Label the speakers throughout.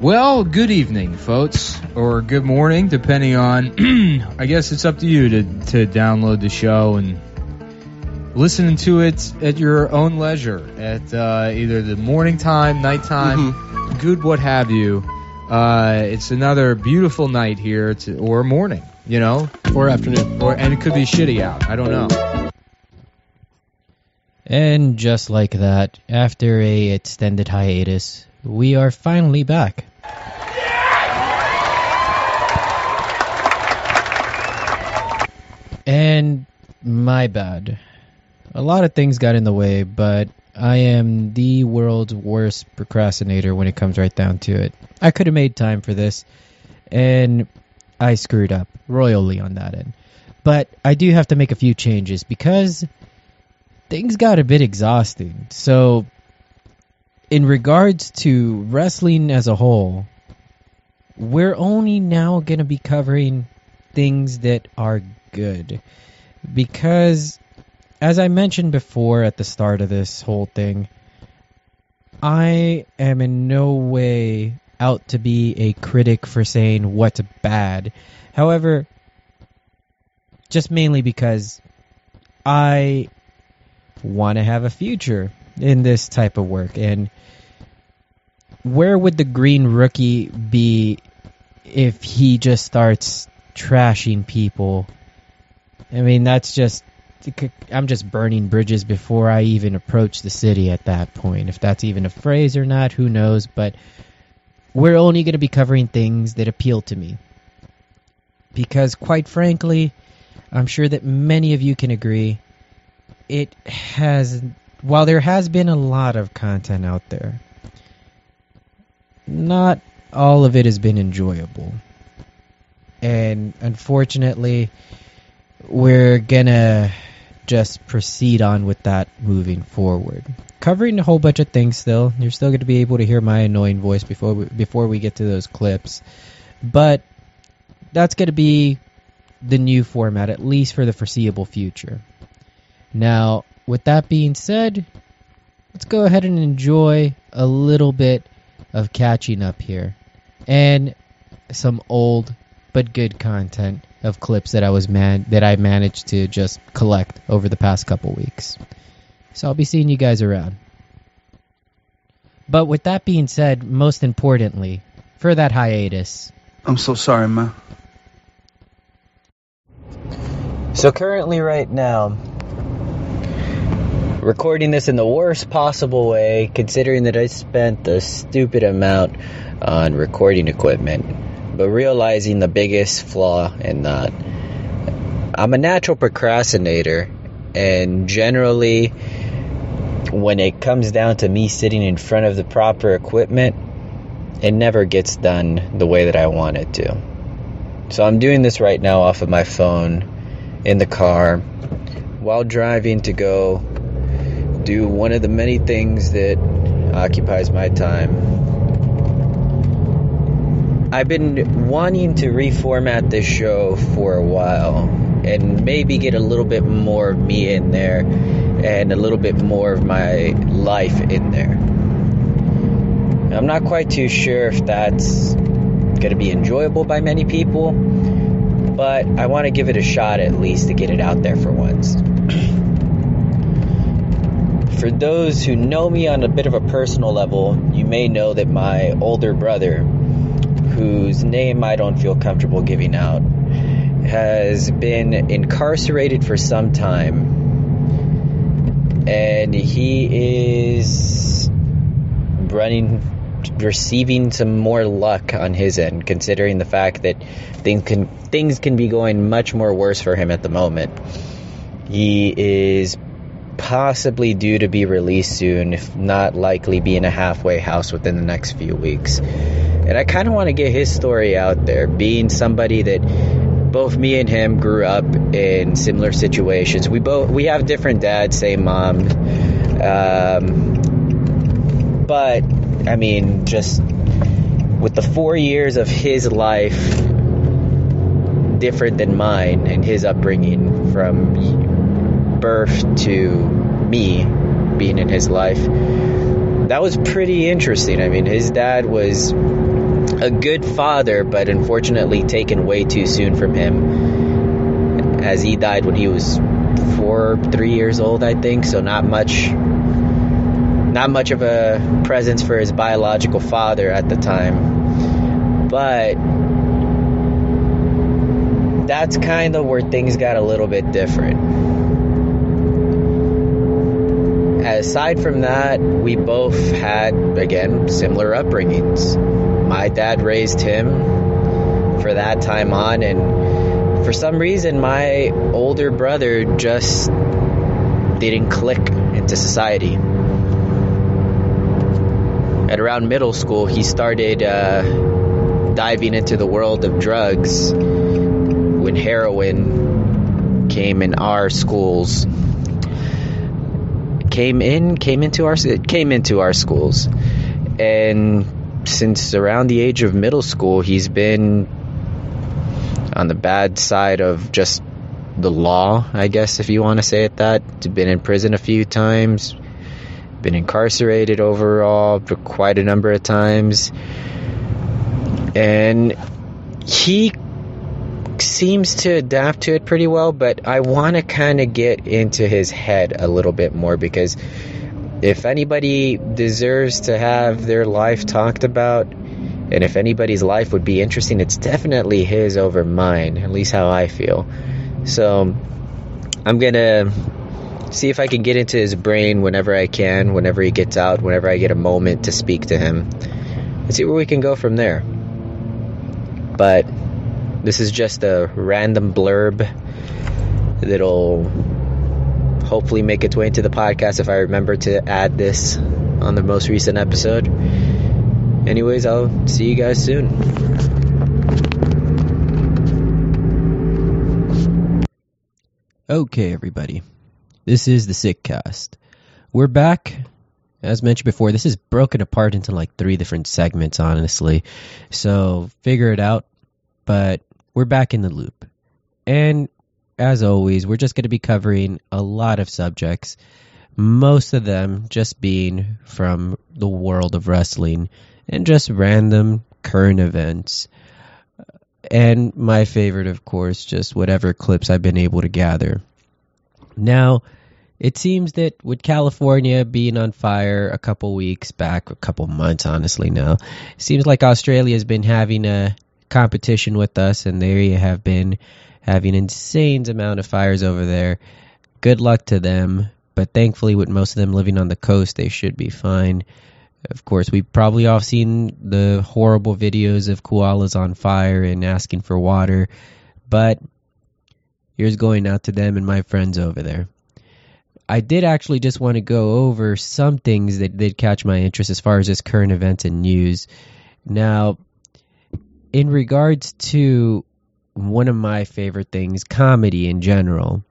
Speaker 1: Well, good evening, folks, or good morning, depending on. I guess it's up to you to to download the show and listen to it at your own leisure, at uh, either the morning time, nighttime,
Speaker 2: Mm-hmm.
Speaker 1: good what have you. Uh, it's another beautiful night here, to, or morning, you know,
Speaker 2: Or afternoon.
Speaker 1: or and it could be shitty out. I don't know.
Speaker 3: And just like that, after a extended hiatus, we are finally back. And my bad. A lot of things got in the way, but I am the world's worst procrastinator when it comes right down to it. I could have made time for this, and I screwed up royally on that end. But I do have to make a few changes because things got a bit exhausting. So, in regards to wrestling as a whole, we're only now going to be covering things that are good. Because, as I mentioned before at the start of this whole thing, I am in no way out to be a critic for saying what's bad. However, just mainly because I want to have a future in this type of work. And where would the green rookie be if he just starts trashing people? I mean, that's just. I'm just burning bridges before I even approach the city at that point. If that's even a phrase or not, who knows? But we're only going to be covering things that appeal to me. Because, quite frankly, I'm sure that many of you can agree it has while there has been a lot of content out there not all of it has been enjoyable. And unfortunately we're gonna just proceed on with that moving forward. Covering a whole bunch of things still. You're still going to be able to hear my annoying voice before we, before we get to those clips. But that's going to be the new format at least for the foreseeable future. Now, with that being said, let's go ahead and enjoy a little bit of catching up here and some old but good content of clips that I was man that I managed to just collect over the past couple weeks. So I'll be seeing you guys around. But with that being said, most importantly, for that hiatus,
Speaker 4: I'm so sorry, man.
Speaker 3: So currently, right now, recording this in the worst possible way, considering that I spent a stupid amount on recording equipment, but realizing the biggest flaw in that. I'm a natural procrastinator, and generally, when it comes down to me sitting in front of the proper equipment, it never gets done the way that I want it to. So I'm doing this right now off of my phone in the car while driving to go do one of the many things that occupies my time. I've been wanting to reformat this show for a while and maybe get a little bit more of me in there and a little bit more of my life in there. I'm not quite too sure if that's going to be enjoyable by many people, but I want to give it a shot at least to get it out there for once. for those who know me on a bit of a personal level, you may know that my older brother, whose name I don't feel comfortable giving out, has been incarcerated for some time. And he is running receiving some more luck on his end considering the fact that things can things can be going much more worse for him at the moment. He is possibly due to be released soon, if not likely be in a halfway house within the next few weeks. And I kind of want to get his story out there, being somebody that both me and him grew up in similar situations. We both we have different dads, same mom, um, but I mean, just with the four years of his life different than mine and his upbringing from birth to me being in his life, that was pretty interesting. I mean, his dad was
Speaker 2: a good father, but unfortunately taken way too soon from him, as he died when he was four, three years old, I think. So not much, not much of a presence for his biological father at the time. But that's kind of where things got a little bit different. Aside from that, we both had, again, similar upbringings. My dad raised him for that time on, and for some reason, my older brother just didn't click into society. At around middle school, he started uh, diving into the world of drugs when heroin came in our schools came in came into our came into our schools. And since around the age of middle school he's been on the bad side of just the law I guess if you want to say it that. Been in prison a few times been incarcerated overall for quite a number of times. And he seems to adapt to it pretty well, but I want to kind of get into his head a little bit more because if anybody deserves to have their life talked about, and if anybody's life would be interesting, it's definitely his over mine, at least how I feel. So I'm going to see if I can get into his brain whenever I can, whenever he gets out, whenever I get a moment to speak to him, and see where we can go from there. But this is just a random blurb that'll hopefully make its way into the podcast if I remember to add this on the most recent episode. Anyways, I'll see you guys soon.
Speaker 3: Okay, everybody. This is the Sick Cast. We're back. As mentioned before, this is broken apart into like three different segments, honestly. So figure it out. But we're back in the loop. And as always, we're just going to be covering a lot of subjects, most of them just being from the world of wrestling and just random current events. And my favorite, of course, just whatever clips I've been able to gather. Now, it seems that with California being on fire a couple weeks back, a couple months honestly now, seems like Australia has been having a competition with us, and they have been having insane amount of fires over there. Good luck to them, but thankfully, with most of them living on the coast, they should be fine. Of course, we've probably all seen the horrible videos of koalas on fire and asking for water, but here's going out to them and my friends over there. I did actually just want to go over some things that did catch my interest as far as this current events and news. Now, in regards to one of my favorite things, comedy in general,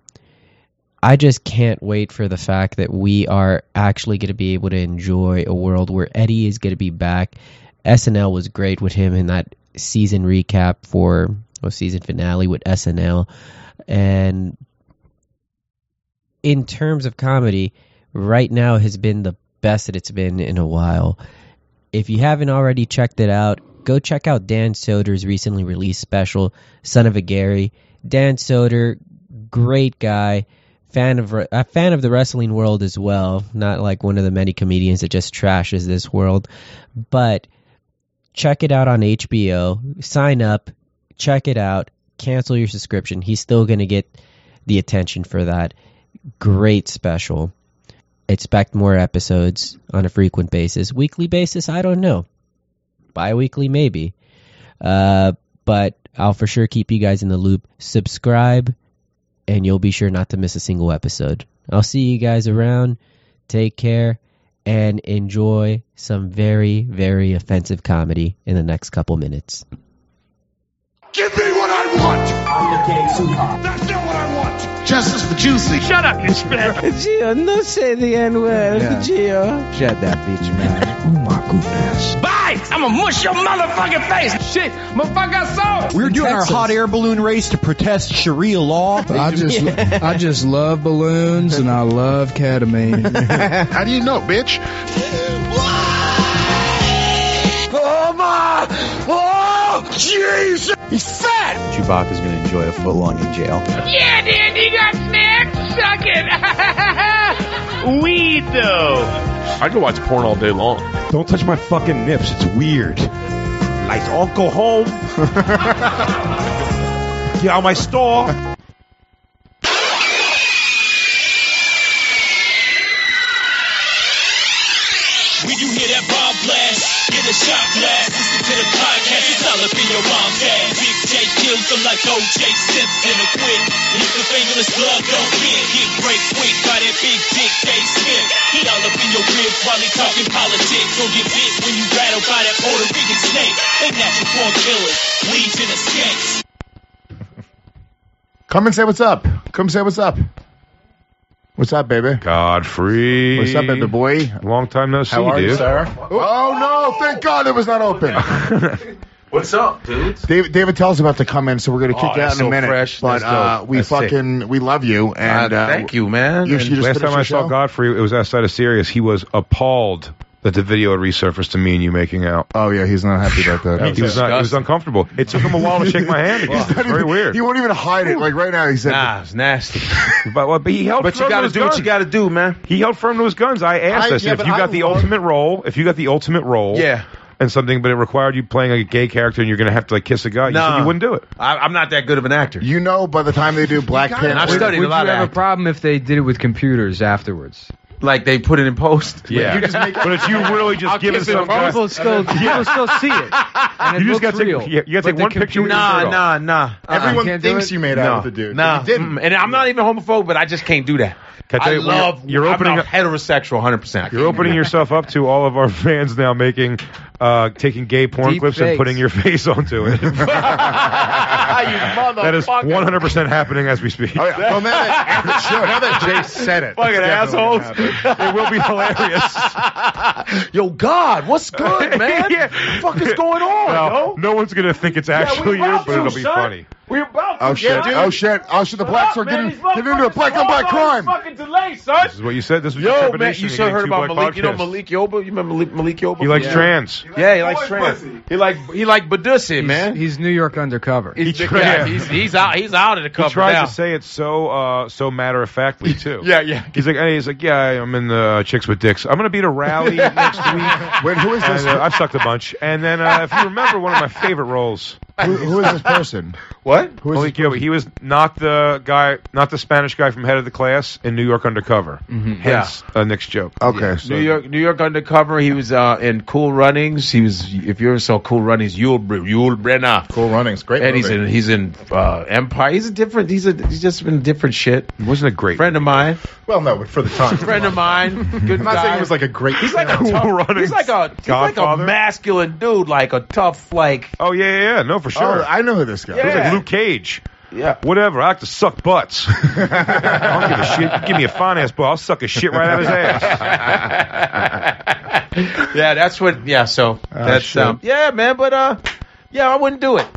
Speaker 3: I just can't wait for the fact that we are actually going to be able to enjoy a world where Eddie is going to be back. SNL was great with him in that season recap for well, season finale with SNL. And in terms of comedy, right now has been the best that it's been in a while. If you haven't already checked it out, go check out Dan Soder's recently released special, Son of a Gary. Dan Soder, great guy, fan of a fan of the wrestling world as well. Not like one of the many comedians that just trashes this world, but check it out on HBO. Sign up, check it out. Cancel your subscription. He's still going to get the attention for that. Great special. Expect more episodes on a frequent basis. Weekly basis, I don't know bi-weekly maybe. Uh, but I'll for sure keep you guys in the loop. Subscribe, and you'll be sure not to miss a single episode. I'll see you guys around. Take care and enjoy some very, very offensive comedy in the next couple minutes.
Speaker 4: Give me what I want! I'm the gay sweetheart. That's not what I want!
Speaker 5: Justice for Juicy.
Speaker 4: Shut up, you spit!
Speaker 6: Gio, no say the N-word, yeah. Gio.
Speaker 7: Shut that bitch, man.
Speaker 4: oh my goodness. Bye! I'm gonna mush your motherfucking face! Shit, motherfucker, saw
Speaker 5: We're doing Texas. our hot air balloon race to protest Sharia law.
Speaker 7: I just, yeah. I just love balloons and I love ketamine.
Speaker 5: How do you know, bitch?
Speaker 8: Shit. He's fat.
Speaker 5: Chewbacca's gonna enjoy a foot long in jail.
Speaker 9: Yeah, Dan, you got snacks? Suck it. Weed, though.
Speaker 10: I could watch porn all day long.
Speaker 8: Don't touch my fucking nips. It's weird.
Speaker 11: Lights all go home. Get out my store.
Speaker 12: Get shot. Listen to the podcast, it's all up in your mom's. Big J kills them like O.J. Simpson. A the don't fit, break quick by that big dick all up in your ribs while talking politics. Don't get bit when you by that Puerto Rican snake. They natural born killers, legion of skanks.
Speaker 13: Come and say what's up. Come say what's up. What's up, baby?
Speaker 14: Godfrey.
Speaker 13: What's up, baby boy?
Speaker 14: Long time no see,
Speaker 13: How are
Speaker 14: dude.
Speaker 13: you, Sarah? Oh no! Thank God it was not open.
Speaker 11: What's up, dude?
Speaker 13: David, David tells about to come in, so we're gonna kick
Speaker 11: Oh,
Speaker 13: you out
Speaker 11: that's
Speaker 13: in a
Speaker 11: so
Speaker 13: minute.
Speaker 11: fresh.
Speaker 13: But
Speaker 11: That's
Speaker 13: uh,
Speaker 11: dope.
Speaker 13: we
Speaker 11: That's sick.
Speaker 13: fucking we love you and uh,
Speaker 11: thank you, man.
Speaker 13: You, you just
Speaker 14: Last
Speaker 13: finished
Speaker 14: time I
Speaker 13: your
Speaker 14: saw
Speaker 13: show?
Speaker 14: Godfrey, it was outside of Sirius. He was appalled that the video had resurfaced to me and you making out.
Speaker 13: Oh yeah, he's not happy about that.
Speaker 14: he was not. He was uncomfortable. It took him a while to shake my hand. again.
Speaker 13: He's
Speaker 14: It's
Speaker 13: not
Speaker 14: very
Speaker 13: even-
Speaker 14: weird.
Speaker 13: He won't even hide it. Like right now, he said,
Speaker 11: Nah, it's nasty.
Speaker 14: But, well, but he held
Speaker 11: But
Speaker 14: firm
Speaker 11: you got
Speaker 14: to
Speaker 11: to
Speaker 14: his
Speaker 11: do what you got to do, man.
Speaker 14: He held firm to his guns. I asked.
Speaker 11: I-
Speaker 14: I, said,
Speaker 11: yeah,
Speaker 14: if
Speaker 11: but
Speaker 14: you
Speaker 11: I
Speaker 14: got the
Speaker 11: love-
Speaker 14: ultimate role, if you got the ultimate role,
Speaker 11: Yeah.
Speaker 14: and something, but it required you playing a gay character, and you're going to have to like kiss a guy, you said you wouldn't do it.
Speaker 11: I, I'm not that good of an actor.
Speaker 13: You know, by the time they do Black Panther,
Speaker 11: I've studied
Speaker 1: Would
Speaker 11: a lot Would
Speaker 1: you
Speaker 11: of
Speaker 1: have a problem if they did it with computers afterwards?
Speaker 11: Like they put it in post.
Speaker 14: Yeah, but if you really just give it some
Speaker 11: in
Speaker 14: guy,
Speaker 1: People still, people still see it. And it
Speaker 14: you just got to take, yeah, you got to take one picture. with your
Speaker 11: Nah,
Speaker 14: shirt
Speaker 11: nah, nah.
Speaker 13: everyone
Speaker 1: can't
Speaker 13: thinks you made
Speaker 11: no,
Speaker 13: out with the dude.
Speaker 11: Nah,
Speaker 13: you didn't.
Speaker 11: mm, and I'm not even homophobe, but I just can't do that.
Speaker 14: Can I tell
Speaker 11: I
Speaker 14: you, you're-
Speaker 11: love.
Speaker 14: you're
Speaker 11: I'm
Speaker 14: opening
Speaker 11: not
Speaker 14: up-
Speaker 11: heterosexual, 100. percent
Speaker 14: You're opening yourself up to all of our fans now making, uh, taking gay porn
Speaker 1: Deep
Speaker 14: clips and putting your face onto it. that is 100% happening as we speak.
Speaker 13: Oh, yeah. Well, now that, now that Jay said it,
Speaker 11: Fucking assholes.
Speaker 14: it will be hilarious.
Speaker 11: Yo, God, what's good, man?
Speaker 14: Yeah.
Speaker 11: What the fuck is going on,
Speaker 14: Well,
Speaker 11: yo?
Speaker 14: no one's going to think it's actually you, but it'll be funny.
Speaker 11: We're about to.
Speaker 13: Oh shit! Oh shit! Oh shit! The blacks are getting getting into a black on black crime.
Speaker 11: Fucking delay, son.
Speaker 14: This is what you said. This was your
Speaker 11: Yo, man,
Speaker 14: trepidation
Speaker 11: you
Speaker 14: in
Speaker 11: should have
Speaker 14: getting
Speaker 11: heard
Speaker 14: two
Speaker 11: about
Speaker 14: black
Speaker 11: Malik. You know. Malik Yoba? You remember Malik, Malik Yoba?
Speaker 14: He likes
Speaker 11: yeah.
Speaker 14: trans.
Speaker 11: Yeah, he likes trans. He like he like Badussi, man.
Speaker 1: He's New York undercover.
Speaker 11: He's,
Speaker 14: tried-
Speaker 11: yeah, he's he's out he's out of the
Speaker 14: He
Speaker 11: cover
Speaker 14: tries
Speaker 11: now.
Speaker 14: to say it so uh, so matter of factly too.
Speaker 11: Yeah, yeah.
Speaker 14: He's like, he's like, yeah, I'm in the chicks with dicks. I'm gonna be at a rally next week.
Speaker 13: Wait, who is this?
Speaker 14: And, uh, I've sucked a bunch. And then, uh, if you remember, one of my favorite roles.
Speaker 13: Who, who is this person?
Speaker 11: What?
Speaker 13: Who is
Speaker 14: Malik
Speaker 13: this
Speaker 14: Yoba. He was not the guy, not the Spanish guy from Head of the Class in New York Undercover. Hence, uh, Nick's joke.
Speaker 13: Okay, so
Speaker 11: New York, New York undercover. He was uh, in Cool Runnings. He was, if you ever saw Cool Runnings, Yul Yul Brenner.
Speaker 13: Cool Runnings, great
Speaker 11: And he's
Speaker 13: movie.
Speaker 11: in, he's in uh, Empire. He's a different. He's a, he's just been different shit.
Speaker 14: Wasn't a great?
Speaker 11: Friend of mine.
Speaker 13: well, no, but for the time,
Speaker 11: Friend of mine. Good
Speaker 13: I'm not
Speaker 11: guy.
Speaker 13: saying it was like a great.
Speaker 11: He's like a
Speaker 14: Cool
Speaker 11: tough,
Speaker 14: Runnings.
Speaker 11: he's like a he's like a masculine dude, like a tough, like
Speaker 14: Oh yeah, yeah, yeah. No, for sure.
Speaker 13: Oh, I know who this guy.
Speaker 14: He was
Speaker 11: Yeah.
Speaker 14: like Luke Cage.
Speaker 11: yeah.
Speaker 14: Whatever. I like to suck butts. I don't give a shit. Give me a fine ass butt. I'll suck a shit right out of his ass.
Speaker 11: yeah, that's what. Yeah, so that's
Speaker 13: shit.
Speaker 11: um, yeah, man. But uh, yeah, I wouldn't do it.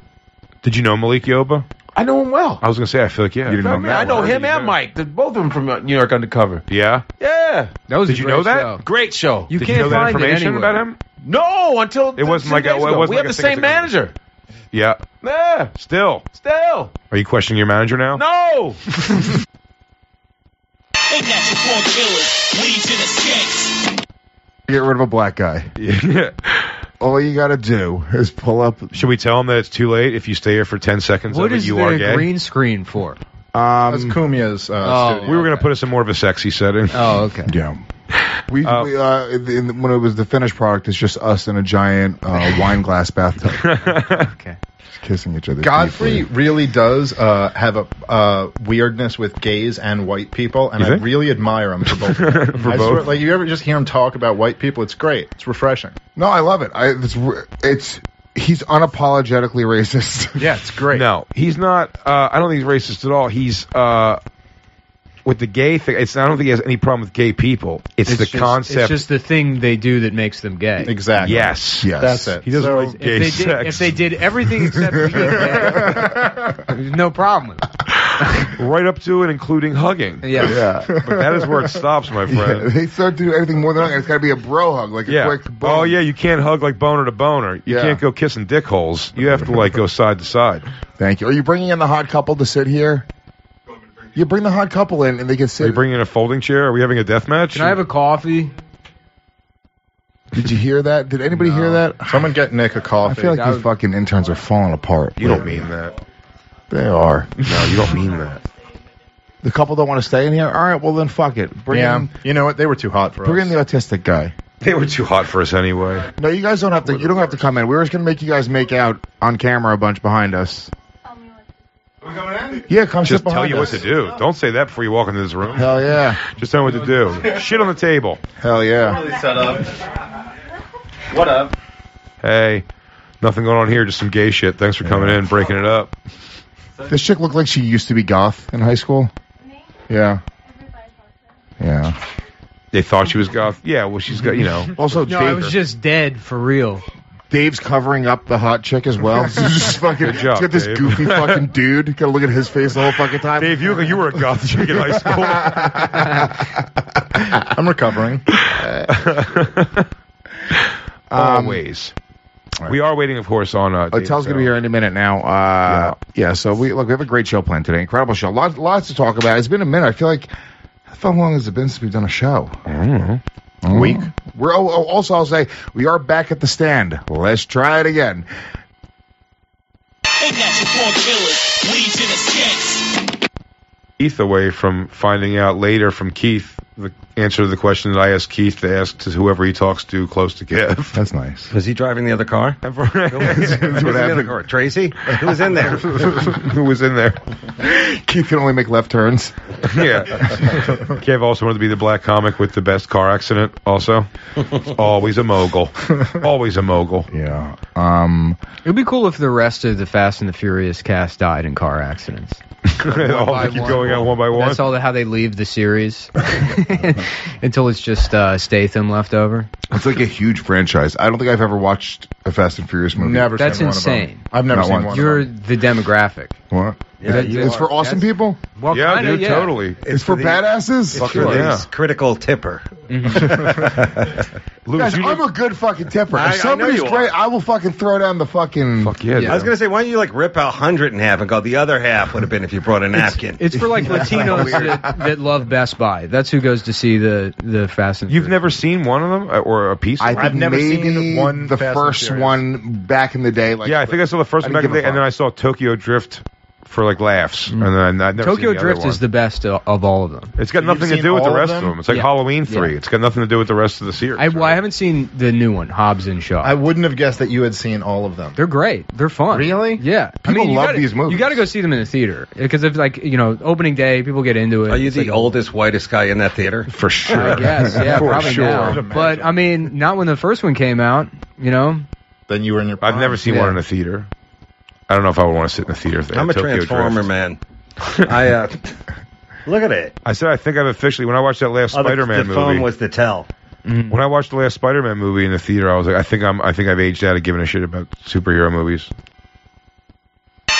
Speaker 14: Did you know Malik Yoba?
Speaker 11: I know him well.
Speaker 14: I was gonna say. I feel like yeah.
Speaker 13: You didn't
Speaker 11: I,
Speaker 13: know
Speaker 11: mean, I know
Speaker 13: one.
Speaker 11: him and Mike. They're both of them from uh, New York Undercover.
Speaker 14: Yeah.
Speaker 11: Yeah,
Speaker 1: That was
Speaker 14: Did
Speaker 1: a
Speaker 14: you
Speaker 1: great
Speaker 14: know that?
Speaker 1: show.
Speaker 11: great show.
Speaker 1: You
Speaker 14: Did
Speaker 1: can't
Speaker 14: you know that
Speaker 1: find
Speaker 14: information about him?
Speaker 11: no, until
Speaker 14: It wasn't
Speaker 11: two
Speaker 14: like a-
Speaker 11: days
Speaker 14: it wasn't
Speaker 11: we
Speaker 14: like
Speaker 11: have
Speaker 14: a
Speaker 11: the same
Speaker 14: single-
Speaker 11: manager.
Speaker 14: Yeah.
Speaker 11: Yeah,
Speaker 14: Still.
Speaker 11: still
Speaker 14: Are you questioning your manager now?
Speaker 11: no.
Speaker 12: They natural born killers, legion of skanks.
Speaker 13: Get rid of a black guy.
Speaker 14: Yeah.
Speaker 13: All you got to do is pull up.
Speaker 14: Should we tell him that it's too late if you stay here for ten seconds?
Speaker 1: What
Speaker 14: of it,
Speaker 1: is
Speaker 14: you
Speaker 1: the
Speaker 14: are gay?
Speaker 1: green screen for?
Speaker 13: Um,
Speaker 5: Cumia's. Uh,
Speaker 1: Oh,
Speaker 5: studio.
Speaker 14: We were gonna put us in more of a sexy setting.
Speaker 1: Oh, okay.
Speaker 13: Yeah. We,
Speaker 14: Uh,
Speaker 13: we uh, in, when it was the finished product, it's just us in a giant uh, wine glass bathtub,
Speaker 1: Okay.
Speaker 13: just kissing each other.
Speaker 5: Godfrey
Speaker 13: deeply.
Speaker 5: really does uh, have a uh, weirdness with gays and white people, and
Speaker 14: You
Speaker 5: I
Speaker 14: think?
Speaker 5: really admire him for both. of them.
Speaker 14: For
Speaker 5: I
Speaker 14: both?
Speaker 5: Swear, like you ever just hear him talk about white people, it's great. It's refreshing.
Speaker 13: No, I love it. I it's it's he's unapologetically racist.
Speaker 5: Yeah, it's great.
Speaker 14: No, he's not. Uh, I don't think he's racist at all. He's uh, with the gay thing. It's. I don't think he has any problem with gay people. It's, the
Speaker 1: just,
Speaker 14: concept.
Speaker 1: It's just the thing they do that makes them gay.
Speaker 5: Exactly.
Speaker 14: yes.
Speaker 13: yes,
Speaker 5: That's it.
Speaker 14: He doesn't
Speaker 5: So,
Speaker 14: like
Speaker 1: If
Speaker 14: gay
Speaker 1: they, did,
Speaker 14: sex.
Speaker 1: if they did everything except be gay, there's no problem with it.
Speaker 14: right up to and including hugging.
Speaker 1: Yeah.
Speaker 13: Yeah.
Speaker 14: But that is where it stops, my
Speaker 13: Yeah,
Speaker 14: friend.
Speaker 13: they start to do anything more than hug. It's got to be a bro hug, like a quick. Boom.
Speaker 14: Oh yeah, you can't hug like boner to boner. You
Speaker 13: Yeah.
Speaker 14: can't go kissing dick holes. You have to like go side to side.
Speaker 13: Thank you. Are you bringing in the hot couple to sit here? You bring the hot couple in, and they can
Speaker 14: Are
Speaker 13: sit.
Speaker 14: you bringing in a folding chair? Are we having a death match?
Speaker 1: Can I have a coffee?
Speaker 13: Did you hear that? Did anybody hear that?
Speaker 5: Someone get Nick a coffee.
Speaker 13: I feel like
Speaker 1: That
Speaker 13: these
Speaker 1: was-
Speaker 13: fucking interns are falling apart.
Speaker 14: You don't mean that.
Speaker 13: They are.
Speaker 14: No, you don't mean that.
Speaker 13: The couple don't want to stay in here. All right, well then fuck it. Bring
Speaker 5: yeah.
Speaker 13: in,
Speaker 5: You know what? They were too hot for
Speaker 13: bring
Speaker 5: us.
Speaker 13: in the autistic guy.
Speaker 14: They were too hot for us anyway.
Speaker 13: No, you guys don't have to. You don't have to come in. We were just gonna make you guys make out on camera a bunch behind us. We're going in? Yeah, come
Speaker 14: Just
Speaker 13: sit behind
Speaker 14: tell you
Speaker 13: us.
Speaker 14: what to do. Don't say that before you walk into this room.
Speaker 13: Hell yeah.
Speaker 14: Just tell me what to do. Shit on the table.
Speaker 13: Hell yeah.
Speaker 15: set up. What up?
Speaker 14: Hey, nothing going on here. Just some gay shit. Thanks for coming in, breaking it up.
Speaker 13: This chick looked like she used to be goth in high school. Yeah. Yeah.
Speaker 14: They thought she was goth. Yeah, well, she's got you know.
Speaker 13: Also,
Speaker 1: No, I
Speaker 13: Dave,
Speaker 1: was just dead for real.
Speaker 13: Dave's covering up the hot chick as well. So he's just fucking.
Speaker 14: Good job,
Speaker 13: he's got this
Speaker 14: Dave.
Speaker 13: goofy fucking dude. Gotta look at his face the whole fucking time.
Speaker 14: Dave, you you were a goth chick in high school.
Speaker 5: I'm recovering.
Speaker 14: Always. Um, We are waiting, of course, on. Uh,
Speaker 13: Hotel's going to be here any minute now. Uh, yeah. So we look. We have a great show planned today. Incredible show. Lots, lots to talk about. It's been a minute. I feel like. How long has it been since we've done a show?
Speaker 14: I don't know.
Speaker 13: A week. We're oh, oh, also. I'll say we are back at the stand. Let's try it again.
Speaker 12: Ain't natural born killers, legion of skanks.
Speaker 14: Keith away from finding out later from Keith the answer to the question that I asked Keith to ask to whoever he talks to close to Kev.
Speaker 13: That's nice.
Speaker 15: Was he driving the other car? Who was in the other car? Tracy? Who was in there?
Speaker 14: Who was in there?
Speaker 13: Keith can only make left turns.
Speaker 14: Yeah. Kev also wanted to be the black comic with the best car accident. Also, always a mogul. Always a mogul.
Speaker 13: Yeah. Um.
Speaker 1: It would be cool if the rest of the Fast and the Furious cast died in car accidents.
Speaker 14: They keep going out one by one.
Speaker 1: That's all the, how they leave the series until it's just uh, Statham left over.
Speaker 13: It's like a huge franchise. I don't think I've ever watched a Fast and Furious movie.
Speaker 5: Never
Speaker 1: That's
Speaker 5: seen one of them.
Speaker 1: insane.
Speaker 5: I've never
Speaker 13: Not
Speaker 5: seen
Speaker 13: once.
Speaker 5: one.
Speaker 1: You're
Speaker 5: of them.
Speaker 1: the demographic.
Speaker 13: What?
Speaker 15: Yeah,
Speaker 1: That-
Speaker 13: It's
Speaker 15: are.
Speaker 13: for awesome
Speaker 1: That's-
Speaker 13: people.
Speaker 1: Well,
Speaker 14: yeah,
Speaker 1: kinda,
Speaker 14: dude,
Speaker 1: yeah.
Speaker 14: totally.
Speaker 13: It's, for
Speaker 15: the-
Speaker 13: badasses.
Speaker 15: It's for
Speaker 14: Sure, yeah.
Speaker 15: critical tipper.
Speaker 14: Lou,
Speaker 13: Guys, I'm
Speaker 14: know-
Speaker 13: a good fucking tipper.
Speaker 15: I- I
Speaker 13: If
Speaker 15: know
Speaker 13: somebody's
Speaker 15: you are.
Speaker 13: great, I will fucking throw down the fucking.
Speaker 14: Fuck yeah,
Speaker 1: Yeah.
Speaker 15: I was gonna say, why don't you like rip a hundred in half and go? The other half would have been if you brought a napkin.
Speaker 1: It's for like Latinos that, that love Best Buy. That's who goes to see the the Fast and
Speaker 14: You've
Speaker 1: Furious.
Speaker 14: never seen one of them uh, or a piece?
Speaker 13: I
Speaker 14: of
Speaker 13: think
Speaker 14: it?
Speaker 5: I've never
Speaker 13: maybe
Speaker 5: seen one
Speaker 13: the first
Speaker 5: Furious.
Speaker 13: One back in the day. Like
Speaker 14: yeah, I think I saw the first
Speaker 13: I
Speaker 14: one back in the day, and then I saw Tokyo Drift for like laughs, mm. and then I've never
Speaker 1: Tokyo
Speaker 14: the
Speaker 1: Drift is the best of, of all of them.
Speaker 14: It's got
Speaker 5: You've
Speaker 14: nothing to do with the
Speaker 5: all of
Speaker 14: rest of
Speaker 5: them?
Speaker 14: them. It's like
Speaker 1: Yeah.
Speaker 14: Halloween three.
Speaker 1: Yeah.
Speaker 14: It's got nothing to do with the rest of the series.
Speaker 1: I, well, I haven't seen the new one, Hobbs and Shaw.
Speaker 5: I wouldn't have guessed that you had seen all of them.
Speaker 1: They're great. They're fun.
Speaker 5: Really?
Speaker 1: Yeah. I
Speaker 13: People
Speaker 1: mean, you
Speaker 13: love
Speaker 1: gotta,
Speaker 13: these movies.
Speaker 1: You got to go see them in the theater because if like you know opening day, people get into it.
Speaker 15: Are you
Speaker 1: It's
Speaker 15: the
Speaker 1: like-
Speaker 15: oldest, whitest guy in that theater?
Speaker 14: for sure.
Speaker 1: I guess, yeah,
Speaker 14: For
Speaker 1: probably
Speaker 14: sure.
Speaker 1: now. But I mean, not when the first one came out. You know,
Speaker 5: Then you were in your.
Speaker 14: I've never seen
Speaker 1: Yeah.
Speaker 14: one in a theater. I don't know if I would want to sit in a theater. if they
Speaker 15: I'm a
Speaker 14: Tokyo
Speaker 15: transformer
Speaker 14: Drift.
Speaker 15: man. I uh, look at it.
Speaker 14: I said I think I've officially when I watched that last
Speaker 15: Oh,
Speaker 14: Spider-Man
Speaker 15: the phone
Speaker 14: movie.
Speaker 15: was the tell.
Speaker 14: when I watched the last Spider-Man movie in the theater, I was like, I think I'm, I think I've aged out of giving a shit about superhero movies.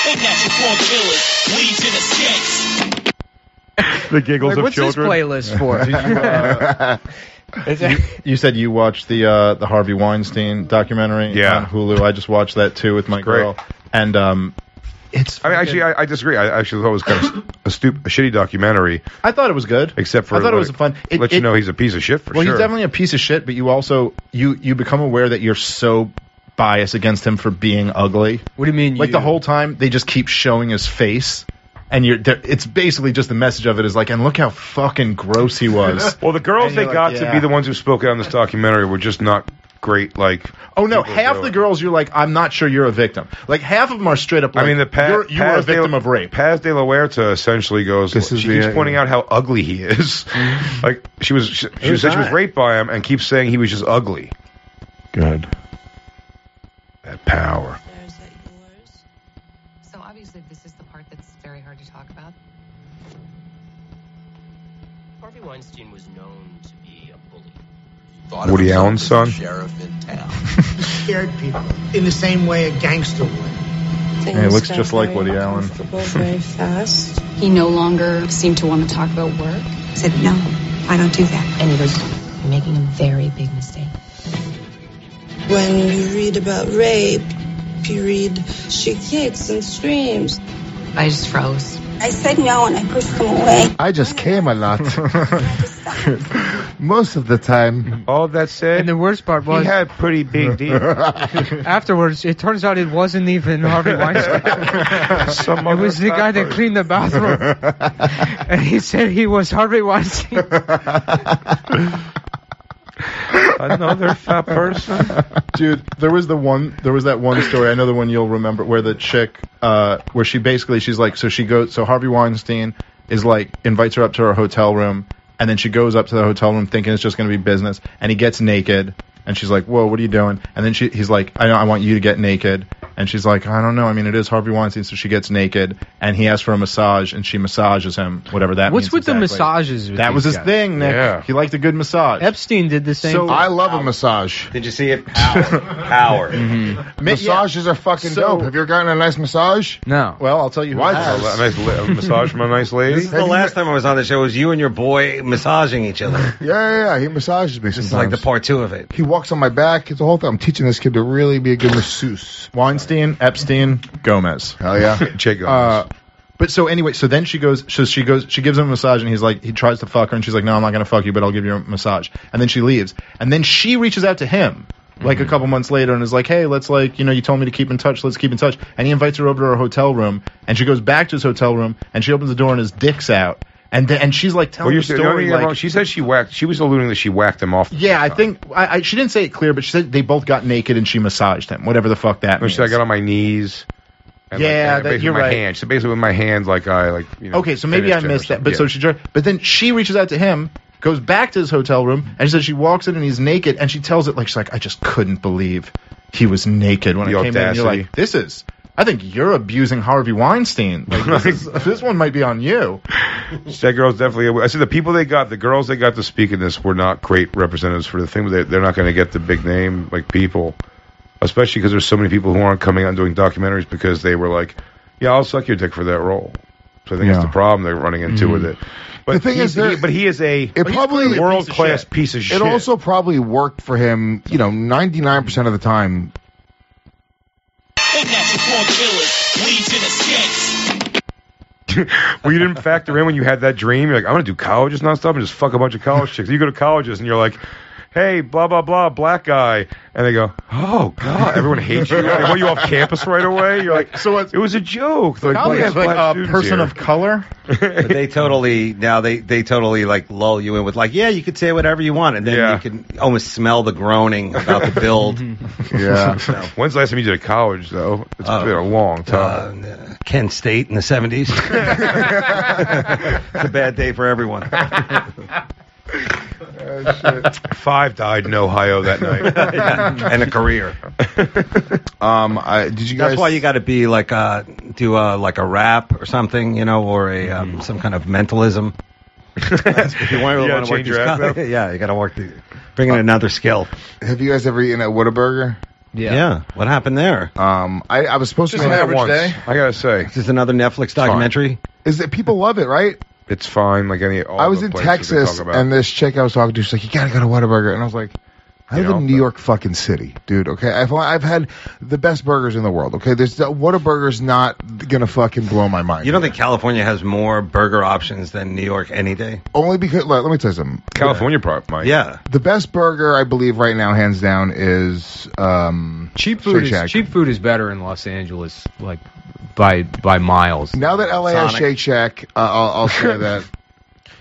Speaker 12: Ain't natural born killers, legion of skanks.
Speaker 14: The giggles
Speaker 1: like
Speaker 14: of
Speaker 1: what's
Speaker 14: children.
Speaker 1: this playlist for?
Speaker 5: you, you said you watched the uh, the Harvey Weinstein documentary
Speaker 14: Yeah.
Speaker 5: on Hulu. I just watched that too with my
Speaker 14: great.
Speaker 5: girl, and um, it's.
Speaker 14: I mean, actually, I, I disagree. I actually thought it was kind of a stupid, a shitty documentary,
Speaker 5: I thought it was good.
Speaker 14: except for
Speaker 5: I thought it
Speaker 14: like,
Speaker 5: was fun. It,
Speaker 14: let
Speaker 5: it-
Speaker 14: you know he's a piece of shit for
Speaker 5: well,
Speaker 14: sure.
Speaker 5: Well, he's definitely a piece of shit, but you also you you become aware that you're so biased against him for being ugly.
Speaker 1: what do you mean?
Speaker 5: Like
Speaker 1: you?
Speaker 5: the whole time they just keep showing his face. And you're, they're- it's basically just the message of it is like, and look how fucking gross he was.
Speaker 14: well, the girls they
Speaker 5: you're
Speaker 14: got
Speaker 5: like,
Speaker 14: to be the ones who spoke out in this documentary were just not great. Like,
Speaker 5: Oh no, half
Speaker 14: do
Speaker 5: the girls you're like, I'm not sure you're a victim. Like half of them are straight up. Like,
Speaker 14: I mean, the pa-
Speaker 5: you're, you were a
Speaker 14: Paz de-
Speaker 5: victim of rape.
Speaker 14: Paz de la Huerta essentially goes.
Speaker 13: This is
Speaker 14: she
Speaker 13: the,
Speaker 14: keeps
Speaker 13: uh,
Speaker 14: pointing out how ugly he is. like she was, she, she
Speaker 15: Who's
Speaker 14: said she was raped by him, and keeps saying he was just ugly.
Speaker 13: Good.
Speaker 14: Woody Allen's son.
Speaker 16: Scared people in the same way a gangster would.
Speaker 5: And he looks just like Woody Allen.
Speaker 17: very fast. He no longer seemed to want to talk about work. I said, no, I don't do that. And he goes, you're making a very big mistake.
Speaker 16: When you read about rape, you read she kicks and screams.
Speaker 17: I just froze.
Speaker 16: I said no and I pushed him away.
Speaker 13: I just came a lot. Most of the time.
Speaker 14: All that said,
Speaker 1: And the worst part was
Speaker 14: he had pretty big deal.
Speaker 1: afterwards, it turns out it wasn't even Harvey Weinstein.
Speaker 14: Some
Speaker 1: it was the guy that cleaned the bathroom, and he said he was Harvey Weinstein.
Speaker 14: Another fat person.
Speaker 5: Dude, there was the one, there was that one story. I know the one you'll remember where the chick, uh, where she basically, she's like, so she goes, so Harvey Weinstein is like, invites her up to her hotel room, and then she goes up to the hotel room thinking it's just going to be business, and he gets naked, and she's like, whoa, what are you doing? And then she, he's like, I, know, I want you to get naked. And she's like, I don't know. I mean, it is Harvey Weinstein, so she gets naked, and he asks for a massage, and she massages him, whatever that
Speaker 1: What's
Speaker 5: means.
Speaker 1: with the massages? With
Speaker 5: That was his
Speaker 1: guys?
Speaker 5: thing, Nick.
Speaker 14: Yeah.
Speaker 5: He liked a good massage.
Speaker 1: Epstein did the same.
Speaker 5: So-
Speaker 1: thing.
Speaker 13: I love a massage.
Speaker 15: Did you see it? Power. Power. Mm-hmm. Mm-hmm.
Speaker 5: Ma-
Speaker 13: Massages are fucking
Speaker 5: So-
Speaker 13: dope. Have you ever gotten a nice massage?
Speaker 1: no.
Speaker 5: Well, I'll tell you who
Speaker 13: Why?
Speaker 14: A nice li- a massage from a nice lady.
Speaker 15: This is the last time I was on the show. It was you and your boy massaging each other.
Speaker 13: Yeah, yeah, yeah. He massages me
Speaker 15: This
Speaker 13: sometimes.
Speaker 15: is like the part two of it.
Speaker 13: he walks on my back. It's the whole thing. I'm teaching this kid to really be a good masseuse.
Speaker 5: Weinstein, Epstein, Gomez.
Speaker 13: Hell yeah.
Speaker 14: Jake
Speaker 5: Uh, but so anyway, so then she goes, so she goes, she gives him a massage, and he's like, he tries to fuck her, and she's like, no, I'm not gonna fuck you, but I'll give you a massage. And then she leaves, and then she reaches out to him, like a couple months later, and is like, hey, let's like, you know, you told me to keep in touch, let's keep in touch. And he invites her over to her hotel room, and she goes back to his hotel room, and she opens the door, and his dick's out, and then, and she's like telling
Speaker 14: you're
Speaker 5: the
Speaker 14: saying- the only
Speaker 5: story, like,
Speaker 14: she said she whacked. She was alluding that she whacked him off.
Speaker 5: yeah, I think I, I, she didn't say it clear, but she said they both got naked and she massaged him, whatever the fuck that
Speaker 14: And
Speaker 5: means.
Speaker 14: she said, I got on my knees. And
Speaker 5: Yeah,
Speaker 14: like, and
Speaker 5: that- you're
Speaker 14: my
Speaker 5: right.
Speaker 14: hand. So basically with my hands, like I like. You know,
Speaker 5: Okay, so maybe I
Speaker 14: finished him or
Speaker 5: missed that. But
Speaker 14: Yeah.
Speaker 5: so she, but then she reaches out to him, goes back to his hotel room, and she says she walks in and he's naked, and she tells it like she's like, I just couldn't believe he was naked when
Speaker 14: The
Speaker 5: I came in. And you're like, this is. I think you're abusing Harvey Weinstein. Like, this, is, this one might be on you.
Speaker 14: That girl's definitely. I said the people they got, the girls they got to speak in this were not great representatives for the thing. They, they're not going to get the big name like people, especially because there's so many people who aren't coming out and doing documentaries because they were like, "Yeah, I'll suck your dick for that role." So I think
Speaker 13: Yeah.
Speaker 14: that's the problem they're running into mm-hmm. with it. But
Speaker 13: The thing is there-
Speaker 14: he, but he is a
Speaker 13: It probably
Speaker 14: world class piece of shit.
Speaker 13: It also probably worked for him, you know, 99% of the time.
Speaker 12: Natural born killers,
Speaker 14: you didn't factor in when you had that dream. You're like, I'm gonna do colleges nonstop and just fuck a bunch of college chicks. You go to colleges and you're like, hey, blah blah blah, black guy, and they go, oh god, everyone hates you. They want you off campus right away. You're like,
Speaker 5: so
Speaker 14: it was a joke. Like,
Speaker 5: College
Speaker 14: we have
Speaker 5: is like a
Speaker 14: students
Speaker 5: person
Speaker 14: here.
Speaker 5: of color.
Speaker 15: But they totally now they they totally like lull you in with like yeah you could say whatever you want and then
Speaker 14: Yeah.
Speaker 15: you can almost smell the groaning about the build.
Speaker 14: Yeah. When's the last time you did a college though? It's
Speaker 15: Oh.
Speaker 14: been a long time.
Speaker 15: Uh, Kent State in the seventies. it's a bad day for everyone.
Speaker 14: Five died in Ohio that night.
Speaker 15: and a career.
Speaker 13: Um, I, did you guys?
Speaker 15: That's why you got to be like uh do a like a rap or something, you know, or a um, some kind of mentalism. if you want
Speaker 14: You gotta
Speaker 15: work
Speaker 14: change
Speaker 15: these
Speaker 14: your act
Speaker 15: yeah, you got to work the bring in another skill.
Speaker 13: Have you guys ever eaten at Whataburger?
Speaker 15: Yeah. yeah. What happened there?
Speaker 13: Um, I, I was supposed
Speaker 14: Just
Speaker 13: to
Speaker 14: had
Speaker 13: have
Speaker 14: it once. I gotta say,
Speaker 15: Is this another Netflix documentary?
Speaker 13: Is that people love it, right?
Speaker 14: It's fine. Like any. All
Speaker 13: I was in Texas, and this chick I was talking to, she's like, "You gotta go to Whataburger," and I was like, "I live
Speaker 14: You know,
Speaker 13: in New York fucking city, dude. Okay, I've I've had the best burgers in the world. Okay, there's Whataburger's not gonna fucking blow my mind.
Speaker 15: You don't think California has more burger options than New York any day?
Speaker 13: Only because let, let me tell you something.
Speaker 14: California part, Mike.
Speaker 15: Yeah.
Speaker 13: The best burger I believe right now, hands down, is um,
Speaker 1: Cheap food
Speaker 13: Shake Shack.
Speaker 1: is cheap food is better in Los Angeles, like by by miles.
Speaker 13: Now that LA has Shake Shack, uh, I'll, I'll say that.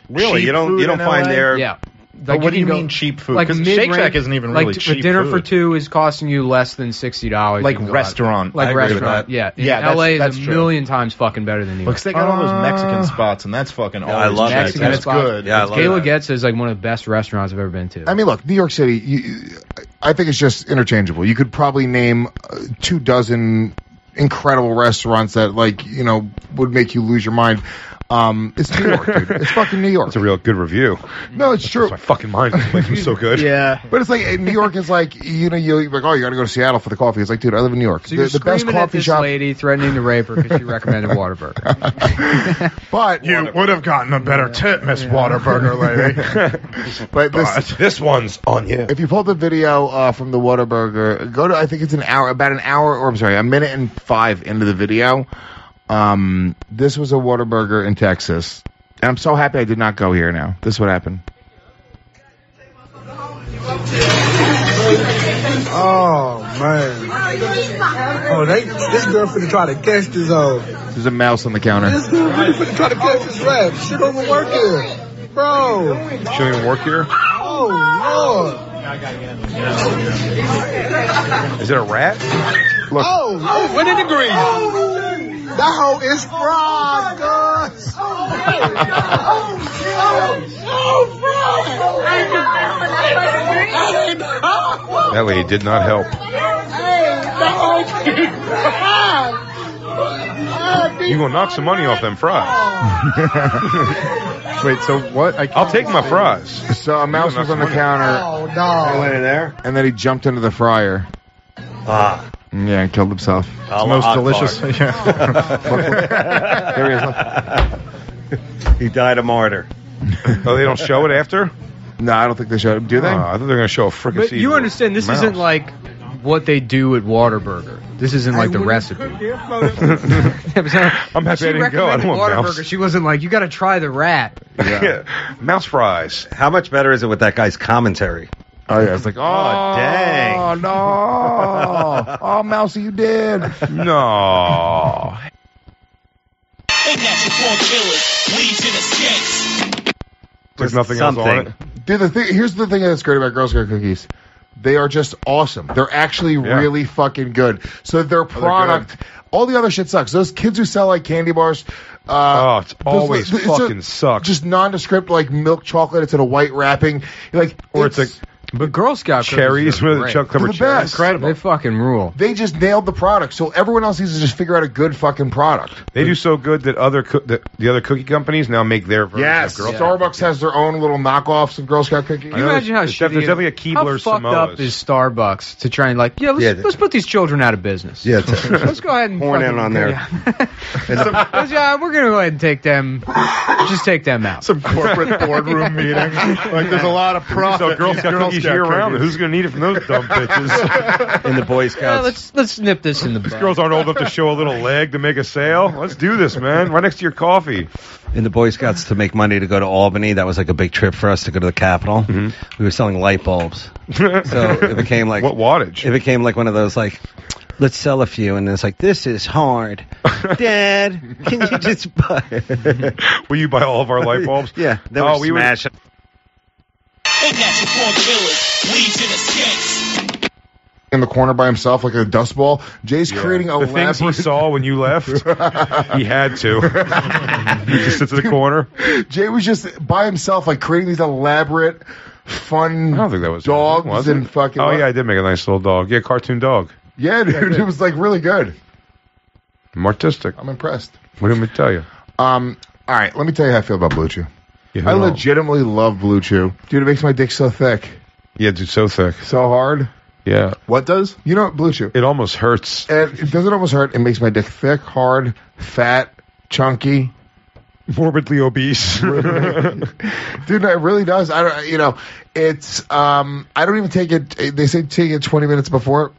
Speaker 15: Really?
Speaker 5: Cheap
Speaker 15: you don't you don't find
Speaker 5: LA?
Speaker 15: their
Speaker 1: Yeah.
Speaker 5: But what do you mean cheap food?
Speaker 1: Like
Speaker 5: 'Cause
Speaker 1: mid-range-
Speaker 5: Shake Shack isn't even
Speaker 1: like
Speaker 5: really
Speaker 1: t-
Speaker 5: cheap
Speaker 1: A dinner
Speaker 5: food.
Speaker 1: for two is costing you less than sixty dollars.
Speaker 5: Like restaurant.
Speaker 15: I
Speaker 1: Like
Speaker 15: agree with
Speaker 1: restaurant.
Speaker 15: that.
Speaker 1: Yeah. In
Speaker 5: Yeah, that's-
Speaker 1: LA is
Speaker 5: that's
Speaker 1: a
Speaker 5: true.
Speaker 1: million times fucking better than New York.
Speaker 5: Because they got all those Mexican spots, and that's fucking
Speaker 15: Yeah, I love
Speaker 5: cheap.
Speaker 15: that.
Speaker 1: Mexican
Speaker 5: That's
Speaker 1: spots.
Speaker 5: good.
Speaker 15: Yeah, I love
Speaker 1: Kayla
Speaker 15: that.
Speaker 1: Getz is like one of the best restaurants I've ever been to.
Speaker 13: I mean, look, New York City. You, I think it's just interchangeable. You could probably name uh, two dozen incredible restaurants that, like, you know, would make you lose your mind. Um, it's New York, dude. It's fucking New York.
Speaker 14: It's a real good review.
Speaker 13: No, it's true.
Speaker 14: My fucking mind just makes me so good.
Speaker 5: Yeah.
Speaker 13: But it's like eh, New York is like you know you're like oh you got to go to Seattle for the coffee. It's like dude I live in New York.
Speaker 1: So
Speaker 13: the,
Speaker 1: you're
Speaker 13: the best
Speaker 1: screaming at
Speaker 13: coffee
Speaker 1: this
Speaker 13: shop.
Speaker 1: lady, threatening to rape her because she recommended Whataburger.
Speaker 13: But
Speaker 5: You would have gotten a better tip, Miss Whataburger lady.
Speaker 13: but this
Speaker 14: But this one's on you.
Speaker 13: if you pull the video uh, from the Whataburger, go to I think it's an hour, about an hour, or I'm sorry, a minute and five into the video. Um, this was a Whataburger in Texas, and I'm so happy I did not go here. Now this is what happened.
Speaker 6: Oh man. Oh, they this girl finna try to catch this old.
Speaker 13: There's a mouse on the counter.
Speaker 6: This girl really finna try to catch this rap. She don't even work here, bro.
Speaker 14: She don't even work here.
Speaker 6: Oh lord!
Speaker 14: Is it a rat?
Speaker 6: Look. Oh, oh, what in degree? That hoe is fried, guys.
Speaker 14: That lady did not help. You gonna knock some money off them fries?
Speaker 5: Wait, so what? I
Speaker 14: I'll take my fries.
Speaker 13: So a mouse was on the counter,
Speaker 6: Oh no.
Speaker 15: Went in there.
Speaker 13: and then he jumped into the fryer.
Speaker 15: Ah.
Speaker 13: Yeah, and killed himself.
Speaker 15: a
Speaker 5: most
Speaker 15: la
Speaker 5: delicious. Yeah.
Speaker 13: There he is.
Speaker 15: He died a martyr.
Speaker 14: Oh, they don't show it after?
Speaker 13: No, I don't think they showed him. Do they?
Speaker 14: Oh, I thought they were gonna show a fricassee.
Speaker 1: But you understand, this
Speaker 14: mouse.
Speaker 1: isn't like what they do at Whataburger. This isn't like the recipe.
Speaker 14: I'm happy
Speaker 1: she
Speaker 14: I didn't go. I don't
Speaker 1: recommended
Speaker 14: want
Speaker 1: Whataburger.
Speaker 14: mouse.
Speaker 1: She wasn't like, you got to try the rat.
Speaker 14: Yeah. mouse fries.
Speaker 15: How much better is it with that guy's commentary?
Speaker 13: Oh yeah, it's like, oh,
Speaker 15: dang.
Speaker 13: oh no, oh Mousy, you did.
Speaker 14: No.
Speaker 12: Ain't natural born killers, legion of skanks.
Speaker 14: There's nothing else on it.
Speaker 13: Dude, the thing here's the thing that's great about Girl Scout cookies. They are just awesome. They're actually
Speaker 14: Yeah.
Speaker 13: really fucking good. So their product, all the other shit sucks. Those kids who sell like candy bars. Uh,
Speaker 14: Oh, it's
Speaker 13: those-
Speaker 14: always
Speaker 13: it's a-
Speaker 14: fucking sucks.
Speaker 13: Just nondescript like milk chocolate. It's in a white wrapping. You're like,
Speaker 14: Or it's like
Speaker 1: But Girl Scout cookies
Speaker 14: cherries
Speaker 1: are
Speaker 14: with
Speaker 1: great.
Speaker 14: chocolate covered
Speaker 13: They're the
Speaker 14: cherries.
Speaker 13: best. Incredible.
Speaker 1: They fucking rule.
Speaker 13: They just nailed the product. So everyone else needs to just figure out a good fucking product.
Speaker 14: They do so good that other coo- that the other cookie companies now make their version
Speaker 13: Yes,
Speaker 14: of Girl Scout.
Speaker 13: Starbucks has their own little knockoffs of Girl Scout cookies.
Speaker 1: Can you imagine how
Speaker 14: There's
Speaker 1: shitty
Speaker 14: def- there's definitely a Keebler
Speaker 1: how fucked
Speaker 14: Samoas.
Speaker 1: up is Starbucks to try and like, yeah, let's,
Speaker 15: Yeah, the-
Speaker 1: let's put these children out of business.
Speaker 15: Yeah, it's-
Speaker 1: let's go ahead and
Speaker 15: Horn in
Speaker 1: fucking-
Speaker 15: on there.
Speaker 1: Yeah. Let's- yeah, we're gonna go ahead and take them. Just take them out.
Speaker 5: Some corporate boardroom meeting. Like there's a lot of profit.
Speaker 14: So Girl
Speaker 5: in
Speaker 14: Scout cookies
Speaker 5: Scout
Speaker 14: year round.
Speaker 5: cookies.
Speaker 14: Who's gonna need it from those dumb bitches?
Speaker 15: In the Boy
Speaker 1: Yeah,
Speaker 15: Scouts.
Speaker 1: let's let's nip this in the
Speaker 14: These girls aren't old enough to show a little leg to make a sale. Let's do this, man. Right next to your coffee.
Speaker 15: in the Boy Scouts to make money to go to Albany. That was like a big trip for us to go to the Capitol. Mm-hmm. We were selling light bulbs, so it became like
Speaker 14: what wattage?
Speaker 15: It became like one of those like, let's sell a few, and it's like this is hard. Dad, can you just buy?
Speaker 14: Will you buy all of our light bulbs?
Speaker 15: yeah, they
Speaker 14: Oh,
Speaker 15: were
Speaker 14: we would-
Speaker 15: smashing.
Speaker 12: Ain't natural born killers, legion of
Speaker 13: in the corner by himself like a dust ball. Jay's creating a
Speaker 14: the things he saw when you left, he had to. he just sits in the corner.
Speaker 13: Jay was just by himself, like creating these elaborate, fun
Speaker 14: I don't think that was
Speaker 13: dogs
Speaker 14: was
Speaker 13: and
Speaker 14: it?
Speaker 13: fucking.
Speaker 14: Oh yeah, I did make a nice little dog. Yeah, cartoon dog.
Speaker 13: yeah, dude, it was like really good.
Speaker 14: I'm artistic.
Speaker 13: I'm impressed.
Speaker 14: What do me tell you?
Speaker 13: Um, all right, let me tell you how I feel about Blue Chew.
Speaker 14: Yeah,
Speaker 13: I legitimately love Blue Chew, dude. It makes my dick so thick,
Speaker 14: Yeah, dude, so thick.
Speaker 13: so hard.
Speaker 14: Yeah,
Speaker 5: What does?
Speaker 13: You know Blue Chew?
Speaker 14: it almost hurts.
Speaker 13: And it doesn't almost hurt. It makes my dick thick, hard, fat, chunky.
Speaker 14: Morbidly obese.
Speaker 13: dude no, it really does i don't you know it's um i don't even take it they say take it 20 minutes before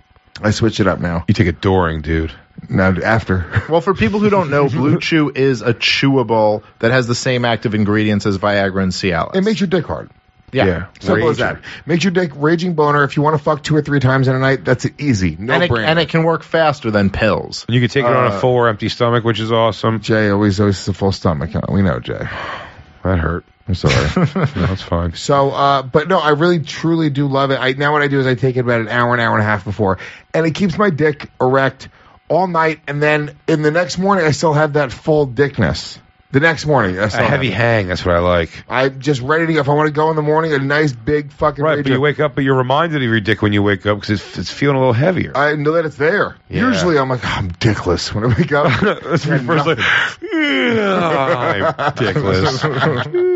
Speaker 13: i switch it up now
Speaker 14: you take it during, dude.
Speaker 13: now after
Speaker 5: Well, for people who don't know, Blue Chew is a chewable that has the same active ingredients as Viagra and Cialis.
Speaker 13: it makes your dick hard
Speaker 5: yeah.
Speaker 13: simple as that makes your dick raging boner if you want to fuck two or three times in a night that's easy no
Speaker 5: and, it,
Speaker 13: brainer
Speaker 5: and it can work faster than pills.
Speaker 14: And you can take it on
Speaker 5: Uh,
Speaker 14: a full or empty stomach, which is awesome.
Speaker 13: jay always always has a full stomach huh? we know jay
Speaker 14: That hurt.
Speaker 13: I'm sorry
Speaker 14: No, that's fine.
Speaker 13: So, uh, but no, I really truly do love it. I now what I do is I take it about an hour, an hour and a half before, and it keeps my dick erect all night, and then in the next morning I still have that full dickness. The next morning, I
Speaker 14: A
Speaker 13: still
Speaker 14: heavy
Speaker 13: have it.
Speaker 14: hang. That's what I like.
Speaker 13: I'm just ready to go. If I want to go in the morning, a nice big fucking
Speaker 14: Right, but you wake up, but you're reminded of your dick when you wake up because it's, it's feeling a little heavier.
Speaker 13: I know that it's there.
Speaker 14: Yeah.
Speaker 13: Usually, I'm like, "Oh, I'm dickless when I wake up.
Speaker 14: That's my first like, yeah, I'm dickless.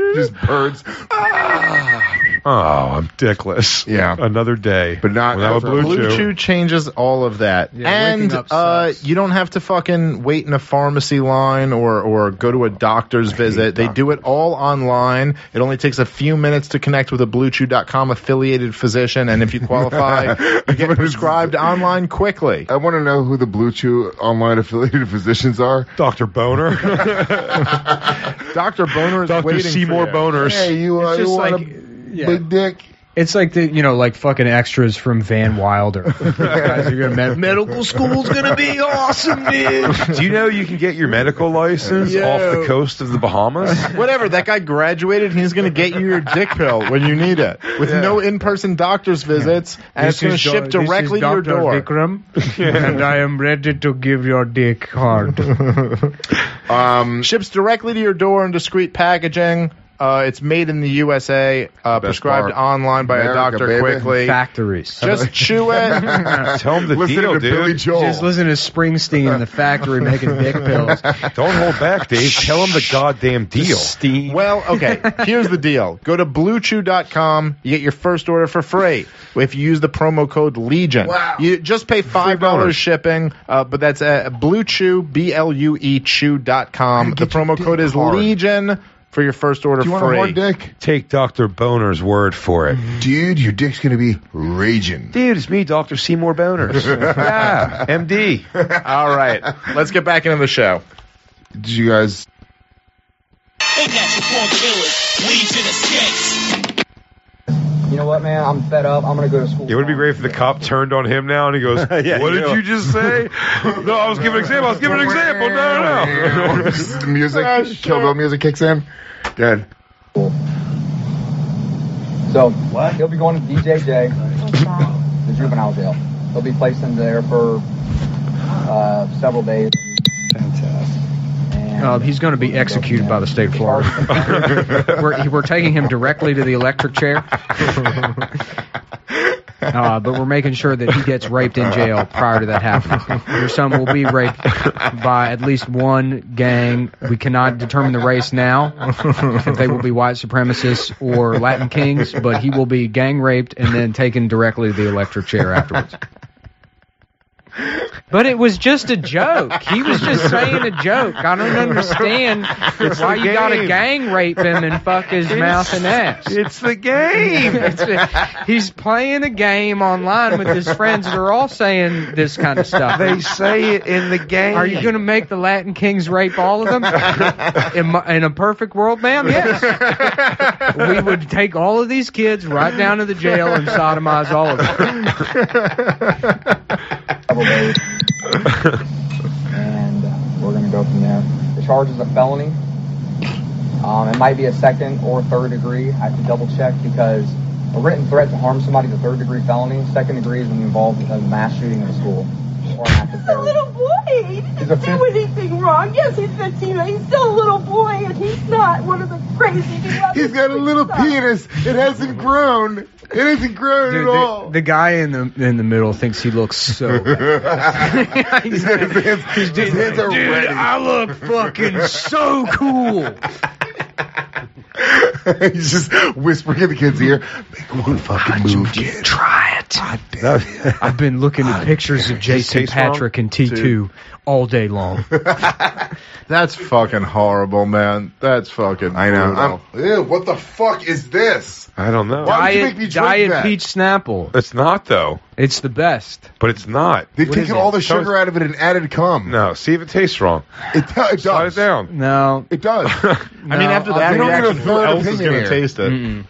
Speaker 13: just birds.
Speaker 14: Oh, I'm dickless.
Speaker 13: Yeah.
Speaker 14: Another day.
Speaker 13: But not
Speaker 14: without a blue,
Speaker 5: Blue
Speaker 14: chew.
Speaker 5: Chew changes all of that,
Speaker 1: Yeah,
Speaker 5: and uh, you don't have to fucking wait in a pharmacy line or or go to a doctor's visit. They do it all online. It only takes a few minutes to connect with a BlueChew.com affiliated physician, and if you qualify, you get prescribed online quickly.
Speaker 13: I want to know who the Blue Chew online affiliated physicians are.
Speaker 14: Dr. Boner.
Speaker 5: Doctor Boner is
Speaker 14: Dr.
Speaker 5: waiting
Speaker 14: Seymour
Speaker 5: for you.
Speaker 14: Boners.
Speaker 13: Hey, you, uh, you want
Speaker 1: like-
Speaker 13: a
Speaker 1: yeah.
Speaker 13: big dick?
Speaker 1: It's like the you know like fucking extras from Van Wilder. Guys are gonna med- medical school's gonna be awesome, dude.
Speaker 14: Do you know you can get your medical license
Speaker 5: Yo.
Speaker 14: off the coast of the Bahamas?
Speaker 5: Whatever, that guy graduated. He's going to get you your dick pill when you need it, with no in-person doctor's visits, and it's going to ship directly to your door.
Speaker 1: Vikram, and I am ready to give your dick hard.
Speaker 13: Um,
Speaker 5: Ships directly to your door in discreet packaging. Uh, it's made in the USA, uh, prescribed
Speaker 13: part.
Speaker 5: online by
Speaker 13: America,
Speaker 5: a doctor
Speaker 13: baby.
Speaker 5: quickly.
Speaker 1: Factories.
Speaker 5: Just chew it.
Speaker 14: Tell him the
Speaker 13: listen
Speaker 14: deal,
Speaker 13: to Billy
Speaker 14: dude.
Speaker 13: Joel.
Speaker 1: Just listen to Springsteen in the factory making dick pills.
Speaker 14: Don't hold back, Dave. Tell him the goddamn deal.
Speaker 1: Steam.
Speaker 5: Well, okay. Here's the deal. Go to bluechew.com. You get your first order for free if you use the promo code Legion.
Speaker 13: Wow.
Speaker 5: You just pay five dollars shipping, uh, but that's uh, Blue Chew, B L U E Chew.com. The promo code is
Speaker 13: hard.
Speaker 5: Legion for your first order
Speaker 13: Do you want
Speaker 5: free.
Speaker 13: a hard dick?
Speaker 14: Take Dr. Boner's word for it. Mm-hmm.
Speaker 13: Dude, your dick's going to be raging.
Speaker 14: Dude, it's me, Dr. Seymour Boners. yeah, MD.
Speaker 5: All right, let's get back into the show.
Speaker 13: Did you guys?
Speaker 12: Unnatural
Speaker 18: You know what, man? I'm fed up. I'm gonna go to school.
Speaker 14: It would be great if the cop turned on him now and he goes,
Speaker 15: Yeah,
Speaker 14: What
Speaker 15: you
Speaker 14: did
Speaker 15: know.
Speaker 14: you just say? no, I was giving an example. I was giving an example. No, no, no.
Speaker 13: the music, Kill Bill music kicks in. Good.
Speaker 18: So what? He'll be going to DJJ, the juvenile jail. He'll be placed in there for uh, several days. Fantastic.
Speaker 1: Uh, he's going to be executed by the state of Florida. we're, we're taking him directly to the electric chair. Uh, but we're making sure that he gets raped in jail prior to that happening. Your son will be raped by at least one gang. We cannot determine the race now if they will be white supremacists or Latin kings, but he will be gang raped and then taken directly to the electric chair afterwards. But it was just a joke. He was just saying a joke. I don't understand why you got to gang rape him and fuck his mouth and ass.
Speaker 14: It's the game.
Speaker 1: It's a- he's playing a game online with his friends that are all saying this kind of stuff.
Speaker 14: They say it in the game.
Speaker 1: Are you going to make the Latin kings rape all of them? in, my, in a perfect world, ma'am, yes. we would take all of these kids right down to the jail and sodomize all of them.
Speaker 18: Days. and we're going to go from there. The charge is a felony. Um, it might be a second or third degree. I have to double check because a written threat to harm somebody is a third degree felony. Second degree is when you involve in a mass shooting in a school or an act
Speaker 19: a
Speaker 18: terrorism.
Speaker 19: little boy. He didn't
Speaker 18: a
Speaker 19: do anything wrong. Yes, he's 15, but he's still a little boy, and he's not one of the crazy people.
Speaker 13: He's got a little penis. It hasn't grown. It hasn't grown
Speaker 1: Dude,
Speaker 13: at all.
Speaker 1: the, the guy in the in the middle thinks he looks so. bad.
Speaker 13: His hands, his hands are
Speaker 1: Dude,
Speaker 13: ready.
Speaker 1: I look fucking so cool.
Speaker 13: He's just whispering in the kid's ear. Make one fucking move, kid.
Speaker 1: Try it. I've been looking at pictures of Jason? Patrick and T2 all day long.
Speaker 5: That's fucking horrible, man. That's fucking.
Speaker 13: I know. I'm, ew, what the fuck is this?
Speaker 14: I don't know.
Speaker 13: Why would you
Speaker 1: Diet,
Speaker 13: make me drink
Speaker 1: Diet
Speaker 13: that?
Speaker 1: Peach Snapple.
Speaker 14: It's not, though.
Speaker 1: It's the best.
Speaker 14: But it's not.
Speaker 13: They've
Speaker 1: What
Speaker 13: taken
Speaker 1: it?
Speaker 13: all the
Speaker 14: So
Speaker 13: sugar out of it and added cum.
Speaker 14: No, see if it tastes wrong.
Speaker 13: It, do- it
Speaker 14: Slide it
Speaker 13: does.
Speaker 14: down.
Speaker 1: No.
Speaker 13: It does.
Speaker 5: I mean, after
Speaker 1: I'll
Speaker 5: that
Speaker 13: we don't
Speaker 5: reaction, who
Speaker 13: third
Speaker 5: else is
Speaker 13: opinion
Speaker 5: going to
Speaker 13: here.
Speaker 5: taste it?
Speaker 1: Mm-mm.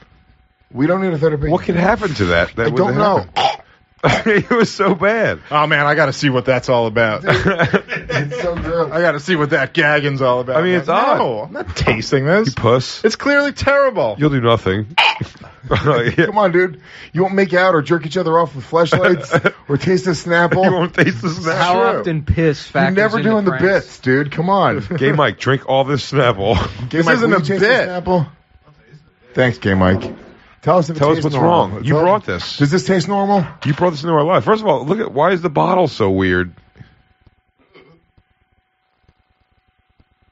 Speaker 13: We don't need a third opinion.
Speaker 14: What could happen to that? that
Speaker 13: I don't know.
Speaker 14: happen? it was so bad.
Speaker 5: Oh man, I got to see what that's all about.
Speaker 13: it's so gross.
Speaker 5: I got to see what that gagging's all about.
Speaker 14: I mean, it's
Speaker 5: no,
Speaker 14: odd.
Speaker 5: I'm not tasting this.
Speaker 14: You puss.
Speaker 5: It's clearly terrible.
Speaker 14: You'll do nothing.
Speaker 13: Come on, dude. You won't make out or jerk each other off with flashlights or taste a Snapple.
Speaker 14: You won't taste the Snapple.
Speaker 1: How
Speaker 13: True.
Speaker 1: often piss
Speaker 13: You're never
Speaker 1: into
Speaker 13: doing the
Speaker 1: pranks?
Speaker 13: bits, dude. Come on.
Speaker 14: Gay Mike, drink all this Snapple.
Speaker 13: Gay
Speaker 5: This
Speaker 13: Mike,
Speaker 5: isn't
Speaker 13: will
Speaker 5: a bit.
Speaker 13: Snapple? Thanks, Gay Mike. Tell us if it
Speaker 14: Tell us what's
Speaker 13: normal.
Speaker 14: wrong. You
Speaker 13: Tell-
Speaker 14: brought this.
Speaker 13: Does this taste normal?
Speaker 14: You brought this into our life. First of all, look at why is the bottle so weird?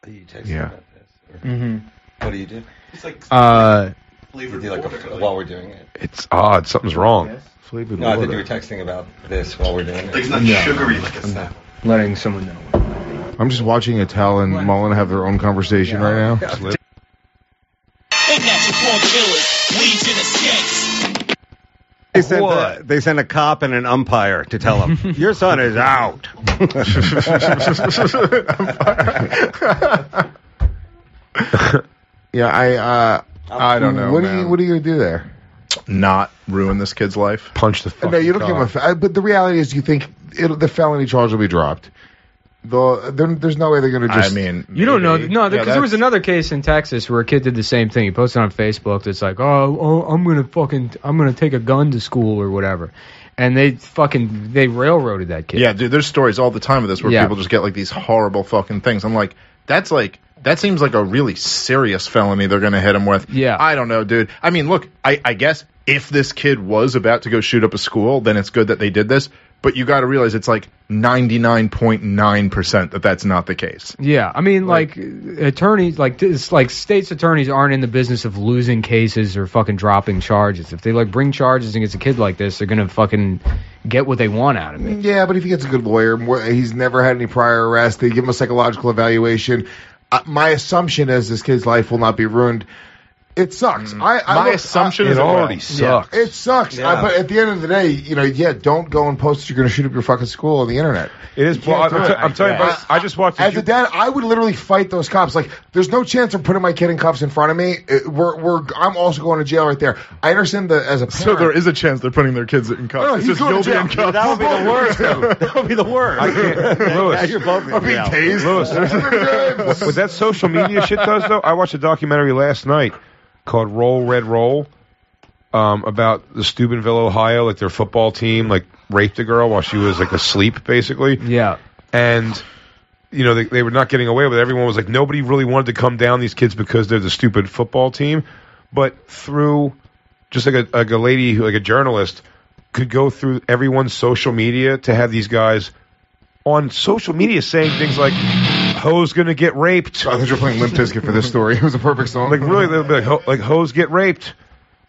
Speaker 15: Are you texting
Speaker 14: Yeah.
Speaker 15: about this?
Speaker 1: Mm-hmm.
Speaker 15: What do you do? It's like
Speaker 1: Uh,
Speaker 15: you do like a, while we're doing it.
Speaker 14: It's odd. Something's wrong.
Speaker 13: Flavored
Speaker 15: No, I think
Speaker 13: water.
Speaker 15: you were texting about this while we're doing it.
Speaker 4: It's not sugary like a snap.
Speaker 1: letting someone know.
Speaker 13: I'm just watching Attell and Mullen have their own conversation right now.
Speaker 12: They natural born killers, legion of skanks.
Speaker 15: They sent, a, they sent a cop and an umpire to tell him, your son is out.
Speaker 13: Yeah, I. uh
Speaker 5: I don't know.
Speaker 13: What are
Speaker 5: man.
Speaker 13: you What are you gonna do there?
Speaker 5: Not ruin this kid's life.
Speaker 14: Punch the fucking
Speaker 13: No, you don't give him a.
Speaker 14: cop.
Speaker 13: But the reality is, you think it'll, the felony charge will be dropped. The, there's no way they're gonna just.
Speaker 5: I mean,
Speaker 1: You don't know,
Speaker 5: maybe.
Speaker 1: no,
Speaker 5: Yeah,
Speaker 1: because there was another case in Texas where a kid did the same thing. He posted on Facebook that's like, oh, oh, I'm gonna fucking, I'm gonna take a gun to school or whatever, and they fucking, they railroaded that kid.
Speaker 5: Yeah, dude, there's stories all the time of this where
Speaker 1: Yeah.
Speaker 5: people just get like these horrible fucking things. I'm like, that's like, that seems like a really serious felony they're going to hit him with.
Speaker 1: Yeah.
Speaker 5: I don't know, dude. I mean, look, I, I guess if this kid was about to go shoot up a school, then it's good that they did this. But you got to realize it's like 99.9% that that's not the case.
Speaker 1: Yeah, I mean, like, attorneys, like this, like states' attorneys aren't in the business of losing cases or fucking dropping charges. If they like bring charges against a kid like this, they're gonna fucking get what they want out of it.
Speaker 13: Yeah, but if he gets a good lawyer, he's never had any prior arrest, They give him a psychological evaluation. Uh, my assumption is this kid's life will not be ruined. It sucks. Mm. I, I
Speaker 5: My
Speaker 13: look-
Speaker 5: assumption
Speaker 13: I-
Speaker 5: is
Speaker 14: It
Speaker 5: it will.
Speaker 14: already sucks.
Speaker 13: It sucks.
Speaker 15: Yeah.
Speaker 13: I, but at the end of the day, you know, yeah, don't go and post that you're going to shoot up your fucking school on the internet.
Speaker 14: It is.
Speaker 13: You
Speaker 14: Well, I'm,
Speaker 13: can't do
Speaker 14: t-
Speaker 13: it.
Speaker 14: I'm telling you,
Speaker 13: I-
Speaker 14: but I just watched.
Speaker 13: As
Speaker 14: the
Speaker 13: a dad, I would literally fight those cops. Like, there's no chance of putting my kid in cuffs in front of me. It- we're, we're, I'm also going to jail right there. I understand that as a parent.
Speaker 5: So there is a chance they're putting their kids in cuffs.
Speaker 13: No,
Speaker 5: it's just you'll be in cuffs.
Speaker 15: that would be the worst. that would be the worst.
Speaker 14: I can't. Lewis.
Speaker 15: Now you're both
Speaker 13: I'm being tased.
Speaker 14: Lewis, what that social media shit does, though, I watched a documentary last night called "Roll Red Roll" um, about the Steubenville, Ohio, like their football team, like raped a girl while she was like asleep, basically,
Speaker 1: Yeah,
Speaker 14: and you know they, they were not getting away with it. Everyone was like, nobody really wanted to come down these kids because they're the stupid football team, but through just like a like a lady who like a journalist could go through everyone's social media to have these guys on social media saying things like "Ho's gonna get raped."
Speaker 13: I thought you were playing Limp Bizkit for this story. It was a perfect song.
Speaker 14: Like really, they'll be like, Ho- like "Ho's get raped."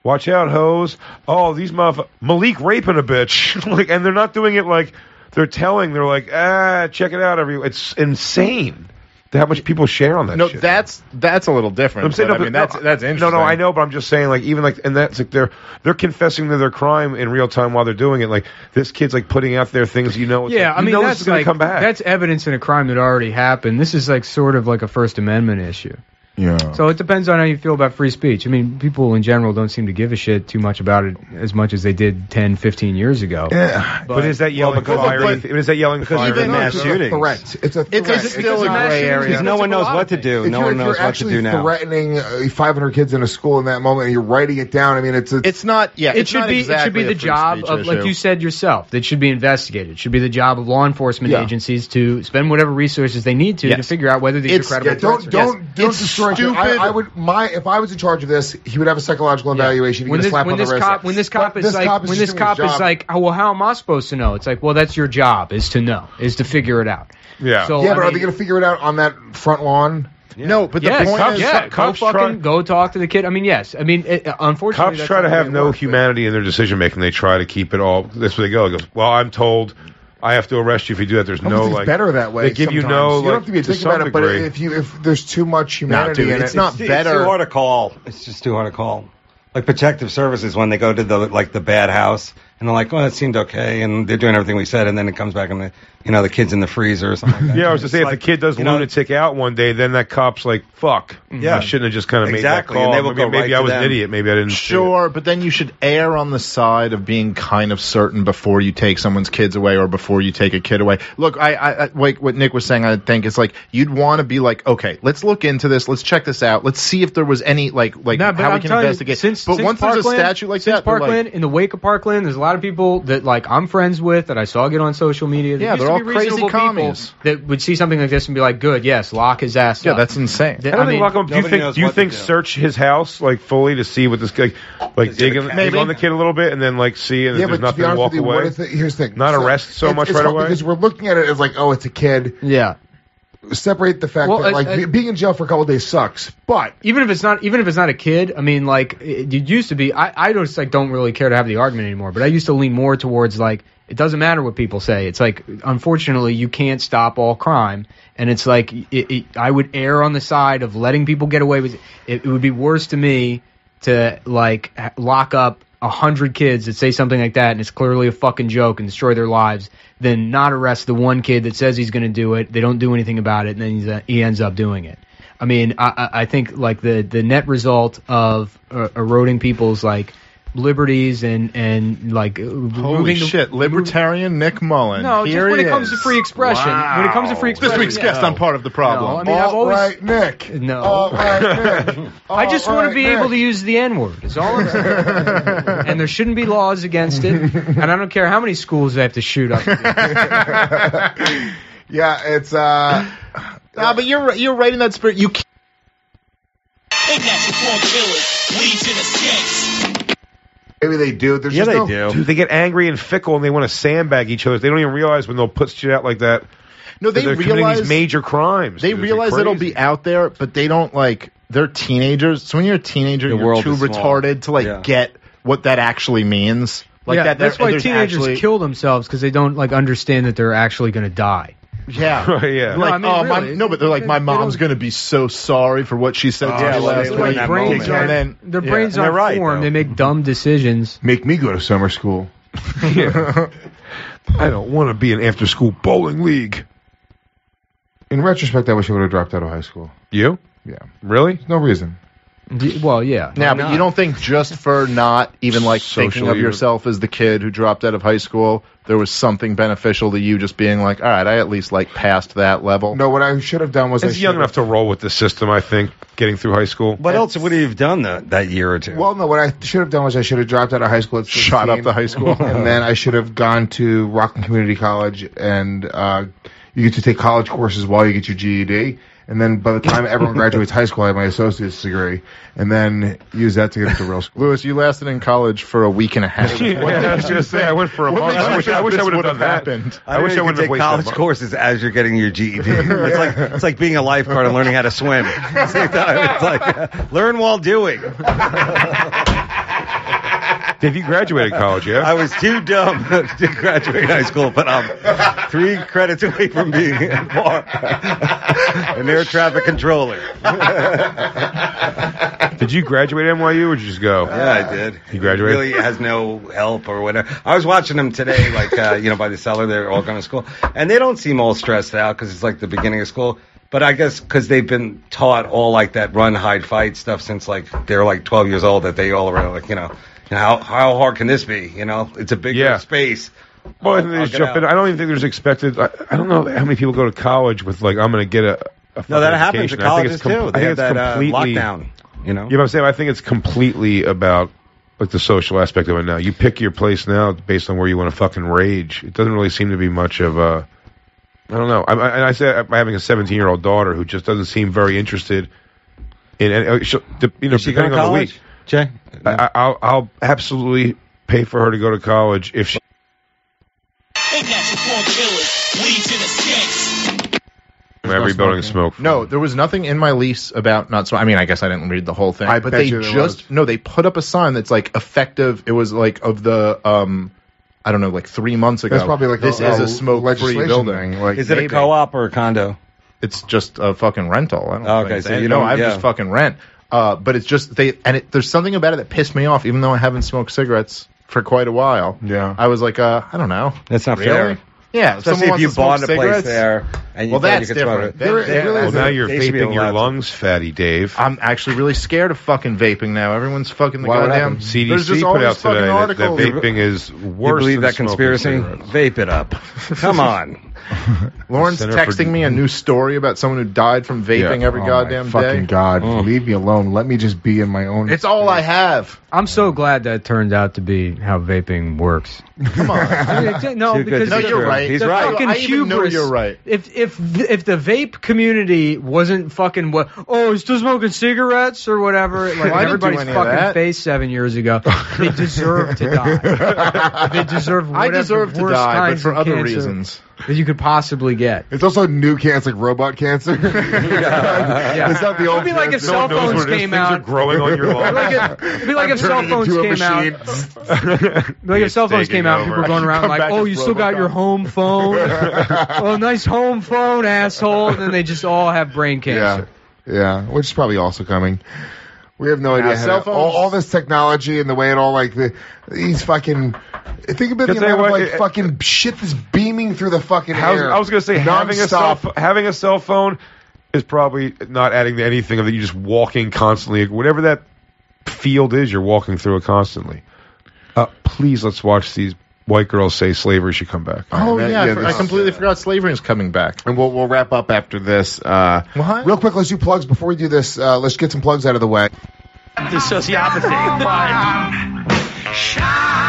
Speaker 14: Watch out, hoes! Oh, these motherfuckers, Malik raping a bitch. like, and they're not doing it like they're telling. They're like, ah, check it out, everyone. It's insane how much people share on that.
Speaker 5: No,
Speaker 14: shit.
Speaker 5: that's that's a little different.
Speaker 14: I'm saying,
Speaker 5: but,
Speaker 14: no,
Speaker 5: I mean,
Speaker 14: but-
Speaker 5: that's
Speaker 14: no,
Speaker 5: that's interesting.
Speaker 14: No, no, I know, but I'm just saying, like, even like, and that's like they're they're confessing to their crime in real time while they're doing it. Like, this kid's like putting out there things you know. It's
Speaker 1: yeah.
Speaker 14: like,
Speaker 1: I mean,
Speaker 14: know
Speaker 1: that's
Speaker 14: is gonna
Speaker 1: like
Speaker 14: come back.
Speaker 1: that's evidence in a crime that already happened. This is like sort of like a First Amendment issue.
Speaker 13: Yeah.
Speaker 1: So it depends on how you feel about free speech. I mean, people in general don't seem to give a shit too much about it as much as they did 10, 15 years ago.
Speaker 13: Yeah.
Speaker 14: but, is that yelling
Speaker 15: because
Speaker 14: fire?
Speaker 15: of
Speaker 14: is that yelling
Speaker 15: because
Speaker 14: fire?
Speaker 15: of the
Speaker 13: No,
Speaker 15: mass
Speaker 13: it's a
Speaker 15: shootings.
Speaker 13: threat. It's a
Speaker 5: It's
Speaker 13: threat.
Speaker 5: a- still a gray area.
Speaker 15: Because no one knows what to do. No one knows what to do now.
Speaker 13: threatening uh, 500 kids in a school in that moment and you're writing it down, I mean, it's, it's,
Speaker 5: It's not. Yeah,
Speaker 1: it should
Speaker 5: not
Speaker 1: be it should be the job
Speaker 5: speech
Speaker 1: of like you said yourself that should be investigated. It should be the job of law enforcement
Speaker 13: Yeah.
Speaker 1: agencies to spend whatever resources they need to to figure out whether these
Speaker 5: It's-
Speaker 1: are credible
Speaker 13: yeah, don't
Speaker 1: threats. or-
Speaker 13: don't don't
Speaker 5: It's
Speaker 13: destroy.
Speaker 5: stupid.
Speaker 13: I, I would my if I was in charge of this, he would have a psychological evaluation. He'd
Speaker 1: When this
Speaker 13: slap
Speaker 1: when
Speaker 13: on
Speaker 1: this
Speaker 13: wrist.
Speaker 1: cop when this cop
Speaker 13: But
Speaker 1: is
Speaker 13: this
Speaker 1: like
Speaker 13: cop is
Speaker 1: when this cop is like, oh, well, how am I supposed to know? It's like, well, that's your job is to know is to figure it out.
Speaker 14: Yeah.
Speaker 1: So
Speaker 13: yeah,
Speaker 1: I
Speaker 13: but are they going to figure it out on that front lawn?
Speaker 5: No, but the
Speaker 1: Yes,
Speaker 5: point
Speaker 1: cops,
Speaker 5: is,
Speaker 1: yeah, go
Speaker 14: cops
Speaker 1: fucking
Speaker 14: try-
Speaker 1: go talk to the kid. I mean, yes. I mean, it, unfortunately,
Speaker 14: Cops try to have
Speaker 1: it
Speaker 14: no
Speaker 1: works, but-
Speaker 14: humanity in their decision making. They try to keep it all. That's where they go. It goes, well, I'm told I have to arrest you if you do that. There's
Speaker 13: Almost
Speaker 14: no
Speaker 13: it's
Speaker 14: like
Speaker 13: better that way.
Speaker 14: They give you
Speaker 13: sometimes.
Speaker 14: no.
Speaker 13: You don't
Speaker 14: like,
Speaker 13: have to be a
Speaker 14: to
Speaker 13: dick about
Speaker 14: some
Speaker 13: it, but if you if there's too much humanity
Speaker 5: dude,
Speaker 13: in
Speaker 5: it's
Speaker 13: it,
Speaker 5: not
Speaker 15: It's
Speaker 5: better.
Speaker 15: too hard to call. It's just too hard to call. Like protective services when they go to the like the bad house and they're like, "Well, it seemed okay," and they're doing everything we said, and then it comes back and the, you know, the kid's in the freezer or something. Like that.
Speaker 14: Yeah, I was to say,
Speaker 15: It's
Speaker 14: if the kid does
Speaker 15: you know-
Speaker 14: lunatic out one day, then that cop's like, "Fuck,
Speaker 15: Yeah.
Speaker 14: I shouldn't have just kind of
Speaker 15: Exactly,
Speaker 14: made that
Speaker 15: and
Speaker 14: call."
Speaker 15: they will
Speaker 14: maybe
Speaker 15: go
Speaker 14: maybe
Speaker 15: right
Speaker 14: I was an idiot. Maybe I didn't.
Speaker 5: Sure, but then you should err on the side of being kind of certain before you take someone's kids away or before you take a kid away. Look, I, I, I like what Nick was saying. I think it's like you'd want to be like, okay, let's look into this. Let's check this out. Let's see if there was any like like
Speaker 1: No,
Speaker 5: how
Speaker 1: I'm
Speaker 5: we can
Speaker 1: telling you,
Speaker 5: investigate.
Speaker 1: since,
Speaker 5: but
Speaker 1: since
Speaker 5: once there's a
Speaker 1: Parkland-
Speaker 5: statute like
Speaker 1: since
Speaker 5: that, they're like-
Speaker 1: Parkland, in the wake of Parkland, there's a lot of people that like I'm friends with that I saw get on social media. That
Speaker 5: Yeah, they're all crazy commies.
Speaker 1: that would see something like this and be like, "Good, yes, lock his ass."
Speaker 5: Yeah,
Speaker 1: up.
Speaker 5: that's insane.
Speaker 1: Th-
Speaker 14: I don't
Speaker 1: I
Speaker 14: think
Speaker 1: mean,
Speaker 14: lock him. Do you think? Do you think
Speaker 1: do.
Speaker 14: search his house like fully to see what this guy, like dig in, dig on the kid a little bit, and then like see, and
Speaker 13: yeah,
Speaker 14: if there's
Speaker 13: but to
Speaker 14: nothing, walk
Speaker 13: you,
Speaker 14: away.
Speaker 13: the, here's the thing.
Speaker 14: Not arrest so
Speaker 13: it's-
Speaker 14: much
Speaker 13: it's
Speaker 14: right away?
Speaker 13: because we're looking at it as like, oh, it's a kid.
Speaker 1: Yeah.
Speaker 13: Separate the fact
Speaker 1: Well,
Speaker 13: that like
Speaker 1: I-
Speaker 13: be- being in jail for a couple of days sucks, but
Speaker 1: even if it's not even if it's not a kid i mean like it, it used to be i i just like don't really care to have the argument anymore but i used to lean more towards like it doesn't matter what people say. It's like unfortunately you can't stop all crime and it's like it, it, i would err on the side of letting people get away with it. It, it would be worse to me to like lock up a hundred kids that say something like that and it's clearly a fucking joke and destroy their lives than not arrest the one kid that says he's going to do it. They don't do anything about it and then he's, uh, he ends up doing it. I mean, I, I I think like the the net result of uh, eroding people's like liberties and and like
Speaker 5: Holy
Speaker 1: removing the-
Speaker 5: shit, libertarian Nick Mullen.
Speaker 1: No,
Speaker 5: Here
Speaker 1: just when
Speaker 5: he
Speaker 1: it comes
Speaker 5: is.
Speaker 1: to free expression. When it comes to free expression,
Speaker 5: This
Speaker 1: expression,
Speaker 5: week's guest I'm part of the problem.
Speaker 1: No, I mean, I've always
Speaker 13: right, Nick.
Speaker 1: no.
Speaker 13: All right, Nick.
Speaker 1: I just
Speaker 13: All
Speaker 1: want to be
Speaker 13: Nick.
Speaker 1: able to use the N word. Is all I'm saying. and there shouldn't be laws against it. And I don't care how many schools they have to shoot up.
Speaker 13: yeah, it's uh.
Speaker 5: Nah, but you're you're right in that spirit. You can't
Speaker 12: They natural born killers, legion of skanks.
Speaker 13: Maybe they do. There's
Speaker 14: yeah,
Speaker 13: just
Speaker 14: they
Speaker 13: no,
Speaker 14: do. Dude, they get angry and fickle, and they want to sandbag each other. They don't even realize when they'll put shit out like that.
Speaker 5: No, they
Speaker 14: they're committing
Speaker 5: realize-
Speaker 14: these major crimes.
Speaker 5: They
Speaker 14: dude.
Speaker 5: Realize
Speaker 14: crazy.
Speaker 5: it'll be out there, but they don't like. They're teenagers, so when you're a teenager,
Speaker 15: The
Speaker 5: you're too retarded to like
Speaker 15: Yeah.
Speaker 5: get what that actually means. Like
Speaker 1: yeah,
Speaker 5: that.
Speaker 1: that's why teenagers
Speaker 5: actually-
Speaker 1: kill themselves because they don't like understand that they're actually going to die.
Speaker 5: Yeah,
Speaker 14: Right, yeah.
Speaker 1: No,
Speaker 5: Like,
Speaker 1: I mean,
Speaker 5: oh, my,
Speaker 1: really,
Speaker 5: no, but they're like, my
Speaker 1: they
Speaker 5: mom's
Speaker 1: don't-
Speaker 5: gonna be so sorry for what she said
Speaker 15: Oh,
Speaker 5: to
Speaker 15: yeah,
Speaker 5: me
Speaker 15: well,
Speaker 5: last
Speaker 15: they
Speaker 5: week.
Speaker 15: learn that
Speaker 1: brains
Speaker 15: moment.
Speaker 1: aren't,
Speaker 5: and then
Speaker 1: their
Speaker 5: yeah.
Speaker 1: brains
Speaker 15: And they're
Speaker 1: aren't
Speaker 15: right,
Speaker 1: formed.
Speaker 15: though.
Speaker 1: They make dumb decisions.
Speaker 13: make me go to summer school.
Speaker 14: I don't want to be in after-school bowling league.
Speaker 13: In retrospect, I wish I would have dropped out of high school.
Speaker 14: You?
Speaker 13: Yeah,
Speaker 14: Really?
Speaker 13: no reason.
Speaker 1: D- Well, yeah.
Speaker 5: Now, but you don't think just for not even like thinking of yourself as the kid who dropped out of high school, there was something beneficial to you just being like, all right, I at least like passed that level.
Speaker 13: No, what I should have done was I
Speaker 14: It's young enough to roll with the system. I think getting through high school.
Speaker 15: What else would you have done that, that year or two?
Speaker 13: Well, no, what I should have done was I should have dropped out of high school at 16,
Speaker 5: Shot up the high school.
Speaker 13: and then I should have gone to Rockland Community College, and uh, you get to take college courses while you get your GED. And then by the time everyone graduates high school, I have my associate's degree, and then use that to get into real school.
Speaker 5: Lewis, you lasted in college for a week and a half.
Speaker 14: Yeah, I was gonna say I went for a month. I wish I wish I would have done that.
Speaker 5: happened?
Speaker 14: I wish I wouldn't have
Speaker 15: take
Speaker 14: wasted
Speaker 15: college
Speaker 14: that month.
Speaker 15: courses as you're getting your GED. it's like it's like being a lifeguard and learning how to swim. Same time, it's like uh, learn while doing.
Speaker 14: Have you graduated college? Yeah.
Speaker 15: I was too dumb to graduate high school, but I'm three credits away from being an air traffic controller.
Speaker 14: Did you graduate at NYU or did you just go?
Speaker 15: Yeah, I did.
Speaker 14: You graduated?
Speaker 15: Really has no help or whatever. I was watching them today, like uh, you know, by the cellar. They're all going to school, and they don't seem all stressed out because it's like the beginning of school. But I guess because they've been taught all like that run, hide, fight stuff since like they're like 12 years old, that they all are like you know, how how hard can this be? You know, it's a big
Speaker 14: Yeah.
Speaker 15: space.
Speaker 14: Well, I
Speaker 15: I'll-
Speaker 14: they
Speaker 15: I'll
Speaker 14: jump in. I don't even think there's expected. I, I don't know how many people go to college with like I'm going to get a. a
Speaker 15: No, that happens at colleges
Speaker 14: com-
Speaker 15: too.
Speaker 14: I
Speaker 15: They
Speaker 14: think
Speaker 15: have
Speaker 14: it's
Speaker 15: that uh,
Speaker 14: completely
Speaker 15: lockdown. You know.
Speaker 14: Yeah, but I'm saying I think it's completely about like the social aspect of it now. You pick your place now based on where you want to fucking rage. It doesn't really seem to be much of a. I don't know. I, I, and I say I'm having a 17 year old daughter who just doesn't seem very interested in. any- uh, you know, depending on the week,
Speaker 15: Jay?
Speaker 14: I, I- I'll I'll absolutely pay for her to go to college if she.
Speaker 12: They natural born killers, legion of skanks.
Speaker 14: Every building smoke.
Speaker 5: No, there was nothing in my lease about not so. I mean, I guess I didn't read the whole thing,
Speaker 13: I
Speaker 5: but
Speaker 13: bet
Speaker 5: they
Speaker 13: you there
Speaker 5: just
Speaker 13: was.
Speaker 5: no. They put up a sign that's like effective. It was like of the um, I don't know, like three months ago.
Speaker 13: That's probably like
Speaker 5: this
Speaker 13: a-
Speaker 5: is
Speaker 13: a
Speaker 5: a smoke free
Speaker 13: legislation
Speaker 5: building.
Speaker 13: thing, like-
Speaker 15: Is it a
Speaker 5: maybe.
Speaker 15: co-op or a condo?
Speaker 5: It's just a fucking rental. I don't
Speaker 15: Oh,
Speaker 5: know
Speaker 15: okay,
Speaker 5: anything.
Speaker 15: so you
Speaker 5: no,
Speaker 15: don't-
Speaker 5: I
Speaker 15: yeah.
Speaker 5: just fucking rent. Uh, but it's just they and it, there's something about it that pissed me off. Even though I haven't smoked cigarettes for quite a while.
Speaker 20: Yeah.
Speaker 5: I was like, uh, I don't know.
Speaker 15: That's not
Speaker 5: Really?
Speaker 15: fair.
Speaker 5: Yeah, if
Speaker 15: Especially if you
Speaker 5: to
Speaker 15: bought a place there and you
Speaker 5: well,
Speaker 15: thought you
Speaker 5: that's
Speaker 15: could smoke
Speaker 5: different.
Speaker 15: it.
Speaker 5: There- there
Speaker 14: Well, now you're
Speaker 15: they should be
Speaker 14: vaping your
Speaker 15: allowed to.
Speaker 14: lungs, fatty Dave.
Speaker 5: I'm actually really scared of fucking vaping now. Everyone's fucking the
Speaker 15: Why,
Speaker 5: goddamn.
Speaker 14: CDC
Speaker 5: just
Speaker 14: put out
Speaker 5: fucking
Speaker 14: today that, that vaping is worse.
Speaker 15: You believe
Speaker 14: than
Speaker 15: that conspiracy?
Speaker 14: cigarettes.
Speaker 15: Vape it up. Come on.
Speaker 5: Lauren's
Speaker 14: Center for-
Speaker 5: texting me a new story about someone who died from vaping
Speaker 13: Yeah.
Speaker 5: every
Speaker 13: Oh,
Speaker 5: goddamn
Speaker 13: my fucking
Speaker 5: day.
Speaker 13: God, leave me alone. Let me just be in my own.
Speaker 5: It's all I have.
Speaker 1: I'm so glad that turned out to be how vaping works.
Speaker 5: Come on.
Speaker 1: no,
Speaker 15: Too good
Speaker 1: because
Speaker 15: to be
Speaker 5: you're
Speaker 15: true.
Speaker 5: right.
Speaker 15: He's
Speaker 1: the
Speaker 15: right.
Speaker 1: fucking
Speaker 5: I even know
Speaker 1: hubris.
Speaker 5: you're right.
Speaker 1: If if if the vape community wasn't fucking what oh he's still smoking cigarettes or whatever like
Speaker 5: Well, I didn't do
Speaker 1: everybody's
Speaker 5: any of
Speaker 1: fucking
Speaker 5: that.
Speaker 1: face seven years ago, they deserve to die. they deserve
Speaker 5: I
Speaker 1: whatever
Speaker 5: deserve to
Speaker 1: worst
Speaker 5: die, but
Speaker 1: kinds
Speaker 5: for
Speaker 1: of
Speaker 5: other
Speaker 1: cancer
Speaker 5: reasons.
Speaker 1: That you could possibly get.
Speaker 13: It's also new cancer, like robot cancer.
Speaker 1: Yeah.
Speaker 13: It's not the old
Speaker 1: It'd be like if cell
Speaker 14: knows
Speaker 1: phones
Speaker 14: where these
Speaker 1: came
Speaker 14: things are
Speaker 1: out.
Speaker 14: growing on your
Speaker 1: It'd be like if, it'd be like if cell phones
Speaker 13: into a
Speaker 1: came out. Like if cell phones
Speaker 14: taking
Speaker 1: came out, people were going around like, "Oh, you still got your home phone? oh, nice home phone, asshole!" And then they just all have brain cancer.
Speaker 13: Yeah, yeah, which is probably also coming. We have no idea how
Speaker 5: cell
Speaker 13: to- all,
Speaker 5: phones-
Speaker 13: all this technology and the way it all like the these fucking. Think about the
Speaker 14: Can I
Speaker 13: amount of like fucking shit that's beaming through the fucking
Speaker 14: How's-
Speaker 13: air.
Speaker 14: I was going to say having a cell
Speaker 13: nonstop.
Speaker 14: ph- having a cell phone is probably not adding to anything of that. You're just walking constantly, whatever that field is. You're walking through it constantly. Uh, please let's watch these white girls say slavery should come back.
Speaker 5: Oh
Speaker 13: that-
Speaker 5: yeah, I
Speaker 13: yeah,
Speaker 5: for- I
Speaker 13: this-
Speaker 5: completely forgot slavery is coming back.
Speaker 13: And we'll we'll wrap up after this. Uh,
Speaker 5: What?
Speaker 13: Real quick, let's do plugs before we do this. Uh, let's get some plugs out of the way.
Speaker 21: The sociopathy.
Speaker 6: Shine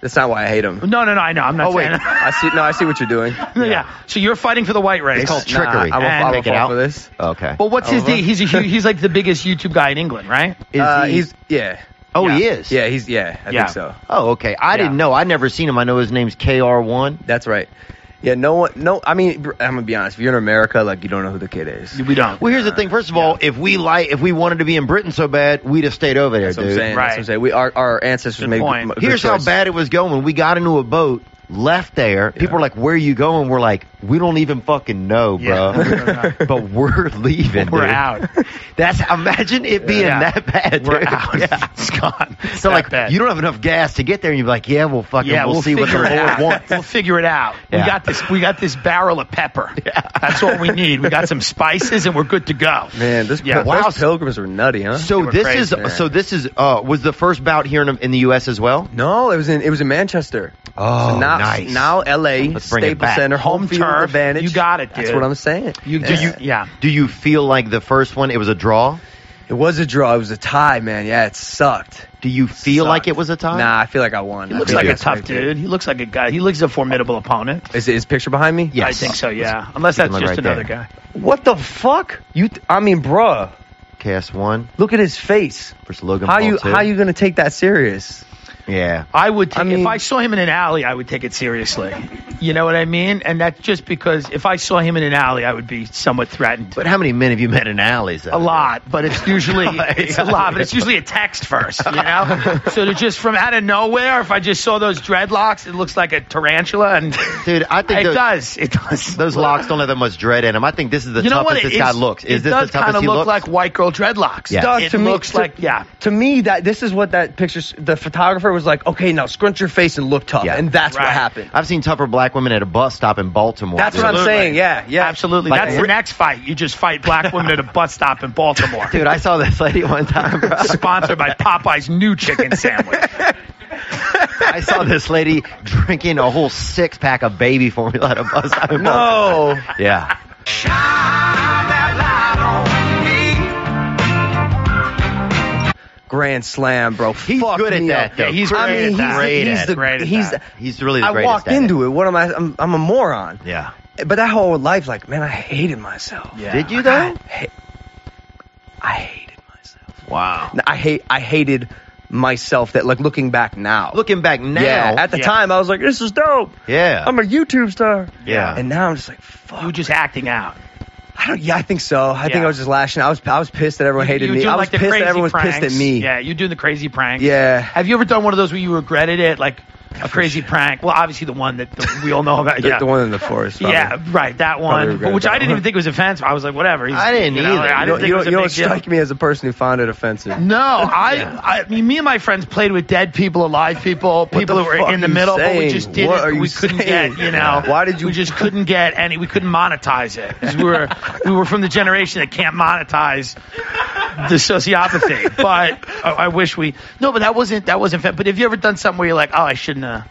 Speaker 22: That's not why I hate him.
Speaker 21: No, no, no. I know. I'm not
Speaker 22: Oh wait,
Speaker 21: saying.
Speaker 22: I see. No, I see what you're doing.
Speaker 21: yeah. So you're fighting for the white race.
Speaker 22: It's called trickery. I won't, I won't fall for this.
Speaker 23: Okay.
Speaker 21: But what's his
Speaker 22: Over.
Speaker 21: deal? He's a, hu- he's like the biggest YouTube guy in England, right?
Speaker 23: Is
Speaker 22: Uh,
Speaker 23: he-
Speaker 22: he's yeah.
Speaker 23: oh, he
Speaker 21: yeah.
Speaker 23: is.
Speaker 22: Yeah, he's yeah. I
Speaker 21: Yeah.
Speaker 22: think so.
Speaker 23: Oh, okay. I didn't know. I never seen him. I know his name's KSI.
Speaker 22: That's right. Yeah, no one. No, I mean, I'm gonna be honest. If you're in America, like you don't know who the kid is.
Speaker 21: We don't.
Speaker 23: Well, here's the thing. First of all, if we like, if we wanted to be in Britain so bad, we'd have stayed over there,
Speaker 22: That's what I'm
Speaker 23: dude.
Speaker 22: saying. That's what I'm saying. We our, our ancestors
Speaker 21: Good
Speaker 22: made.
Speaker 21: point.
Speaker 22: a good
Speaker 23: Here's how
Speaker 22: choice.
Speaker 23: bad it was going. We got into a boat, left there. People were like, "Where are you going?" We're like, "We don't even fucking know, bro."
Speaker 21: Yeah.
Speaker 23: but we're leaving.
Speaker 21: We're
Speaker 23: dude.
Speaker 21: out.
Speaker 23: That's imagine it being
Speaker 21: Yeah.
Speaker 23: that bad.
Speaker 21: We're out.
Speaker 23: Yeah.
Speaker 21: It's gone.
Speaker 23: So
Speaker 21: That
Speaker 23: like,
Speaker 21: bad.
Speaker 23: you don't have enough gas to get there, and you're like, "Yeah, we'll fucking,
Speaker 21: yeah,
Speaker 23: we'll,
Speaker 21: we'll,
Speaker 23: see what the Lord wants."
Speaker 21: We'll figure it out. We got this. We got this barrel of pepper. That's all we need. We got some spices, and we're good to go.
Speaker 22: Man, this
Speaker 21: Yeah.
Speaker 22: wow.
Speaker 23: Wow.
Speaker 22: pilgrims were nutty, huh?
Speaker 23: So this
Speaker 21: crazy,
Speaker 23: is
Speaker 22: man.
Speaker 23: so this is uh was the first bout here in, in the U.S. as well.
Speaker 22: no, it was in it was in Manchester.
Speaker 23: Oh,
Speaker 22: so now,
Speaker 23: nice.
Speaker 22: Now L.A.
Speaker 23: Let's bring it
Speaker 22: Staples
Speaker 23: back.
Speaker 22: Center, home,
Speaker 21: Home
Speaker 22: field
Speaker 21: turf.
Speaker 22: advantage.
Speaker 21: You got it,
Speaker 22: That's what I'm saying.
Speaker 21: You do you? Yeah.
Speaker 23: Do you feel like the first one it was a draw?
Speaker 22: It was a draw. It was a tie, man. Yeah, it sucked.
Speaker 23: Do you feel
Speaker 22: Sucked.
Speaker 23: like it was a tie?
Speaker 22: Nah, I feel like I won.
Speaker 21: He
Speaker 22: I
Speaker 21: looks
Speaker 22: feel
Speaker 21: like a
Speaker 22: that's
Speaker 21: tough
Speaker 22: right
Speaker 21: dude. He looks like a guy. He looks a formidable opponent.
Speaker 22: Is his picture behind me?
Speaker 23: Yes.
Speaker 21: I think so. Yeah. Unless
Speaker 23: Take
Speaker 21: that's
Speaker 23: him
Speaker 21: just
Speaker 23: right
Speaker 21: another
Speaker 23: there.
Speaker 21: guy.
Speaker 22: What the fuck? You? Th- I mean, bruh,
Speaker 23: KSI
Speaker 22: look at his face.
Speaker 23: versus Logan
Speaker 22: How
Speaker 23: Paul
Speaker 22: you
Speaker 23: two.
Speaker 22: how you gonna take that serious?
Speaker 23: Yeah.
Speaker 21: I would take,
Speaker 22: I mean-
Speaker 21: if I saw him in an alley, I would take it seriously. You know what I mean? And that's just because if I saw him in an alley, I would be somewhat threatened.
Speaker 23: But how many men have you met in alleys? though?
Speaker 21: A lot, but it's usually it's a lot, but it's usually a text first, you know. so to just from out of nowhere, if I just saw those dreadlocks, it looks like a tarantula, and
Speaker 23: Dude, I think
Speaker 21: it
Speaker 23: those,
Speaker 21: does, it does.
Speaker 23: those locks don't have that much dread in them. I think this is the
Speaker 21: you
Speaker 23: toughest this
Speaker 21: It
Speaker 23: guy looks. Is
Speaker 21: it
Speaker 23: this the toughest
Speaker 21: kind of look
Speaker 23: looks?
Speaker 21: like white girl dreadlocks.
Speaker 23: Yeah.
Speaker 22: Does
Speaker 21: It
Speaker 22: to me-
Speaker 21: looks
Speaker 22: to-
Speaker 21: like yeah.
Speaker 22: To me, that this is what that picture. The photographer was like, okay, now scrunch your face and look tough,
Speaker 23: Yeah.
Speaker 22: and that's what happened.
Speaker 23: I've seen tougher black women at a bus stop in Baltimore.
Speaker 22: That's what I'm saying. Yeah, yeah,
Speaker 21: Absolutely.
Speaker 23: Like,
Speaker 21: That's the next fight. You just fight black women at a bus stop in Baltimore.
Speaker 23: Dude, I saw this lady one time, bro.
Speaker 21: Sponsored by Popeye's new chicken sandwich.
Speaker 23: I saw this lady drinking a whole six pack of baby formula at a bus stop. in
Speaker 22: No.
Speaker 23: Baltimore. Yeah.
Speaker 22: Grand slam, bro.
Speaker 23: He's
Speaker 22: Fuck
Speaker 23: good at
Speaker 22: me
Speaker 23: that,
Speaker 22: up.
Speaker 23: though.
Speaker 21: Yeah, he's
Speaker 22: I
Speaker 21: great
Speaker 22: mean,
Speaker 21: at
Speaker 22: he's,
Speaker 21: that.
Speaker 23: Great
Speaker 22: he's
Speaker 23: at
Speaker 22: the.
Speaker 21: Great at
Speaker 22: he's
Speaker 21: that.
Speaker 23: He's really the
Speaker 22: I
Speaker 23: greatest
Speaker 22: walked
Speaker 23: at it.
Speaker 22: into it. What am I? I'm, I'm a moron.
Speaker 23: Yeah.
Speaker 22: But that whole life, like, man, I hated myself.
Speaker 21: Yeah.
Speaker 23: Did you though?
Speaker 22: I, ha- I hated myself.
Speaker 23: Wow.
Speaker 22: I hate. I hated myself. That like looking back now.
Speaker 23: Looking back now,
Speaker 22: yeah. At the
Speaker 21: Yeah.
Speaker 22: time, I was like, this is dope.
Speaker 23: yeah,
Speaker 22: I'm a YouTube star.
Speaker 23: yeah.
Speaker 22: And now I'm just like, fuck.
Speaker 21: You were just acting out.
Speaker 22: I don't. Yeah, I think so. I think I was just lashing. I was I was pissed that everyone
Speaker 21: You-
Speaker 22: hated
Speaker 21: you
Speaker 22: me.
Speaker 21: doing,
Speaker 22: I was
Speaker 21: like,
Speaker 22: pissed that everyone was
Speaker 21: pranks.
Speaker 22: pissed at me.
Speaker 21: Yeah, you're doing the crazy pranks.
Speaker 22: Yeah.
Speaker 21: Have you ever done one of those where you regretted it, like a crazy prank? Well, obviously the one that the, we all know about.
Speaker 22: The,
Speaker 21: yeah.
Speaker 22: the one in the forest. probably.
Speaker 21: Yeah, right, that one. But which
Speaker 22: that
Speaker 21: I didn't
Speaker 22: one.
Speaker 21: even think was offensive. I was like, whatever. He's-
Speaker 22: I didn't
Speaker 21: you know,
Speaker 22: either.
Speaker 21: I
Speaker 22: you
Speaker 21: didn't
Speaker 22: don't,
Speaker 21: think
Speaker 22: you
Speaker 21: it was
Speaker 22: you don't
Speaker 21: big deal.
Speaker 22: strike me as a person who found it offensive.
Speaker 21: No, I, I mean, me and my friends played with dead people, alive people, people
Speaker 22: the
Speaker 21: who were in the
Speaker 22: are you
Speaker 21: middle, but we just didn't.
Speaker 22: What are you
Speaker 21: we couldn't
Speaker 22: saying?
Speaker 21: get, you know.
Speaker 22: Why did you?
Speaker 21: We just couldn't get any. We couldn't monetize it 'Cause we were we were from the generation that can't monetize the sociopathy. But I, I wish we. No, but that wasn't that wasn't. Fair. But have you ever done something where you're like, oh, I shouldn't have.
Speaker 22: Uh,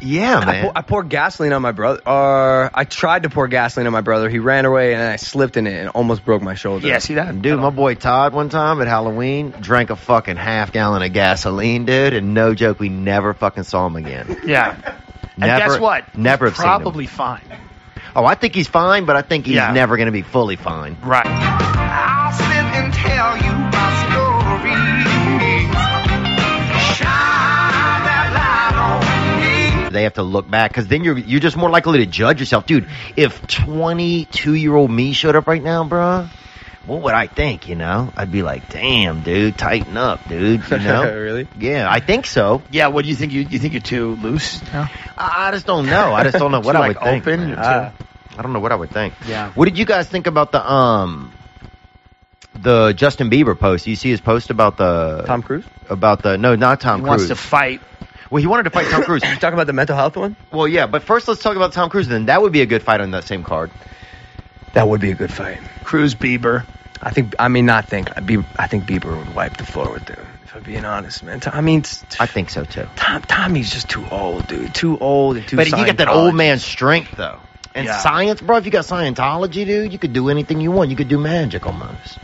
Speaker 22: yeah,
Speaker 21: man.
Speaker 22: I, pour, I poured gasoline on my brother. Or I tried to pour gasoline on my brother. He ran away, and I slipped in it and almost broke my shoulder.
Speaker 21: Yeah, see that?
Speaker 23: Dude, my boy Todd one time at Halloween drank a fucking half gallon of gasoline, dude, and no joke, we never fucking saw him again.
Speaker 21: Yeah. And guess what?
Speaker 23: Never
Speaker 21: He's
Speaker 23: have seen him.
Speaker 21: probably fine.
Speaker 23: Oh, I think he's fine, but I think he's
Speaker 21: Yeah.
Speaker 23: never going to be fully fine.
Speaker 21: Right.
Speaker 23: They have to look back because then you're you're just more likely to judge yourself, dude. If 22 year old me showed up right now, bruh, what would I think? You know, I'd be like, damn, dude, tighten up, dude. You know,
Speaker 22: really?
Speaker 23: Yeah, I think so.
Speaker 21: Yeah. What do you think? You you think you're too loose? No?
Speaker 23: I, I just don't know. I just don't know what
Speaker 21: Too,
Speaker 23: I
Speaker 21: like,
Speaker 23: would think.
Speaker 21: open?
Speaker 23: man.
Speaker 21: You're
Speaker 23: Uh, I don't know what I would think.
Speaker 21: Yeah.
Speaker 23: What did you guys think about the um the Justin Bieber post? You see his post about the
Speaker 22: Tom Cruise?
Speaker 23: About the no, not Tom
Speaker 21: He
Speaker 23: Cruise.
Speaker 21: wants to fight.
Speaker 23: Well, he wanted to fight Tom Cruise.
Speaker 22: you talking about the mental health one?
Speaker 23: Well, yeah, but first let's talk about Tom Cruise. Then that would be a good fight on that same card.
Speaker 22: That would be a good fight.
Speaker 21: Cruise Bieber.
Speaker 22: I think. I mean, not think. I, be, I think Bieber would wipe the floor with him. If I'm being honest, man. I mean,
Speaker 23: I think so too.
Speaker 22: Tom, Tommy's just too old, dude. Too old and too.
Speaker 23: But you got that old man strength though. And
Speaker 21: Yeah.
Speaker 23: science, bro. If you got Scientology, dude, you could do anything you want. You could do magic almost.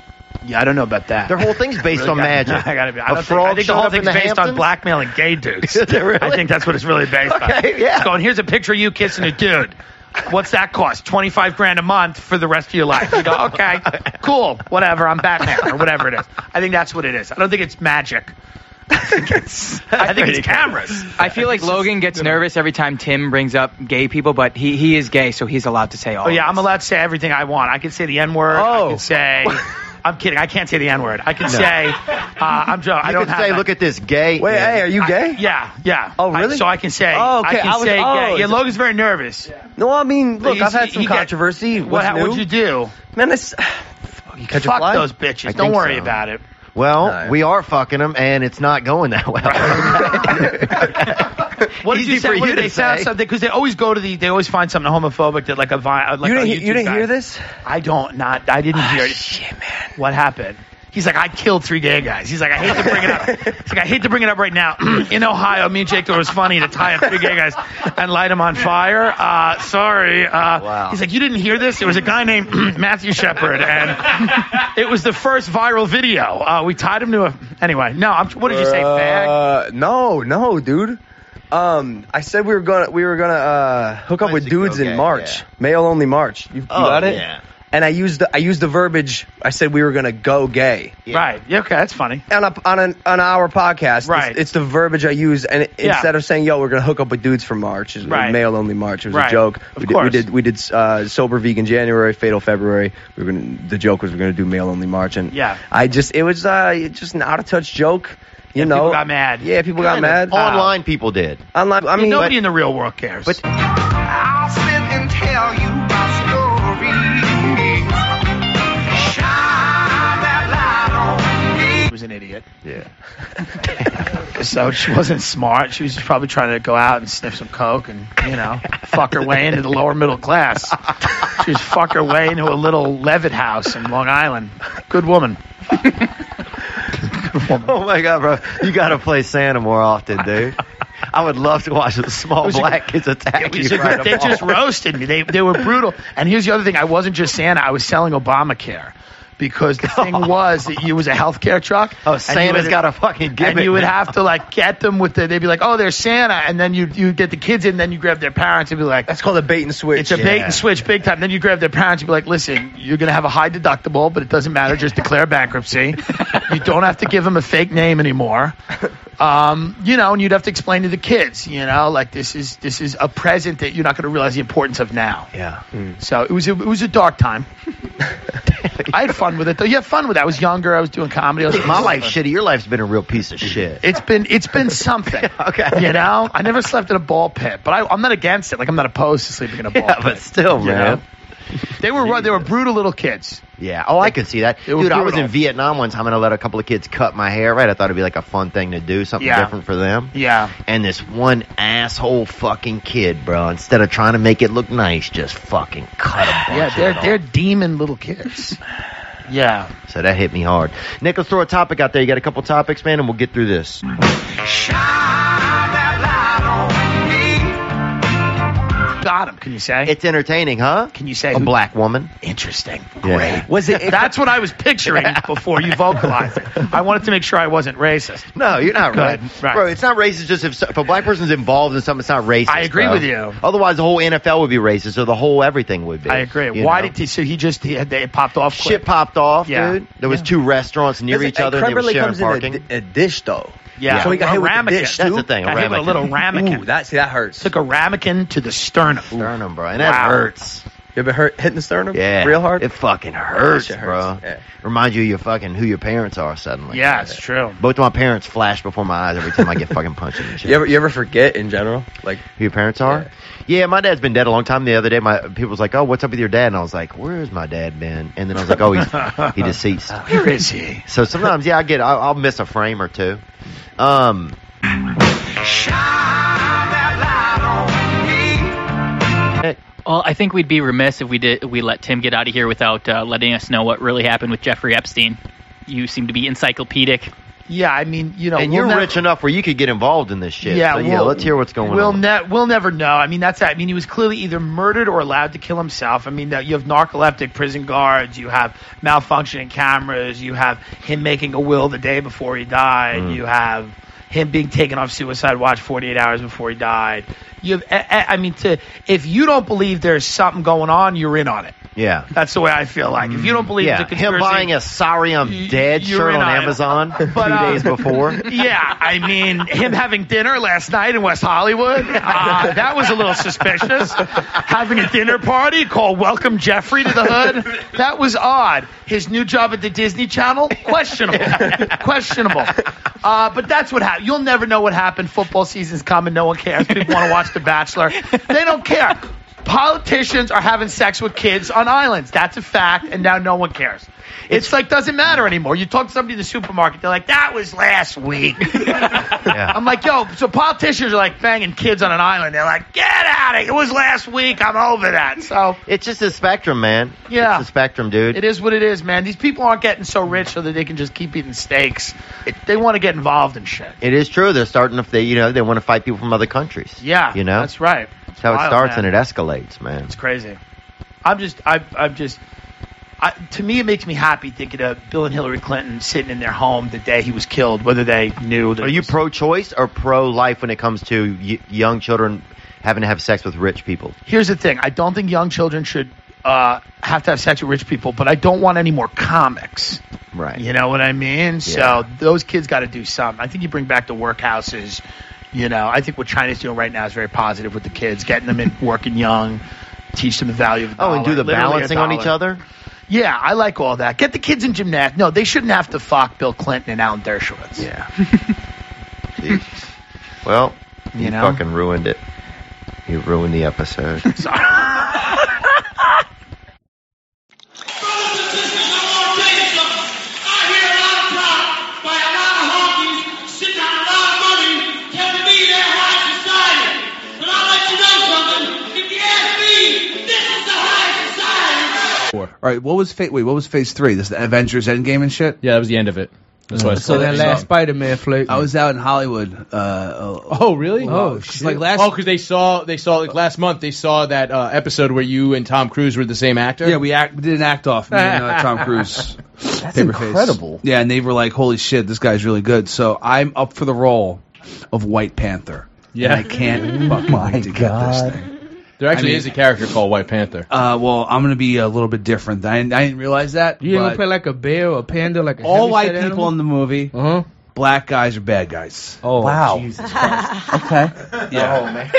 Speaker 21: Yeah, I don't know about that.
Speaker 23: Their whole thing's based
Speaker 21: Really
Speaker 23: on
Speaker 21: gotta-
Speaker 23: magic.
Speaker 21: I gotta be. I,
Speaker 23: A
Speaker 21: don't think, I think the whole thing's
Speaker 23: the
Speaker 21: based on blackmailing gay dudes.
Speaker 23: Really?
Speaker 21: I think that's what it's really based on.
Speaker 23: Okay, yeah.
Speaker 21: It's going. Here's a picture of you kissing a dude. What's that cost? Twenty five grand a month for the rest of your life. You go, okay, cool, whatever. I'm Batman or whatever it is. I think that's what it is. I don't think it's magic. I think it's, I think it's cameras.
Speaker 24: I feel like Logan gets nervous every time Tim brings up gay people, but he, he is gay, so he's allowed to say all.
Speaker 21: Oh yeah, I'm allowed to say everything I want. I can say the N word. I oh. can say. I'm kidding. I can't say the N word. I can
Speaker 23: No.
Speaker 21: say. Uh, I'm joking. I don't
Speaker 23: could
Speaker 21: have
Speaker 23: say,
Speaker 21: that.
Speaker 23: "Look at this gay."
Speaker 22: Wait, hey, are you
Speaker 21: I-
Speaker 22: gay?
Speaker 21: yeah, yeah.
Speaker 22: Oh,
Speaker 21: I-
Speaker 22: really?
Speaker 21: so I can say.
Speaker 22: Oh, okay.
Speaker 21: I can
Speaker 22: I was-
Speaker 21: say
Speaker 22: oh,
Speaker 21: gay. Yeah, Logan's very nervous.
Speaker 22: No, I mean, look,
Speaker 21: He's-
Speaker 22: I've had some
Speaker 21: he get-
Speaker 22: controversy.
Speaker 21: What?
Speaker 22: What's?
Speaker 21: What'd you do?
Speaker 22: Man, this. You catch a
Speaker 21: Fuck
Speaker 22: fly?
Speaker 21: those bitches.
Speaker 23: I
Speaker 21: Don't worry
Speaker 23: so.
Speaker 21: about it.
Speaker 23: Well,
Speaker 22: No.
Speaker 23: we are fucking them, and it's not going that well.
Speaker 21: What did you say? What did they
Speaker 23: say.
Speaker 21: something because they always go to the. They always find something homophobic that like a vi- like
Speaker 22: You didn't, you didn't hear this?
Speaker 21: I don't. Not. I didn't hear it. Shit, man. What happened? He's like, I killed three gay guys. He's like, I hate to bring it up. He's like, I hate to bring it up right now. In Ohio, me and Jake thought it was funny to tie up three gay guys and light them on fire. Uh, sorry. Uh,
Speaker 23: Wow.
Speaker 21: He's like, you didn't hear this? It was a guy named Matthew Shepard, and it was the first viral video. Uh, we tied him to a. Anyway, no. I'm, what did you say, fag?
Speaker 22: Uh, no, no, dude. Um, I said we were gonna we were gonna uh, hook up with
Speaker 23: Let's
Speaker 22: dudes in March,
Speaker 23: yeah.
Speaker 22: male only March. You, you
Speaker 23: Oh,
Speaker 22: got it?
Speaker 23: yeah.
Speaker 22: And I used the I used the verbiage. I said we were gonna go gay.
Speaker 21: Right. Yeah, okay, that's funny.
Speaker 22: On a, on an on our podcast,
Speaker 21: Right.
Speaker 22: It's, it's the verbiage I use, and it,
Speaker 21: Yeah.
Speaker 22: instead of saying "Yo, we're gonna hook up with dudes for March," is
Speaker 21: Right.
Speaker 22: male only March. It was
Speaker 21: Right.
Speaker 22: a joke.
Speaker 21: Of
Speaker 22: we, did, we did we did uh, sober vegan January, fatal February. We were gonna the joke was we are gonna do male only March, and
Speaker 21: Yeah.
Speaker 22: I just it was uh, just an out of touch joke. You
Speaker 21: Yeah,
Speaker 22: know,
Speaker 21: people got mad.
Speaker 22: Yeah, people got
Speaker 23: of.
Speaker 22: mad.
Speaker 23: Online people did.
Speaker 22: Online, I
Speaker 21: Yeah,
Speaker 22: mean,
Speaker 21: nobody in the real world cares.
Speaker 23: But
Speaker 6: I'll sit and tell you my stories. Shine that light on me.
Speaker 21: She was an idiot.
Speaker 23: Yeah.
Speaker 21: So she wasn't smart. She was probably trying to go out and sniff some coke and, you know, fuck her way into the lower middle class. She was fuck her way into a little Levitt house in Long Island. Good woman.
Speaker 23: Oh my god, bro! You gotta play Santa more often, dude. I would love to watch the small
Speaker 21: a-
Speaker 23: black kids attack you. right
Speaker 21: they just roasted me. They they were brutal. And here's the other thing: I wasn't just Santa. I was selling Obamacare because the thing was that it was a healthcare truck.
Speaker 23: Oh, Santa's got a fucking gimmick.
Speaker 21: And you would
Speaker 23: now.
Speaker 21: have to like get them with the. They'd be like, "Oh, there's Santa," and then you you get the kids in, then you grab their parents and be like,
Speaker 22: that's called a bait and switch.
Speaker 21: It's a bait and switch big time. Then you grab their parents and be like, listen, you're going to have a high deductible, but it doesn't matter. Just declare bankruptcy. you don't have to give them a fake name anymore. Um, you know, and you'd have to explain to the kids, you know, like this is this is a present that you're not going to realize the importance of now.
Speaker 23: Yeah.
Speaker 21: So it was a, it was a dark time. I had fun with it though. You had fun with that. I was younger. I was doing comedy. I was
Speaker 23: My life's shitty. Your life's been a real piece of shit.
Speaker 21: It's been it's been something.
Speaker 23: okay.
Speaker 21: You know, I never slept in a ball pit, but I, I'm not against it. Like I'm not opposed to sleeping in a ball
Speaker 23: Yeah,
Speaker 21: pit.
Speaker 23: but still,
Speaker 21: you
Speaker 23: man.
Speaker 21: know? They were they were brutal little kids.
Speaker 23: Yeah. Oh, I could see that.
Speaker 21: They were
Speaker 23: Dude, I was
Speaker 21: brutal.
Speaker 23: in Vietnam once. I'm gonna let a couple of kids cut my hair, right? I thought it'd be like a fun thing to do, something
Speaker 21: Yeah.
Speaker 23: different for them.
Speaker 21: Yeah.
Speaker 23: And this one asshole fucking kid, bro, instead of trying to make it look nice, just fucking cut a bunch
Speaker 21: Yeah,
Speaker 23: of
Speaker 21: they're
Speaker 23: it
Speaker 21: they're
Speaker 23: off.
Speaker 21: demon little kids. Yeah.
Speaker 23: So that hit me hard. Nick, let's throw a topic out there. You got a couple topics, man, and we'll get through this.
Speaker 21: Got him. Can you say?
Speaker 23: It's entertaining, huh?
Speaker 21: Can you say
Speaker 23: a
Speaker 21: who-
Speaker 23: black woman?
Speaker 21: Interesting.
Speaker 23: Yeah.
Speaker 21: Great. Was it? That's what I was picturing before you vocalized it. I wanted to make sure I wasn't racist.
Speaker 23: No, you're not right.
Speaker 21: Right.
Speaker 23: Bro, it's not racist just if, if a black person's involved in something, it's not racist.
Speaker 21: I agree
Speaker 23: bro.
Speaker 21: with you.
Speaker 23: Otherwise, the whole NFL would be racist, or the whole everything would be.
Speaker 21: I agree.
Speaker 23: you
Speaker 21: Why
Speaker 23: know?
Speaker 21: did he? So he just he had it popped off. Quick.
Speaker 23: Shit popped off,
Speaker 21: Yeah.
Speaker 23: dude. There was two restaurants near
Speaker 22: Listen,
Speaker 23: each other,
Speaker 22: and
Speaker 23: and they were sharing
Speaker 22: comes in a a, dish though.
Speaker 21: Yeah.
Speaker 22: So he got
Speaker 21: A
Speaker 22: hit with the dish
Speaker 23: That's
Speaker 22: too.
Speaker 23: the thing, a
Speaker 21: Got hit with a little ramekin.
Speaker 22: Ooh, that see that hurts.
Speaker 21: Took a ramekin to the sternum.
Speaker 23: Sternum, bro, and
Speaker 21: Wow.
Speaker 23: that hurts.
Speaker 22: You ever hurt hitting the sternum?
Speaker 23: Yeah,
Speaker 22: Real hard.
Speaker 23: It fucking hurts,
Speaker 22: shit
Speaker 23: bro.
Speaker 22: hurts. Yeah.
Speaker 23: Remind you of your fucking who your parents are suddenly.
Speaker 21: Yeah, it's true.
Speaker 23: Both of my parents flash before my eyes every time I get fucking punched in the chest.
Speaker 22: You ever you ever forget in general? Like
Speaker 23: Who your parents are? Yeah. my dad's been dead a long time. The other day, my people was like, "Oh, what's up with your dad?" And I was like, "Where's my dad been?" And then I was like, "Oh, he's he deceased."
Speaker 21: Where is he?
Speaker 23: So sometimes, yeah, I get, I'll, I'll miss a frame or two. Um,
Speaker 25: Well, I think we'd be remiss if we did we let Tim get out of here without uh, letting us know what really happened with Jeffrey Epstein. You seem to be encyclopedic.
Speaker 21: Yeah, I mean, you know,
Speaker 23: and
Speaker 21: we'll
Speaker 23: you're
Speaker 21: never-
Speaker 23: rich enough where you could get involved in this shit.
Speaker 21: Yeah,
Speaker 23: so, yeah.
Speaker 21: we'll-
Speaker 23: Let's hear what's going
Speaker 21: we'll
Speaker 23: on.
Speaker 21: Ne- we'll never know. I mean, that's. I mean, he was clearly either murdered or allowed to kill himself. I mean, that you have narcoleptic prison guards, you have malfunctioning cameras, you have him making a will the day before he died,
Speaker 23: Mm.
Speaker 21: you have him being taken off suicide watch 48 hours before he died. You have. I mean, to if you don't believe there's something going on, you're in on it.
Speaker 23: Yeah.
Speaker 21: That's the way I feel like. If you don't believe
Speaker 23: Yeah,
Speaker 21: it's a
Speaker 23: him buying a "Sorry I'm Dead" shirt on
Speaker 21: on.
Speaker 23: Amazon a few
Speaker 21: uh,
Speaker 23: days before.
Speaker 21: yeah, I mean, him having dinner last night in West Hollywood, uh, that was a little suspicious. having a dinner party called Welcome Jeffrey to the Hood, that was odd. His new job at the Disney Channel, questionable. questionable. Uh, but that's what happened. You'll never know what happened. Football season's coming. No one cares. People want to watch The Bachelor. They don't care. Politicians are having sex with kids on islands. That's a fact, and now no one cares. It's, like doesn't matter anymore. You talk to somebody in the supermarket, they're like, "That was last week." I'm like, "Yo," so politicians are like banging kids on an island. They're like, "Get out of here! It was last week. I'm over that." So
Speaker 23: It's just a spectrum, man.
Speaker 21: Yeah.
Speaker 23: it's a spectrum, dude.
Speaker 21: it is what it is, man. These people aren't getting so rich so that they can just keep eating steaks. they want to get involved in shit.
Speaker 23: It is true. They're starting to, they, you know, they want to fight people from other countries.
Speaker 21: Yeah,
Speaker 23: you know,
Speaker 21: that's right.
Speaker 23: That's how it starts
Speaker 21: man.
Speaker 23: and it escalates, man.
Speaker 21: It's crazy. I'm just, I, I'm just, I, to me, it makes me happy thinking of Bill and Hillary Clinton sitting in their home the day he was killed, whether they knew that.
Speaker 23: Are you pro-choice or pro-life when it comes to y- young children having to have sex with rich people?
Speaker 21: Here's the thing: I don't think young children should uh, have to have sex with rich people, but I don't want any more comics.
Speaker 23: Right.
Speaker 21: You know what I mean? So those kids got to do something. I think you bring back the workhouses. You know, I think what China's doing right now is very positive with the kids, getting them in working young, teach them the value of the
Speaker 23: Oh, and do the
Speaker 21: literally a
Speaker 23: balancing on
Speaker 21: dollar.
Speaker 23: each other?
Speaker 21: Yeah, I like all that. Get the kids in gymnastics. No, they shouldn't have to fuck Bill Clinton and Alan Dershowitz.
Speaker 23: Yeah. Well, you,
Speaker 21: You know?
Speaker 23: fucking ruined it. You ruined the episode.
Speaker 26: All right, what was fa- wait? What was Phase Three? This is the Avengers Endgame and shit.
Speaker 1: Yeah, that was the end of it. That's what I
Speaker 26: So that last
Speaker 1: Spider-Man flick.
Speaker 26: I was out in Hollywood. Uh,
Speaker 1: Oh really?
Speaker 26: Oh, shit. Like last-
Speaker 1: Oh, because they saw they saw like last month they saw that uh, episode where you and Tom Cruise were the same actor.
Speaker 26: Yeah, we act we did an act off. Me and uh, Tom Cruise.
Speaker 1: That's
Speaker 26: Paper Face.
Speaker 1: incredible.
Speaker 26: Yeah, and they were like, "Holy shit, this guy's really good." So I'm up for the role of White Panther.
Speaker 1: Yeah.
Speaker 26: and I can't fucking wait to get this thing.
Speaker 1: There actually
Speaker 26: I mean-
Speaker 1: is a character called White Panther.
Speaker 26: Uh, well, I'm gonna be a little bit different. I, I didn't realize that.
Speaker 27: You ain't
Speaker 26: but
Speaker 27: gonna play like a bear or a panda, like a
Speaker 26: all
Speaker 27: heavyset
Speaker 26: white
Speaker 27: animal?
Speaker 26: people in the movie.
Speaker 1: Uh-huh.
Speaker 26: black guys are bad guys.
Speaker 27: Oh,
Speaker 28: Wow.
Speaker 27: Jesus Christ.
Speaker 28: Okay.
Speaker 26: Yeah.
Speaker 28: Oh, man.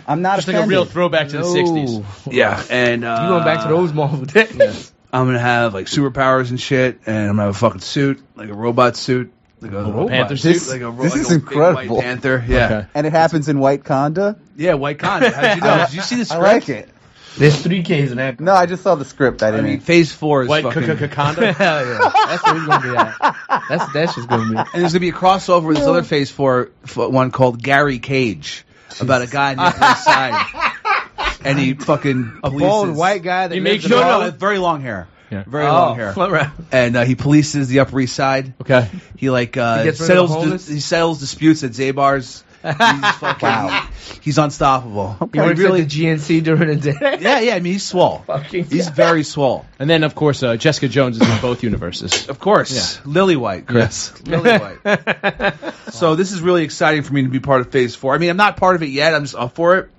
Speaker 28: I'm not
Speaker 27: Just like a real throwback to the 60s.
Speaker 26: Yeah, and uh,
Speaker 27: You going back to those Marvel days?
Speaker 26: I'm gonna have like superpowers and shit, and I'm gonna have a fucking suit, like a robot suit, like a,
Speaker 27: robot
Speaker 26: panther
Speaker 27: suit?
Speaker 26: suit, like a
Speaker 28: This
Speaker 26: like
Speaker 28: is
Speaker 26: a
Speaker 28: incredible.
Speaker 26: White panther, yeah,
Speaker 27: Okay.
Speaker 28: And it happens in White Conda.
Speaker 26: yeah, white condom. How'd you know? Did you see the script?
Speaker 28: I
Speaker 26: script?
Speaker 28: like it.
Speaker 27: There's three Ks in that.
Speaker 28: No, I just saw the script. I
Speaker 26: I
Speaker 28: didn't.
Speaker 26: mean, Phase Four is
Speaker 27: White
Speaker 26: fucking.
Speaker 27: Kakakakanda? Hell yeah. That's what it's going to be at. That's, that's just going to be.
Speaker 26: and there's gonna be a crossover with this other Phase Four one called Gary Cage, about a guy on the Upper Side, and he fucking
Speaker 27: A
Speaker 26: polices-
Speaker 27: bald white guy that
Speaker 26: He
Speaker 27: lives
Speaker 26: makes
Speaker 27: in
Speaker 26: no, no, very long hair.
Speaker 27: Yeah.
Speaker 26: Very
Speaker 27: Oh,
Speaker 26: long hair.
Speaker 27: all right.
Speaker 26: And uh, he polices the Upper East Side.
Speaker 27: Okay.
Speaker 26: He like uh,
Speaker 27: He gets rid of
Speaker 26: settles
Speaker 27: the homeless?
Speaker 26: he settles disputes at Zabar's. He's fucking,
Speaker 28: Wow.
Speaker 26: he's unstoppable.
Speaker 27: He works
Speaker 26: really,
Speaker 27: at the GNC during the day.
Speaker 26: yeah, yeah. I mean, he's swole.
Speaker 27: Fucking
Speaker 26: He's very swole.
Speaker 27: And then, of course, uh, Jessica Jones is in both universes.
Speaker 26: Of course, Lily White, Chris. Lily White. so this is really exciting for me to be part of Phase Four. I mean, I'm not part of it yet. I'm just up for it.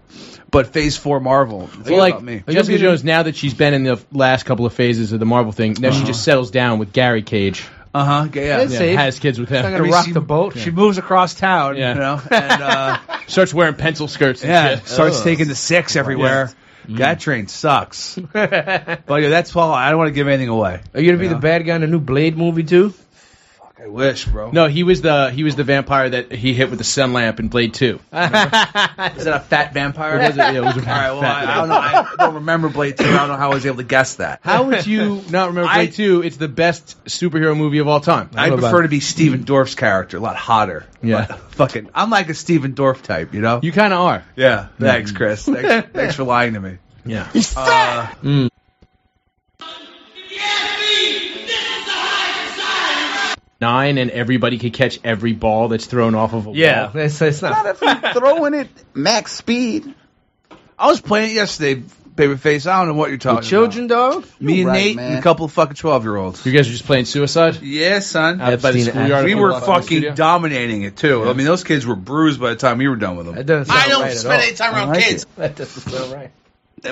Speaker 26: But Phase Four Marvel. It's
Speaker 27: Well, like
Speaker 26: about me.
Speaker 27: Jessica Jones, now that she's been in the last couple of phases of the Marvel thing, now she just settles down with Gary Cage.
Speaker 26: Uh huh. Yeah.
Speaker 27: Yeah, has kids with him.
Speaker 26: I mean, she-
Speaker 27: boat.
Speaker 26: She moves across town.
Speaker 27: Yeah.
Speaker 26: You know, and uh,
Speaker 27: Starts wearing pencil skirts. And
Speaker 26: yeah,
Speaker 27: shit.
Speaker 26: starts
Speaker 27: Ugh.
Speaker 26: taking the six everywhere. That train sucks. but yeah, that's all. I don't want to give anything away.
Speaker 27: Are you gonna be
Speaker 26: Yeah.
Speaker 27: the bad guy in the new Blade movie too?
Speaker 26: I wish, bro.
Speaker 27: No, he was the he was the vampire that he hit with the sun lamp in Blade Two.
Speaker 26: Is that a fat vampire?
Speaker 27: It was a- yeah, it was a
Speaker 26: All right. Well,
Speaker 27: fat
Speaker 26: I, I don't know. I don't remember Blade Two. I don't know how I was able to guess that.
Speaker 27: How would you not remember
Speaker 26: I-
Speaker 27: Blade Two? It's the best superhero movie of all time.
Speaker 26: I prefer to be Stephen Dorff's character, a lot hotter.
Speaker 27: Yeah.
Speaker 26: But fucking, I'm like a Stephen Dorff type, you know.
Speaker 27: You kind of are.
Speaker 26: yeah. Thanks, Chris. Thanks, thanks for lying to me.
Speaker 27: Yeah.
Speaker 26: Uh,
Speaker 27: Mm. Nine, and everybody could catch every ball that's thrown off of a
Speaker 28: Yeah,
Speaker 27: wall.
Speaker 28: it's, it's not. if you're throwing it max speed.
Speaker 26: I was playing it yesterday, Babyface. I don't know what you're talking
Speaker 27: With children, dog.
Speaker 26: about. Me and
Speaker 28: right,
Speaker 26: Nate
Speaker 28: man.
Speaker 26: and a couple of fucking 12 year olds.
Speaker 27: You guys are just playing suicide.
Speaker 26: Yeah, son.
Speaker 27: Out by the schoolyard
Speaker 26: we were fucking dominating it too. I mean, those kids were bruised by the time we were done with them.
Speaker 27: That doesn't sound
Speaker 26: I don't
Speaker 27: right
Speaker 26: spend any time around
Speaker 28: like
Speaker 26: kids.
Speaker 27: That doesn't sound right.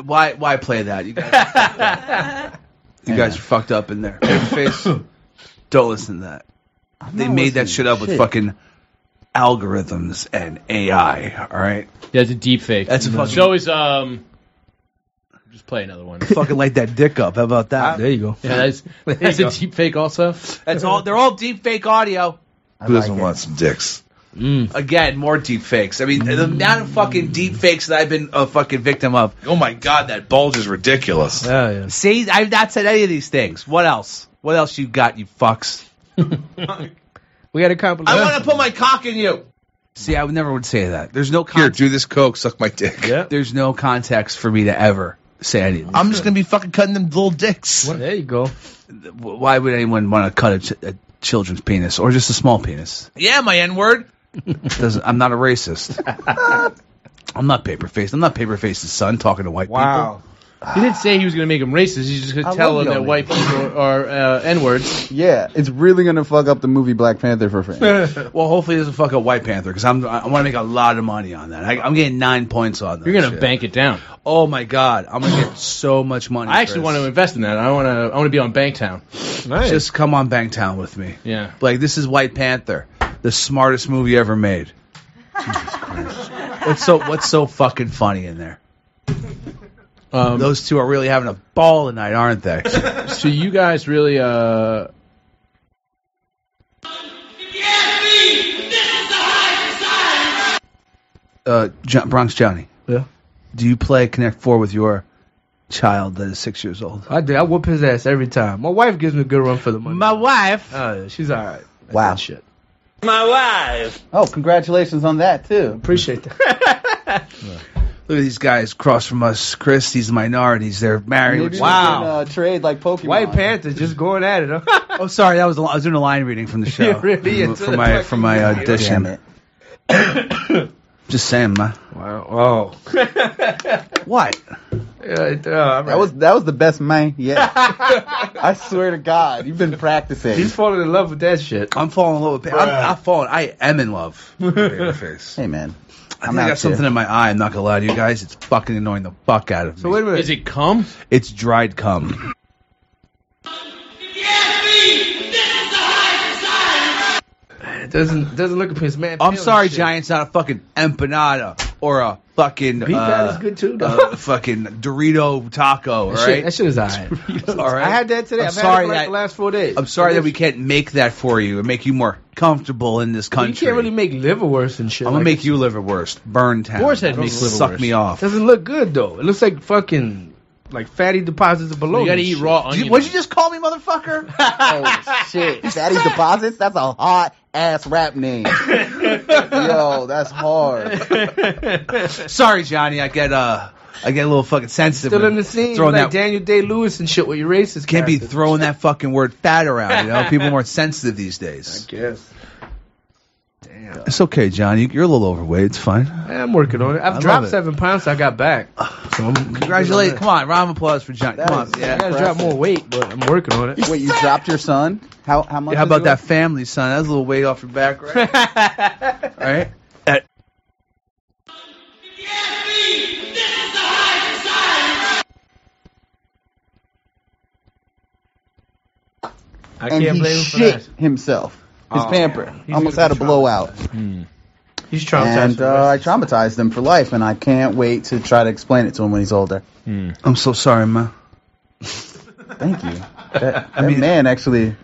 Speaker 26: Why? Why play that? You guys, you guys are fucked up in there. Babyface, don't listen to that. They made that shit
Speaker 28: to
Speaker 26: up with
Speaker 28: shit.
Speaker 26: fucking algorithms and AI. All right,
Speaker 27: Yeah, it's a deep fake.
Speaker 26: That's a fucking-
Speaker 27: So is um. Just play another one.
Speaker 26: fucking light that dick up. How about that? Ah.
Speaker 27: There you go. Yeah, that's that's a deep fake also.
Speaker 26: That's all. They're all deep fake audio.
Speaker 28: I
Speaker 29: Who doesn't
Speaker 28: like it.
Speaker 29: want some dicks? Mm.
Speaker 26: Again, more deep fakes. I mean, the mm. amount of fucking deep fakes that I've been a fucking victim of.
Speaker 29: Oh my god, that bulge is ridiculous.
Speaker 27: Oh yeah.
Speaker 26: See, I've not said any of these things. What else? What else you got, you fucks?
Speaker 27: We got a compliment.
Speaker 26: I want to put my cock in you. See, I would never would say that. There's no
Speaker 29: Here,
Speaker 26: context.
Speaker 29: do this coke, suck my dick.
Speaker 27: Yeah.
Speaker 26: There's no context for me to ever say any of this.
Speaker 29: I'm just gonna be fucking cutting them little dicks.
Speaker 27: There you go.
Speaker 26: Why would anyone want to cut a, ch- a children's penis or just a small penis?
Speaker 29: Yeah, my N word.
Speaker 26: Doesn't, I'm not a racist. I'm not paper faced. I'm not paper faced son talking to white people.
Speaker 28: Wow.
Speaker 27: He didn't say he was going to make him racist. He's just going to tell them that white people are uh, n words.
Speaker 28: Yeah, it's really gonna fuck up the movie Black Panther for fans.
Speaker 26: people. Well, hopefully it doesn't fuck up White Panther because I'm I want to make a lot of money on that. I, I'm getting nine points on that.
Speaker 27: You're going to
Speaker 26: shit.
Speaker 27: bank it down.
Speaker 26: Oh my god, I'm gonna get so much money.
Speaker 27: I actually want to invest in that. I want to. I want to be on Banktown. Nice.
Speaker 26: Just come on Bangtown with me.
Speaker 27: yeah.
Speaker 26: Like this is White Panther, the smartest movie ever made. Jesus Christ. What's so What's so fucking funny in there?
Speaker 27: Um,
Speaker 26: Those two are really having a ball tonight, aren't they?
Speaker 27: so you guys really uh
Speaker 26: Uh, Jo- Bronx Johnny.
Speaker 27: Yeah.
Speaker 26: Do you play Connect Four with your child that is six years old?
Speaker 27: I do. I whoop his ass every time. My wife gives me a good run for the money.
Speaker 26: My wife.
Speaker 27: Oh, yeah, she's all right.
Speaker 28: Wow.
Speaker 27: Shit. My wife.
Speaker 28: Oh, congratulations on that too.
Speaker 27: Appreciate that.
Speaker 26: Look at these guys across from us. Chris, these minorities. They're married.
Speaker 28: Maybe we
Speaker 26: wow.
Speaker 28: can, uh, trade like Pokemon.
Speaker 27: White Panther just going at it. Huh?
Speaker 26: Oh, sorry. That was the, I was doing a line reading from the show.
Speaker 27: You really
Speaker 26: from, from my from my
Speaker 28: Damn
Speaker 26: audition.
Speaker 28: it.
Speaker 26: Just saying, man.
Speaker 27: Wow. Oh.
Speaker 26: What?
Speaker 27: Yeah, uh,
Speaker 28: That was that was the best man yet. I swear to God, you've been practicing.
Speaker 27: He's falling in love with that shit.
Speaker 26: I'm falling in love with. I'm, I'm falling. I am in love. with Babyface.
Speaker 28: Hey man,
Speaker 26: I
Speaker 28: I'm
Speaker 26: think I got something
Speaker 28: there.
Speaker 26: in my eye. I'm not gonna lie to you guys. It's fucking annoying the fuck out of me.
Speaker 27: So wait a minute. Is it cum?
Speaker 26: It's dried cum.
Speaker 30: It doesn't doesn't look appealing, man.
Speaker 26: I'm sorry,
Speaker 30: shit.
Speaker 26: Giant's not a fucking empanada or a fucking
Speaker 30: Beef
Speaker 26: uh,
Speaker 30: patty's good too, though.
Speaker 26: uh, fucking Dorito taco.
Speaker 30: That
Speaker 26: right,
Speaker 30: shit, that shit is alright.
Speaker 26: all right.
Speaker 30: I had that today.
Speaker 26: I'm
Speaker 30: I've
Speaker 26: sorry
Speaker 30: had it for like
Speaker 26: that
Speaker 30: the last four days.
Speaker 26: I'm sorry that we can't make that for you and make you more comfortable in this country.
Speaker 30: You can't really make liverwurst and shit.
Speaker 26: I'm gonna
Speaker 30: like
Speaker 26: make you liverwurst. Burn town.
Speaker 30: Boar's head makes
Speaker 26: Suck me off.
Speaker 30: Doesn't look good though. It looks like fucking like fatty deposits of bologna.
Speaker 27: You gotta eat raw
Speaker 26: Did
Speaker 27: onion.
Speaker 26: what'd you just call me, motherfucker?
Speaker 28: Oh shit, Fatty Deposits. That's a hot ass rap name. Yo, that's hard.
Speaker 26: Sorry, Johnny. I get uh, I get a little fucking sensitive.
Speaker 30: Still in the scene,
Speaker 26: Throwing
Speaker 30: like
Speaker 26: that
Speaker 30: Daniel Day Lewis and shit with your racist.
Speaker 26: can't be throwing that fucking word fat around. You know, people are more sensitive these days.
Speaker 30: I guess.
Speaker 26: It's okay, John. You're a little overweight. It's fine.
Speaker 30: Yeah, I'm working on it. I've
Speaker 26: I
Speaker 30: dropped
Speaker 26: it.
Speaker 30: seven pounds. So I got back. So I'm
Speaker 26: Congratulations. Come on, round of applause for Johnny. Come on.
Speaker 30: Yeah, I
Speaker 26: Yeah.
Speaker 30: gotta drop more weight, but I'm working on it.
Speaker 28: Wait, you dropped your son? How how much?
Speaker 26: How about
Speaker 28: he
Speaker 26: that family, son? That's a little weight off your back, right? right? That-
Speaker 30: I
Speaker 28: and
Speaker 30: can't
Speaker 28: he
Speaker 30: blame him for
Speaker 28: shit
Speaker 30: that.
Speaker 28: himself. His
Speaker 30: Oh,
Speaker 28: pamper
Speaker 30: he's
Speaker 28: almost had a
Speaker 30: be
Speaker 28: blowout,
Speaker 30: He's traumatized.
Speaker 28: and uh, I traumatized him for life. And I can't wait to try to explain it to him when he's older.
Speaker 26: I'm so sorry, man.
Speaker 28: Thank you. That, that man actually.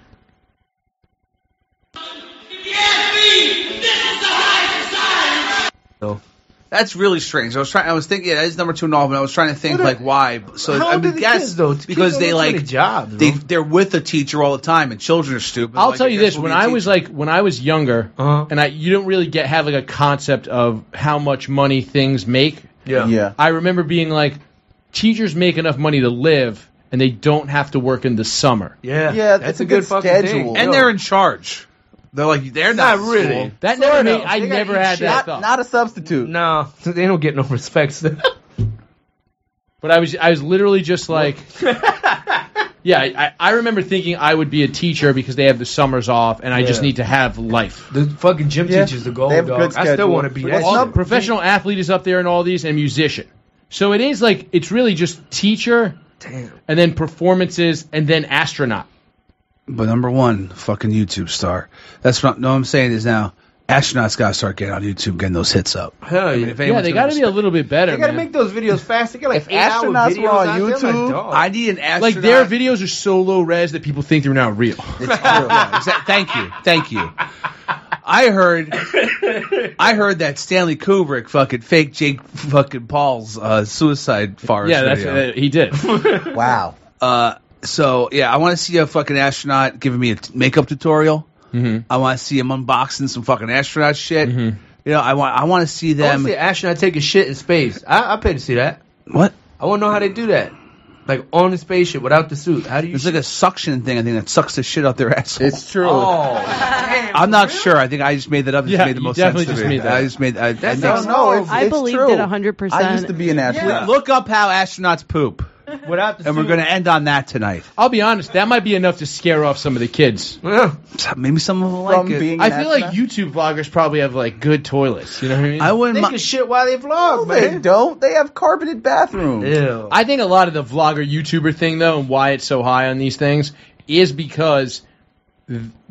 Speaker 26: That's really strange. I was trying. I was thinking. Yeah, that is number two novel. And I was trying to think
Speaker 30: What are-
Speaker 26: like why. So
Speaker 30: How
Speaker 26: I mean,
Speaker 30: are the
Speaker 26: guess
Speaker 30: kids, though?
Speaker 26: Because they like
Speaker 30: many jobs,
Speaker 26: They they're with a teacher all the time, and children are stupid.
Speaker 27: I'll
Speaker 26: Like,
Speaker 27: tell you this:
Speaker 26: we'll
Speaker 27: when I was like when I was younger,
Speaker 30: Uh-huh.
Speaker 27: and I you don't really get have like a concept of how much money things make.
Speaker 30: Yeah.
Speaker 28: Yeah.
Speaker 27: I remember being like, teachers make enough money to live, and they don't have to work in the summer.
Speaker 30: Yeah,
Speaker 28: Yeah,
Speaker 30: that's
Speaker 28: it's
Speaker 30: a
Speaker 28: a
Speaker 30: good,
Speaker 28: good schedule.
Speaker 30: thing.
Speaker 26: and they're in charge. They're like they're not,
Speaker 30: Not really.
Speaker 26: school.
Speaker 27: That
Speaker 30: Sort
Speaker 27: never made. I
Speaker 30: They
Speaker 27: never had
Speaker 30: shit.
Speaker 27: that
Speaker 28: Not,
Speaker 27: thought.
Speaker 28: not a substitute.
Speaker 30: no, they don't get no respect.
Speaker 27: But I was I was literally just like, yeah. I, I remember thinking I would be a teacher because they have the summers off, and I just need to have life.
Speaker 30: the fucking gym
Speaker 28: Yeah.
Speaker 30: teachers, the gold
Speaker 28: They have a
Speaker 30: dog. I still want to be
Speaker 28: But
Speaker 30: that.
Speaker 28: it's
Speaker 27: Professional athlete is up there and all these, and musician. So it is like it's really just teacher,
Speaker 30: Damn.
Speaker 27: and then performances, and then astronaut.
Speaker 26: But number one, fucking YouTube star. That's what. No, I'm saying is now astronauts gotta start getting on YouTube, getting those hits up.
Speaker 30: Hell yeah.
Speaker 26: if
Speaker 27: Yeah, they
Speaker 26: gonna
Speaker 27: got to be a little bit better,
Speaker 30: They gotta
Speaker 27: man.
Speaker 30: make those videos fast. They got like
Speaker 28: If
Speaker 30: eight-hour
Speaker 28: astronauts
Speaker 30: videos
Speaker 28: were on
Speaker 30: out there, like,
Speaker 28: YouTube.
Speaker 26: I need an astronaut.
Speaker 27: like their videos are so low res that people think they're not real.
Speaker 26: Yeah, exa- thank you, thank you. I heard, I heard that Stanley Kubrick fucking fake Jake fucking Paul's uh, suicide forest
Speaker 27: yeah, that's
Speaker 26: video.
Speaker 27: uh, he did.
Speaker 28: Wow.
Speaker 26: Uh, so yeah, I want to see a fucking astronaut giving me a t- makeup tutorial.
Speaker 27: Mhm.
Speaker 26: I want to see him unboxing some fucking astronaut shit.
Speaker 27: Mhm.
Speaker 26: You know, I want I want to see
Speaker 30: I want
Speaker 26: them.
Speaker 30: to see an astronaut take a shit in space. I, I pay to see that.
Speaker 26: what?
Speaker 30: I want to know how they do that. Like on the spaceship without the suit. How do you?
Speaker 26: There's like a suction thing. I think that sucks the shit out their asshole.
Speaker 28: It's true.
Speaker 30: oh,
Speaker 26: I'm not sure. I think I just made that up. It just
Speaker 27: Yeah,
Speaker 26: made the
Speaker 27: you
Speaker 26: most
Speaker 27: definitely
Speaker 26: sense to
Speaker 27: just
Speaker 26: me.
Speaker 27: made that
Speaker 26: I
Speaker 27: up.
Speaker 26: just made. I, I
Speaker 30: That's
Speaker 26: think
Speaker 30: not-
Speaker 26: so.
Speaker 28: No, it's,
Speaker 31: I
Speaker 28: it's
Speaker 31: believed
Speaker 28: true.
Speaker 31: it 100%.
Speaker 28: I used to be an athlete.
Speaker 26: Look up how astronauts poop,
Speaker 30: without the
Speaker 26: and we're
Speaker 30: suit.
Speaker 26: going to end on that tonight.
Speaker 27: I'll be honest, that might be enough to scare off some of the kids.
Speaker 30: Yeah.
Speaker 26: Maybe some of them
Speaker 28: From
Speaker 26: like it.
Speaker 28: being
Speaker 27: I feel like
Speaker 28: astronaut.
Speaker 27: YouTube vloggers probably have like good toilets. You know what I mean?
Speaker 26: I wouldn't.
Speaker 30: They
Speaker 26: mi-
Speaker 30: can shit while they vlog,
Speaker 28: No, they don't. They have carpeted bathrooms.
Speaker 30: Ew.
Speaker 27: I think a lot of the vlogger YouTuber thing though, and why it's so high on these things, is because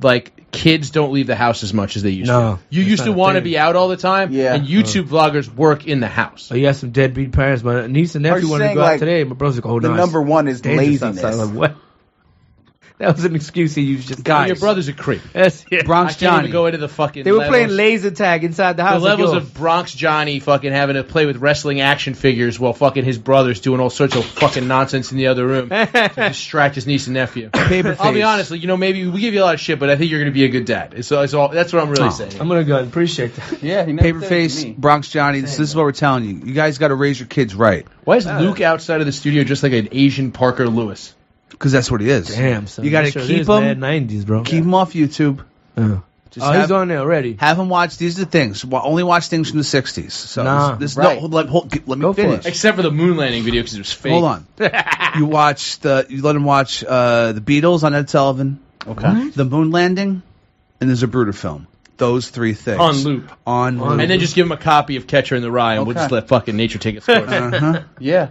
Speaker 27: like kids don't leave the house as much as they used
Speaker 30: No,
Speaker 27: to. You used to want to be out all the time,
Speaker 28: Yeah.
Speaker 27: and YouTube uh-huh. vloggers work in the house.
Speaker 30: Oh, you got some deadbeat parents. My niece and nephew want to
Speaker 28: saying,
Speaker 30: go out today. My brother's like, oh,
Speaker 28: The
Speaker 30: no.
Speaker 28: number one is
Speaker 30: dangerous
Speaker 28: laziness.
Speaker 30: outside. I'm like, what? That was an excuse he used just Guys.
Speaker 27: Your brother's a creep.
Speaker 30: That's it.
Speaker 26: Bronx
Speaker 27: I can't
Speaker 26: Johnny.
Speaker 27: even go into the fucking.
Speaker 30: They were
Speaker 27: levels.
Speaker 30: playing laser tag inside the
Speaker 27: the
Speaker 30: house. like,
Speaker 27: levels
Speaker 30: yo,
Speaker 27: of Bronx Johnny fucking having to play with wrestling action figures while fucking his brother's doing all sorts of fucking nonsense in the other room to distract his niece and nephew.
Speaker 30: Paper
Speaker 27: I'll be honest, like, you know, maybe we give you a lot of shit, but I think you're going to be a good dad. It's, it's all, that's what I'm really
Speaker 26: Oh.
Speaker 27: saying.
Speaker 30: I'm gonna go ahead and appreciate that.
Speaker 28: Yeah, he never said
Speaker 26: Paperface. Bronx Johnny. This, this is what we're telling you. You guys got to raise your kids right,
Speaker 27: Why is uh, Luke outside of the studio just like an Asian Parker Lewis?
Speaker 26: Because that's what he is.
Speaker 30: Damn, son.
Speaker 26: You got to keep
Speaker 30: is
Speaker 26: him.
Speaker 30: Mad 90s, bro.
Speaker 26: Keep him off YouTube.
Speaker 30: Yeah.
Speaker 26: Just
Speaker 30: oh,
Speaker 26: have,
Speaker 30: he's on there already.
Speaker 26: have him watch. These are the things. Wa- Only watch things from the '60s. So
Speaker 30: Nah,
Speaker 26: this, this
Speaker 28: right.
Speaker 26: no, let, hold, let me
Speaker 30: Go
Speaker 26: finish.
Speaker 27: Except for the moon landing video because it was fake.
Speaker 26: Hold on. you watch the. You let him watch uh, the Beatles on Ed Sullivan.
Speaker 27: Okay.
Speaker 26: The moon landing, and there's Zapruder film. Those three things
Speaker 27: On loop.
Speaker 26: On loop.
Speaker 27: And then just give him a copy of Catcher in the Rye, and we'll just let fucking nature take its course.
Speaker 26: Uh-huh.
Speaker 28: Yeah.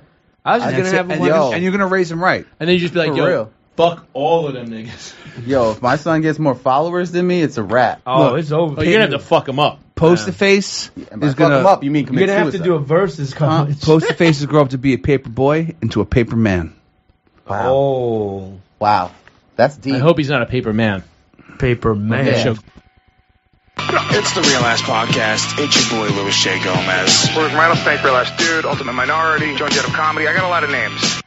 Speaker 30: I was just
Speaker 26: And,
Speaker 30: gonna have
Speaker 26: it.
Speaker 30: him
Speaker 26: and,
Speaker 30: watch.
Speaker 26: you're, and you're gonna raise him right.
Speaker 27: And then you just be like,
Speaker 28: For
Speaker 27: yo,
Speaker 28: real.
Speaker 32: fuck all of them niggas.
Speaker 28: Yo, if my son gets more followers than me, it's a wrap.
Speaker 32: Oh, it's over. Oh, you're gonna have to fuck him up.
Speaker 26: Post the face
Speaker 28: And by
Speaker 26: is
Speaker 28: fuck
Speaker 26: gonna
Speaker 28: him up, you mean commit
Speaker 21: You're gonna have to
Speaker 28: suicide.
Speaker 21: do a versus college.
Speaker 26: Post the face is grow up to be a paper boy into a paper man.
Speaker 28: Wow.
Speaker 21: Oh,
Speaker 28: wow. That's deep.
Speaker 32: I hope he's not a paper man.
Speaker 21: paper man.
Speaker 32: Okay, show-
Speaker 31: It's the Real Ass Podcast. It's your boy Luis J. Gomez.
Speaker 33: Where's Rattlesnake, Real Ass Dude, Ultimate Minority, Joan Jett of Comedy. I got a lot of names.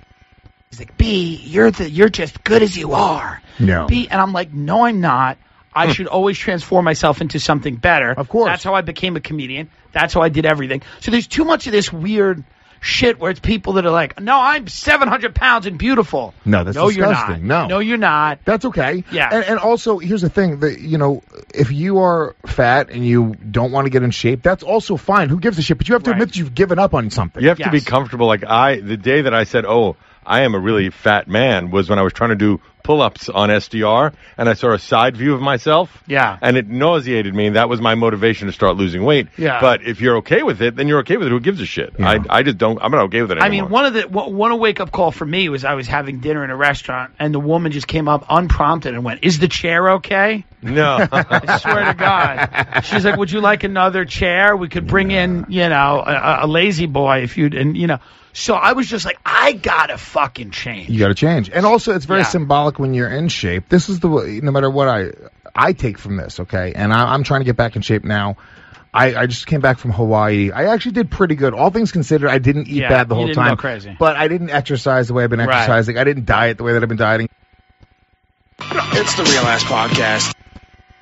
Speaker 21: He's like, B, you're the you're just good as you are.
Speaker 13: No.
Speaker 21: B, and I'm like, no, I'm not. I hmm. should always transform myself into something better. Of
Speaker 13: course.
Speaker 21: That's how I became a comedian. That's how I did everything. So there's too much of this weird shit where it's people that are like, no, I'm 700 pounds and beautiful.
Speaker 13: No, that's
Speaker 21: no, you're
Speaker 13: disgusting.
Speaker 21: not.
Speaker 13: No.
Speaker 21: no, you're not.
Speaker 13: That's okay.
Speaker 21: Yeah.
Speaker 13: And, and also, here's the thing that you know, if you are fat and you don't want to get in shape, that's also fine. Who gives a shit? But you have to admit that you've given up on something.
Speaker 15: You have to be comfortable. Like I, the day that I said, "Oh, I am a really fat man," was when I was trying to do pull-ups on SDR, and I saw a side view of myself.
Speaker 21: Yeah.
Speaker 15: and it nauseated me. and That was my motivation to start losing weight.
Speaker 21: Yeah.
Speaker 15: But if you're okay with it, then you're okay with it. Who gives a shit? I, I just don't. I'm not okay with it
Speaker 21: I mean, one of the one wake up call for me was I was having dinner in a restaurant and the woman just came up unprompted and went, "Is the chair okay?"
Speaker 15: no.
Speaker 21: I swear to God. She's like, "Would you like another chair? We could bring in, you know, a, a lazy boy if you'd." And you know, so I was just like, "I gotta fucking change."
Speaker 13: You got to change. And also, it's very
Speaker 21: Yeah.
Speaker 13: symbolic when you're in shape. This is the way, no matter what I I take from this, okay? And I, I'm trying to get back in shape now. I, I just came back from Hawaii. I actually did pretty good. All things considered, I didn't eat
Speaker 21: Yeah,
Speaker 13: bad the
Speaker 21: you
Speaker 13: whole
Speaker 21: didn't go
Speaker 13: time.
Speaker 21: crazy.
Speaker 13: But I didn't exercise the way I've been
Speaker 21: Right.
Speaker 13: exercising. I didn't diet the way that I've been dieting.
Speaker 31: It's the Real Ass Podcast.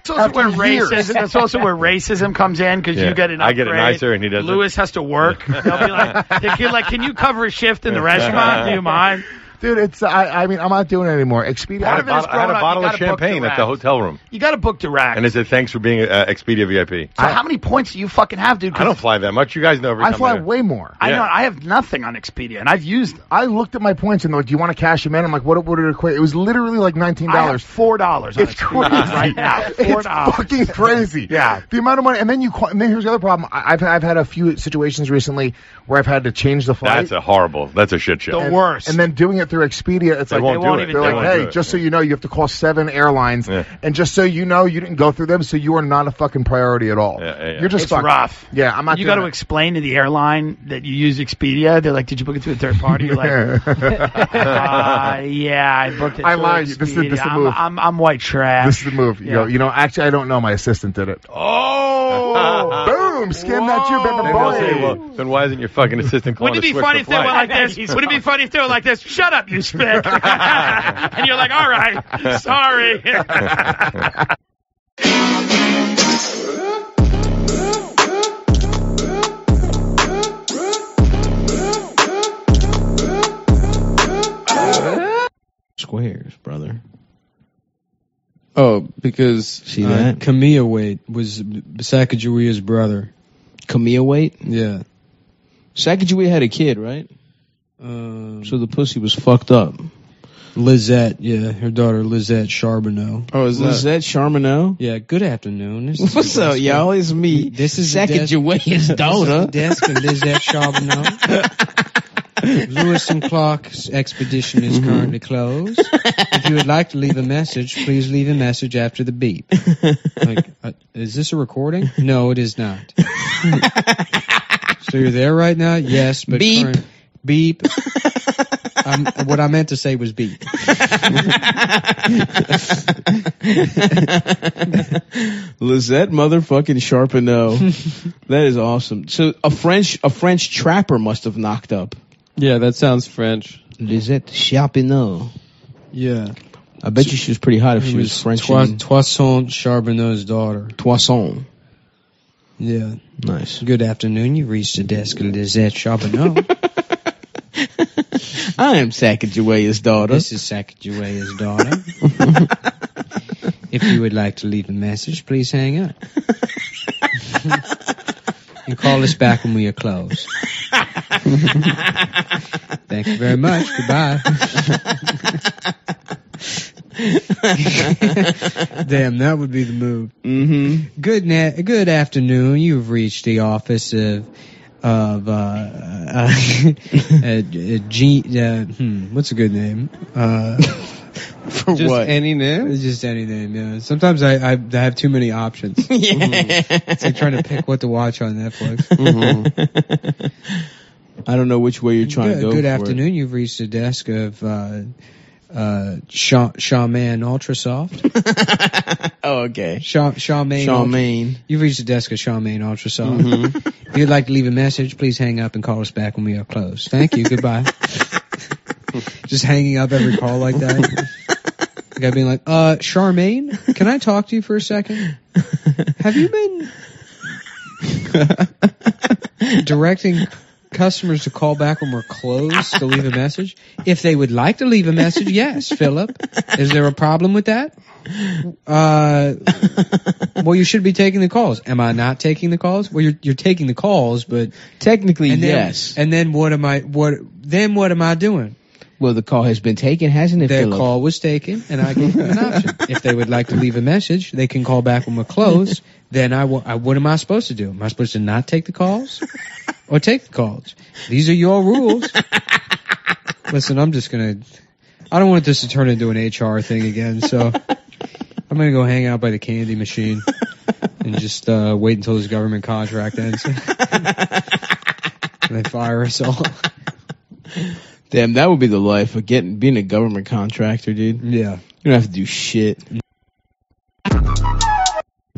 Speaker 21: That's also where racism. That's also where racism comes in because
Speaker 15: Yeah.
Speaker 21: you get an upgrade.
Speaker 15: I get it nicer and he doesn't.
Speaker 21: Luis has to work. They'll be like, they can, like, "Can you cover a shift in the restaurant? Do you mind?"
Speaker 13: Dude, it's I, I mean I'm not doing it anymore. Expedia.
Speaker 21: Part of it is
Speaker 15: I had a
Speaker 21: up,
Speaker 15: bottle of champagne at the hotel room,
Speaker 21: You got to book direct.
Speaker 15: and it said, "Thanks for being uh, Expedia VIP."
Speaker 21: so how many points do you fucking have, dude?
Speaker 15: I don't fly that much. You guys know every
Speaker 13: I
Speaker 15: time
Speaker 13: fly
Speaker 15: there.
Speaker 13: way more.
Speaker 21: I know I have nothing on Expedia, and I've used them.
Speaker 13: I looked at my points and they're like, "Do you want to cash them in?" I'm like, "What would it equate?" It was literally like nineteen dollars.
Speaker 21: four dollars.
Speaker 13: It's crazy
Speaker 21: right now. Four
Speaker 13: It's
Speaker 21: dollars.
Speaker 13: fucking crazy.
Speaker 21: Yeah.
Speaker 13: The amount of money, and then you call, and then here's the other problem. I've I've had a few situations recently where I've had to change the flight.
Speaker 15: That's a horrible. That's a shit show.
Speaker 21: The worst.
Speaker 13: And then doing it through Expedia, it's
Speaker 15: They
Speaker 13: like
Speaker 15: won't
Speaker 21: They
Speaker 15: do
Speaker 21: won't
Speaker 15: it.
Speaker 21: even
Speaker 13: they're
Speaker 15: They
Speaker 13: like, hey,
Speaker 15: do it.
Speaker 13: just so you know, you have to call seven airlines,
Speaker 15: Yeah.
Speaker 13: and just so you know, you didn't go through them, so you are not a fucking priority at all.
Speaker 15: Yeah, yeah, yeah.
Speaker 13: You're just
Speaker 21: It's
Speaker 13: fucked.
Speaker 21: rough.
Speaker 13: Yeah, I'm not.
Speaker 21: you got to explain to the airline that you use Expedia. They're like, "Did you book it through a third party?" You're like, uh, "Yeah, I booked it."
Speaker 13: I
Speaker 21: through
Speaker 13: lied. This is-
Speaker 21: Expedia.
Speaker 13: this is the
Speaker 21: I'm. I'm, I'm white trash.
Speaker 13: This is the move. You,
Speaker 21: Yeah.
Speaker 13: know, you know, actually, I don't know. My assistant did it.
Speaker 21: oh,
Speaker 13: Boom! Scam that you, baby
Speaker 15: Then they'll
Speaker 13: boy.
Speaker 15: say, well, then why isn't your fucking assistant calling
Speaker 21: Wouldn't it
Speaker 15: to
Speaker 21: be
Speaker 15: switch
Speaker 21: funny
Speaker 15: the
Speaker 21: if they went
Speaker 15: flight?
Speaker 21: like this? Wouldn't it be funny if they were like this? Shut up, you spick! and you're like, all right, sorry.
Speaker 32: Squares, brother.
Speaker 1: Oh, because
Speaker 32: See
Speaker 1: uh,
Speaker 32: that?
Speaker 1: Camilla Wade was Sacagawea's brother.
Speaker 32: Camille Wait.
Speaker 1: Yeah.
Speaker 32: Sacagawea had a kid, right?
Speaker 1: Um,
Speaker 32: So the pussy was fucked up.
Speaker 1: Lizette, yeah, her daughter Lizette Charbonneau. Oh,
Speaker 32: Was that Charmano?
Speaker 1: Yeah, good afternoon. This is
Speaker 32: What's up, y'all? It's me.
Speaker 1: This is the
Speaker 32: Sacagawea's
Speaker 1: this is the
Speaker 32: daughter.
Speaker 1: desk of Lizette Charbonneau. Lewis and Clark's expedition is currently closed. If you would like to leave a message, please leave a message after the beep. Like, uh, is this a recording? No, it is not. so you're there right now? Yes, but
Speaker 32: Beep.
Speaker 1: current- beep. Um, what I meant to say was beep.
Speaker 32: Lizette motherfucking Sharpano. that is awesome. So a French a French trapper must have knocked up.
Speaker 1: Yeah, that sounds French.
Speaker 32: Lizette Sharpano.
Speaker 1: Yeah.
Speaker 32: I bet you she was pretty hot if
Speaker 1: It
Speaker 32: she was French.
Speaker 1: Toi-
Speaker 32: and-
Speaker 1: Toisson Charbonneau's daughter.
Speaker 32: Toisson.
Speaker 1: Yeah.
Speaker 32: Nice.
Speaker 1: Good afternoon. You reached the desk of Lizette Charbonneau.
Speaker 32: I am Sacagawea's daughter.
Speaker 1: this is Sacagawea's daughter. if you would like to leave a message, please hang up. and call us back when we are closed. Thank you very much. Goodbye. Damn, that would be the move.
Speaker 32: Mm-hmm.
Speaker 1: Good na- good afternoon. You've reached the office of of uh, uh, uh, uh, G, uh hmm, what's a good name? Uh,
Speaker 32: For
Speaker 1: Just
Speaker 32: what? Any name?
Speaker 1: Just any name, yeah. Sometimes I, I, I have too many options.
Speaker 32: Yeah.
Speaker 1: It's like trying to pick what to watch on Netflix.
Speaker 32: Mhm. I don't know which way you're trying
Speaker 1: good
Speaker 32: to go.
Speaker 1: good
Speaker 32: for it.
Speaker 1: afternoon. You've reached the desk of uh, uh, Shaw, Shawman Ultrasoft.
Speaker 32: oh, okay.
Speaker 1: Shaw, Shawman.
Speaker 32: Shawman.
Speaker 1: You've reached the desk of Shawman Ultrasoft.
Speaker 32: Mhm.
Speaker 1: if you'd like to leave a message, please hang up and call us back when we are closed. Thank you. Goodbye. Just hanging up every call like that. The guy being like, uh, Charmaine, can I talk to you for a second? Have you been directing customers to call back when we're closed to leave a message? If they would like to leave a message, yes, Philip. Is there a problem with that? Uh, well, you should be taking the calls. Am I not taking the calls? Well, you're you're taking the calls, but
Speaker 32: technically,
Speaker 1: and then,
Speaker 32: yes.
Speaker 1: And then what am I? What then? What am I doing?
Speaker 32: Well, the call has been taken, hasn't it?
Speaker 1: Their call was taken, and I gave them an option. If they would like to leave a message, they can call back when we're closed. Then I, what am I supposed to do? Am I supposed to not take the calls or take the calls? These are your rules. Listen, I'm just gonna. I don't want this to turn into an HR thing again, so I'm gonna go hang out by the candy machine and just uh, wait until this government contract ends. and they fire us all.
Speaker 32: Damn, that would be the life of getting being a government contractor, dude.
Speaker 1: Yeah.
Speaker 32: You don't have to do shit.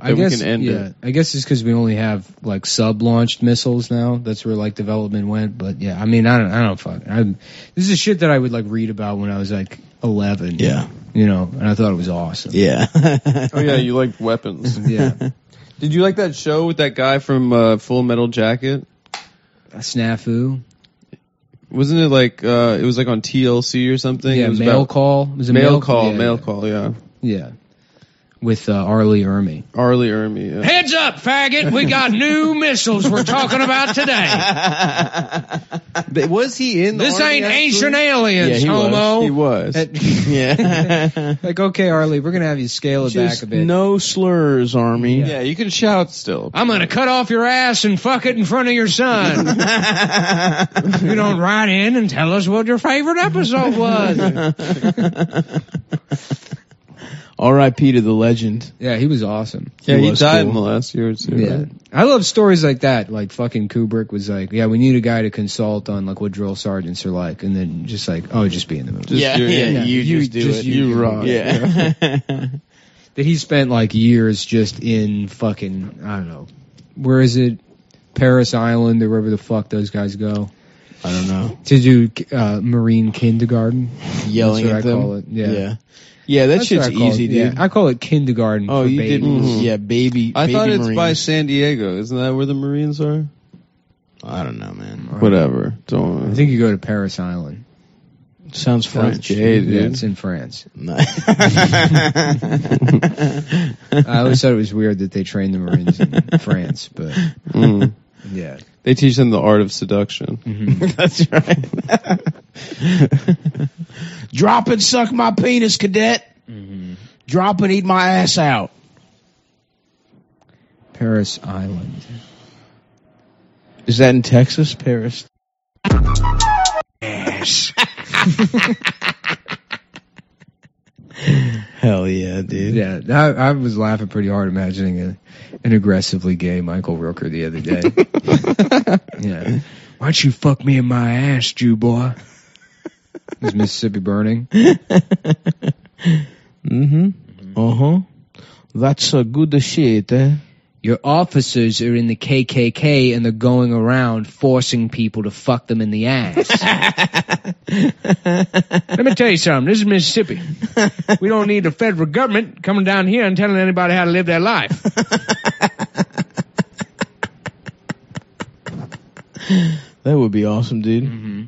Speaker 1: I
Speaker 32: That we
Speaker 1: guess
Speaker 32: can end
Speaker 1: yeah.
Speaker 32: it.
Speaker 1: I guess it's because we only have like sub-launched missiles now. That's where like development went. But yeah, I mean, I don't, I don't fuck. I'm, this is shit that I would like read about when I was like 11.
Speaker 32: Yeah.
Speaker 1: You know, and I thought it was awesome.
Speaker 32: Yeah.
Speaker 34: oh yeah, you like weapons.
Speaker 1: Yeah.
Speaker 34: Did you like that show with that guy from uh, Full Metal Jacket?
Speaker 1: A Snafu.
Speaker 34: Wasn't it like uh, it was like on TLC or something?
Speaker 1: Yeah,
Speaker 34: it was
Speaker 1: mail
Speaker 34: about-
Speaker 1: call. It was a
Speaker 34: mail,
Speaker 1: mail-
Speaker 34: call.
Speaker 1: yeah,
Speaker 34: mail
Speaker 1: yeah.
Speaker 34: call. Yeah.
Speaker 1: Yeah. With uh, R. Lee Ermey.
Speaker 34: Arlie Ermy. Yeah.
Speaker 35: Heads up, faggot. We got new missiles we're talking about today.
Speaker 34: But was he in?
Speaker 35: This
Speaker 34: army,
Speaker 35: ain't
Speaker 34: actually?
Speaker 35: ancient aliens,
Speaker 34: Yeah, he
Speaker 35: homo.
Speaker 34: Was. He was.
Speaker 32: yeah.
Speaker 1: like, okay, Arlie, we're gonna have you scale it back a bit.
Speaker 32: no slurs, Army.
Speaker 34: yeah, you can shout still.
Speaker 35: I'm gonna cut off your ass and fuck it in front of your son. you don't write in and tell us what your favorite episode was.
Speaker 32: R.I.P. to the legend.
Speaker 1: Yeah, he was awesome.
Speaker 34: Yeah, he
Speaker 32: was
Speaker 34: died
Speaker 32: cool.
Speaker 34: in the last year or two.
Speaker 1: Yeah.
Speaker 34: right?
Speaker 1: I love stories like that. Like fucking Kubrick was like, yeah, we need a guy to consult on like what drill sergeants are like, and then just like, oh, just be in the movie.
Speaker 34: Just
Speaker 32: yeah,
Speaker 34: do
Speaker 32: yeah,
Speaker 1: Yeah,
Speaker 32: you,
Speaker 1: you
Speaker 32: just do
Speaker 1: just-
Speaker 32: it.
Speaker 1: you
Speaker 34: You rock.
Speaker 32: yeah.
Speaker 1: that he spent like years just in fucking I don't know, where is it, Parris Island or wherever the fuck those guys go
Speaker 32: I don't know.
Speaker 1: to do uh, marine kindergarten.
Speaker 32: Yelling
Speaker 1: That's
Speaker 32: at
Speaker 1: what I
Speaker 32: them.
Speaker 1: call it. Yeah,
Speaker 32: yeah. Yeah, that
Speaker 1: That's
Speaker 32: shit's
Speaker 1: what I call
Speaker 32: easy,
Speaker 1: it.
Speaker 32: dude.
Speaker 1: Yeah, I call it kindergarten.
Speaker 32: oh,
Speaker 1: for
Speaker 32: you
Speaker 1: babies.
Speaker 32: did.
Speaker 34: Mhm.
Speaker 32: Yeah, baby.
Speaker 34: I
Speaker 32: baby
Speaker 34: thought it's
Speaker 32: Marines.
Speaker 34: by San Diego. Isn't that where the Marines are?
Speaker 32: I don't know, man.
Speaker 34: Whatever. Don't.
Speaker 1: I think you go to Parris Island.
Speaker 32: Sounds French.
Speaker 34: gay, dude.
Speaker 1: Yeah, it's in France. I always thought it was weird that they trained the Marines in France, but
Speaker 34: Mm.
Speaker 1: yeah.
Speaker 34: They teach them the art of seduction.
Speaker 1: Mhm.
Speaker 32: That's right. Drop and suck my penis, cadet.
Speaker 1: Mm-hmm.
Speaker 32: Drop and eat my ass out.
Speaker 1: Parris Island.
Speaker 32: Is that in Texas, Paris?
Speaker 1: Yes.
Speaker 32: Hell yeah, dude.
Speaker 1: Yeah, I, I was laughing pretty hard imagining a, an aggressively gay Michael Rooker the other day. yeah. Why don't you fuck me in my ass, Jew boy? Is Mississippi burning?
Speaker 32: Mm-hmm. Uh-huh. That's a good shit, eh?
Speaker 1: Your officers are in the KKK and they're going around forcing people to fuck them in the ass. Let me tell you something. This is Mississippi. We don't need the federal government coming down here and telling anybody how to live their life.
Speaker 32: That would be awesome, dude.
Speaker 1: Mm-hmm.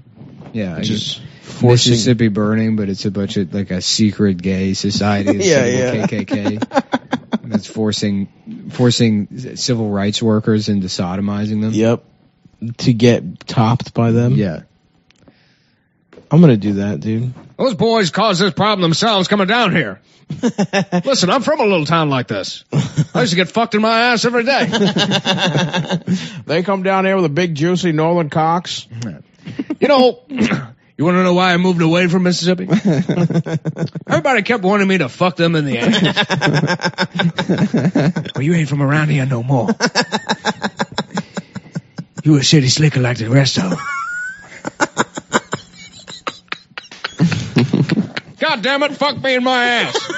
Speaker 1: Yeah, I
Speaker 32: Just
Speaker 1: just
Speaker 32: forcing-
Speaker 1: Mississippi burning, but it's a bunch of like a secret gay society. It's
Speaker 32: Yeah,
Speaker 1: sort of a KKK. That's forcing forcing civil rights workers into sodomizing them.
Speaker 32: Yep. To get topped by them.
Speaker 1: Yeah.
Speaker 32: I'm gonna do that, dude.
Speaker 35: Those boys caused this problem themselves coming down here. Listen, I'm from a little town like this. I used to get fucked in my ass every day.
Speaker 32: They come down here with a big juicy northern cocks.
Speaker 35: You know,
Speaker 27: You want to know why I moved away from Mississippi? Everybody kept wanting me to fuck them in the ass. well, you ain't from around here no more. You a city slicker like the rest of them. God damn it, fuck me in my ass.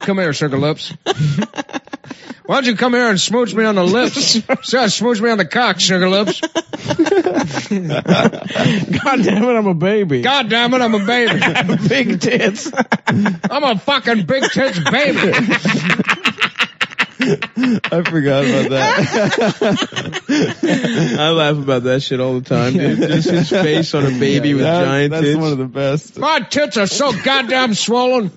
Speaker 27: come here, sugar lips. Why don't you come here and smooch me on the lips? So smooch me on the cock, sugar lips.
Speaker 32: God damn it, I'm a baby.
Speaker 27: God damn it, I'm a baby.
Speaker 32: Big tits.
Speaker 27: I'm a fucking big tits baby.
Speaker 32: I forgot about that. I laugh about that shit all the time, dude. Just his face on a baby with
Speaker 34: That-
Speaker 32: giant
Speaker 34: that's
Speaker 32: tits.
Speaker 34: one of the best.
Speaker 27: My tits are so goddamn swollen.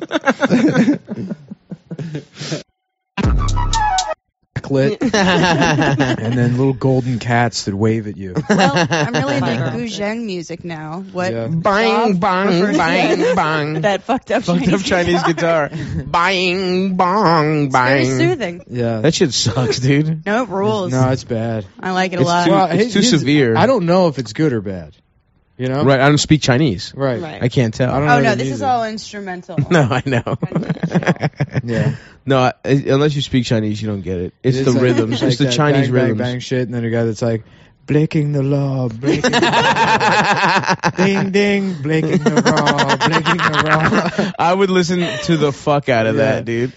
Speaker 1: Clit. and then little golden cats that wave at you.
Speaker 36: Well, I'm really into Guzheng music now. What?
Speaker 1: Yeah.
Speaker 32: Bang,
Speaker 36: Bob
Speaker 32: bang, bang,
Speaker 36: that-
Speaker 32: bang.
Speaker 36: That fucked up
Speaker 32: Fucked up Chinese guitar. Bang, bang, bang.
Speaker 36: Very soothing.
Speaker 1: Yeah.
Speaker 32: That shit sucks, dude.
Speaker 36: No, it rules.
Speaker 1: No, it's bad.
Speaker 36: I like it a lot.
Speaker 32: too-
Speaker 1: Well,
Speaker 32: it's
Speaker 1: hey,
Speaker 32: too severe.
Speaker 1: I don't know if it's good or bad. You know?
Speaker 32: Right, I don't speak Chinese.
Speaker 1: Right.
Speaker 36: Right.
Speaker 32: I can't tell.
Speaker 1: I don't
Speaker 36: oh
Speaker 1: know
Speaker 36: no,
Speaker 1: the
Speaker 36: this is all instrumental.
Speaker 32: No, I know.
Speaker 1: Yeah.
Speaker 32: no, I, unless you speak Chinese, you don't get it. It's,
Speaker 1: It's
Speaker 32: the
Speaker 1: like-
Speaker 32: rhythms.
Speaker 1: like
Speaker 32: It's the Chinese
Speaker 1: bang,
Speaker 32: rhythms.
Speaker 1: Bang, bang shit, and then a guy that's like, breaking the law, breaking the law. ding, ding, breaking the law, breaking the law.
Speaker 32: I would listen to the fuck out of
Speaker 1: Yeah.
Speaker 32: that, dude.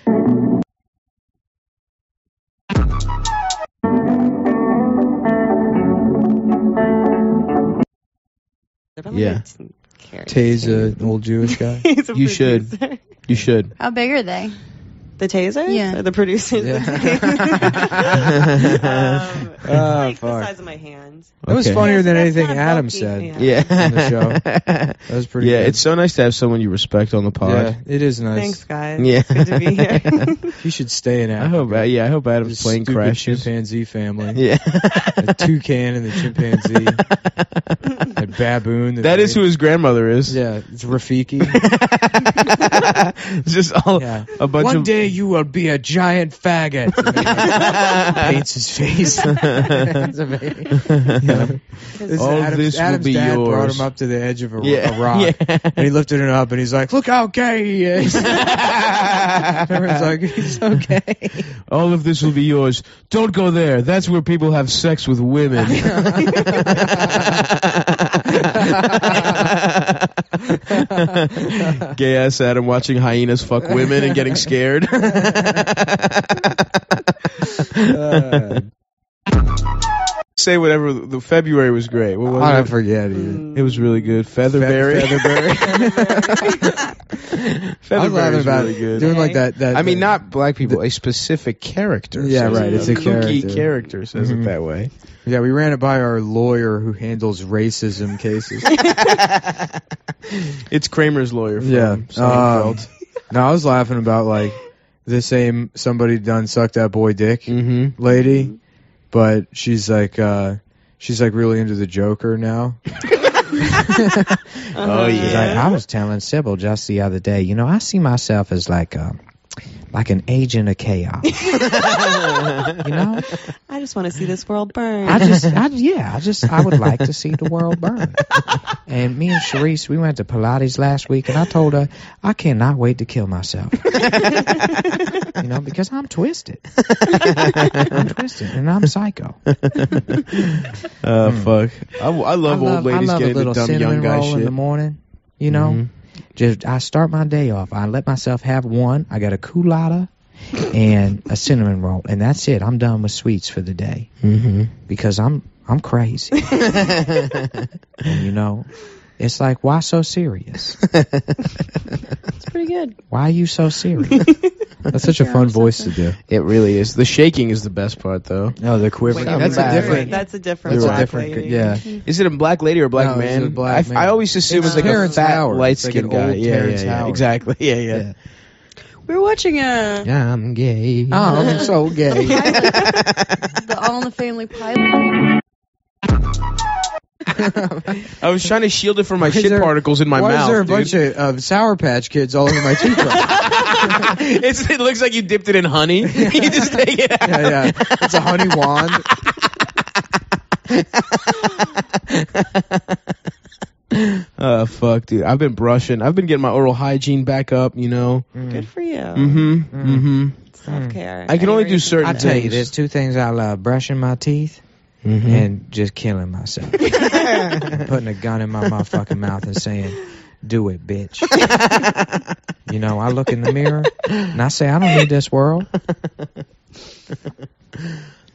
Speaker 32: Yeah.
Speaker 1: Tase, an old Jewish guy.
Speaker 37: He's a
Speaker 32: You should.
Speaker 37: producer.
Speaker 32: You should.
Speaker 36: How big are they?
Speaker 37: The taser?
Speaker 36: Yeah.
Speaker 37: Or the producers?
Speaker 1: Yeah.
Speaker 37: um,
Speaker 1: Oh,
Speaker 37: like the size of my hand.
Speaker 1: That was
Speaker 32: Okay.
Speaker 1: funnier than
Speaker 37: that's
Speaker 1: anything
Speaker 37: kinda
Speaker 1: Adam
Speaker 37: bulky,
Speaker 1: said.
Speaker 37: yeah.
Speaker 32: Yeah.
Speaker 1: On the show. That was pretty
Speaker 32: yeah,
Speaker 1: good.
Speaker 32: it's so nice to have someone you respect on the pod.
Speaker 1: Yeah, it is nice.
Speaker 37: Thanks, guys.
Speaker 32: Yeah.
Speaker 37: It's good to be here.
Speaker 1: You should stay in
Speaker 32: I
Speaker 1: Africa.
Speaker 32: hope. Uh, yeah, I hope Adam's
Speaker 1: This
Speaker 32: plane
Speaker 1: stupid
Speaker 32: crashes.
Speaker 1: chimpanzee family.
Speaker 32: Yeah.
Speaker 1: the toucan and the chimpanzee. that baboon.
Speaker 32: that is who his grandmother is.
Speaker 1: Yeah, it's Rafiki.
Speaker 32: It's just all
Speaker 1: Yeah.
Speaker 32: a bunch
Speaker 1: One
Speaker 32: of.
Speaker 1: day you will be a giant faggot. Paints his face. It's amazing. Yeah. This-
Speaker 32: All
Speaker 1: Adam's,
Speaker 32: this will
Speaker 1: Adam's
Speaker 32: be
Speaker 1: dad brought him up to the edge of a,
Speaker 32: Yeah.
Speaker 1: a rock,
Speaker 32: Yeah.
Speaker 1: and he lifted him up, and he's like, "Look how gay he is." Everyone's like, "He's so gay."
Speaker 32: All of this will be yours. Don't go there. That's where people have sex with women. Gay ass Adam watching hyenas fuck women and getting scared. Uh, Say whatever. The February was great. What was
Speaker 1: I
Speaker 32: it?
Speaker 1: forget even.
Speaker 32: It was really good. Featherberry. Featherberry.
Speaker 1: I was laughing about
Speaker 32: really good.
Speaker 1: doing like that. that
Speaker 32: I mean,
Speaker 1: that-
Speaker 32: not black people. A specific character.
Speaker 1: Yeah,
Speaker 32: says
Speaker 1: right,
Speaker 32: it.
Speaker 1: it's a
Speaker 32: kooky
Speaker 1: character.
Speaker 32: character says
Speaker 1: Mhm.
Speaker 32: it that way.
Speaker 1: Yeah, we ran it by our lawyer who handles racism cases.
Speaker 32: It's Kramer's lawyer. From
Speaker 1: yeah.
Speaker 32: Seinfeld.
Speaker 1: Um, no, I was laughing about like the same somebody done sucked that boy dick
Speaker 32: mm-hmm.
Speaker 1: lady, but she's like uh she's like really into the Joker now.
Speaker 32: Oh yeah.
Speaker 1: like, I was telling Sybil just the other day, you know, I see myself as like um like an agent of chaos. you know?
Speaker 37: I just want to see this world burn.
Speaker 1: I just, I, yeah, I just, I would like to see the world burn. And me and Sharice, we went to Pilates last week, and I told her I cannot wait to kill myself. you know, because I'm twisted. I'm twisted, and I'm psycho.
Speaker 32: Oh fuck. I, I love old ladies
Speaker 1: I love
Speaker 32: getting
Speaker 1: a little
Speaker 32: the dumb young guy
Speaker 1: roll in the morning. You know,
Speaker 32: Mhm.
Speaker 1: Just I start my day off. I let myself have one. I got a Coolatta and a cinnamon roll, and that's it. I'm done with sweets for the day
Speaker 32: Mm-hmm.
Speaker 1: because I'm I'm crazy. and you know, it's like why so serious?
Speaker 37: It's pretty good.
Speaker 1: Why are you so serious? That's such a fun voice to do.
Speaker 32: It really is. The shaking is the best part, though.
Speaker 1: No, the quivering.
Speaker 37: Wait,
Speaker 1: That's a
Speaker 37: back.
Speaker 1: different.
Speaker 37: That's a different.
Speaker 1: That's a different.
Speaker 37: lady.
Speaker 1: Yeah.
Speaker 32: Is it a black lady or a black
Speaker 1: No,
Speaker 32: man?
Speaker 1: a black
Speaker 32: I,
Speaker 1: man.
Speaker 32: I always assume
Speaker 1: It's
Speaker 32: it's, like
Speaker 1: Terrence
Speaker 32: a fat,
Speaker 1: Howard.
Speaker 32: light
Speaker 1: It's like
Speaker 32: skinned
Speaker 1: an
Speaker 32: guy.
Speaker 1: old
Speaker 32: Yeah, yeah, yeah. Exactly. Yeah, yeah.
Speaker 1: Yeah.
Speaker 37: We're watching a
Speaker 32: I'm gay.
Speaker 1: Oh, I'm so gay.
Speaker 36: the All in the Family pilot.
Speaker 32: I was trying to shield it from my
Speaker 1: Why
Speaker 32: shit
Speaker 1: there-
Speaker 32: particles in my
Speaker 1: Why
Speaker 32: mouth.
Speaker 1: is there a
Speaker 32: dude.
Speaker 1: bunch of uh, Sour Patch Kids all over my toothbrush?
Speaker 32: it looks like you dipped it in honey. you just take it out.
Speaker 1: yeah, yeah. It's a honey wand.
Speaker 32: Oh fuck, dude. I've been brushing. I've been getting my oral hygiene back up. You know.
Speaker 37: Good for you.
Speaker 32: Mm-hmm. Mm-hmm.
Speaker 37: Self care.
Speaker 32: I can only do certain
Speaker 38: I tell you,
Speaker 32: things.
Speaker 38: there's two things I love: brushing my teeth
Speaker 32: Mhm.
Speaker 38: and just killing myself. Putting a gun in my motherfucking mouth and saying, "Do it, bitch." you know, I look in the mirror and I say, "I don't need this world."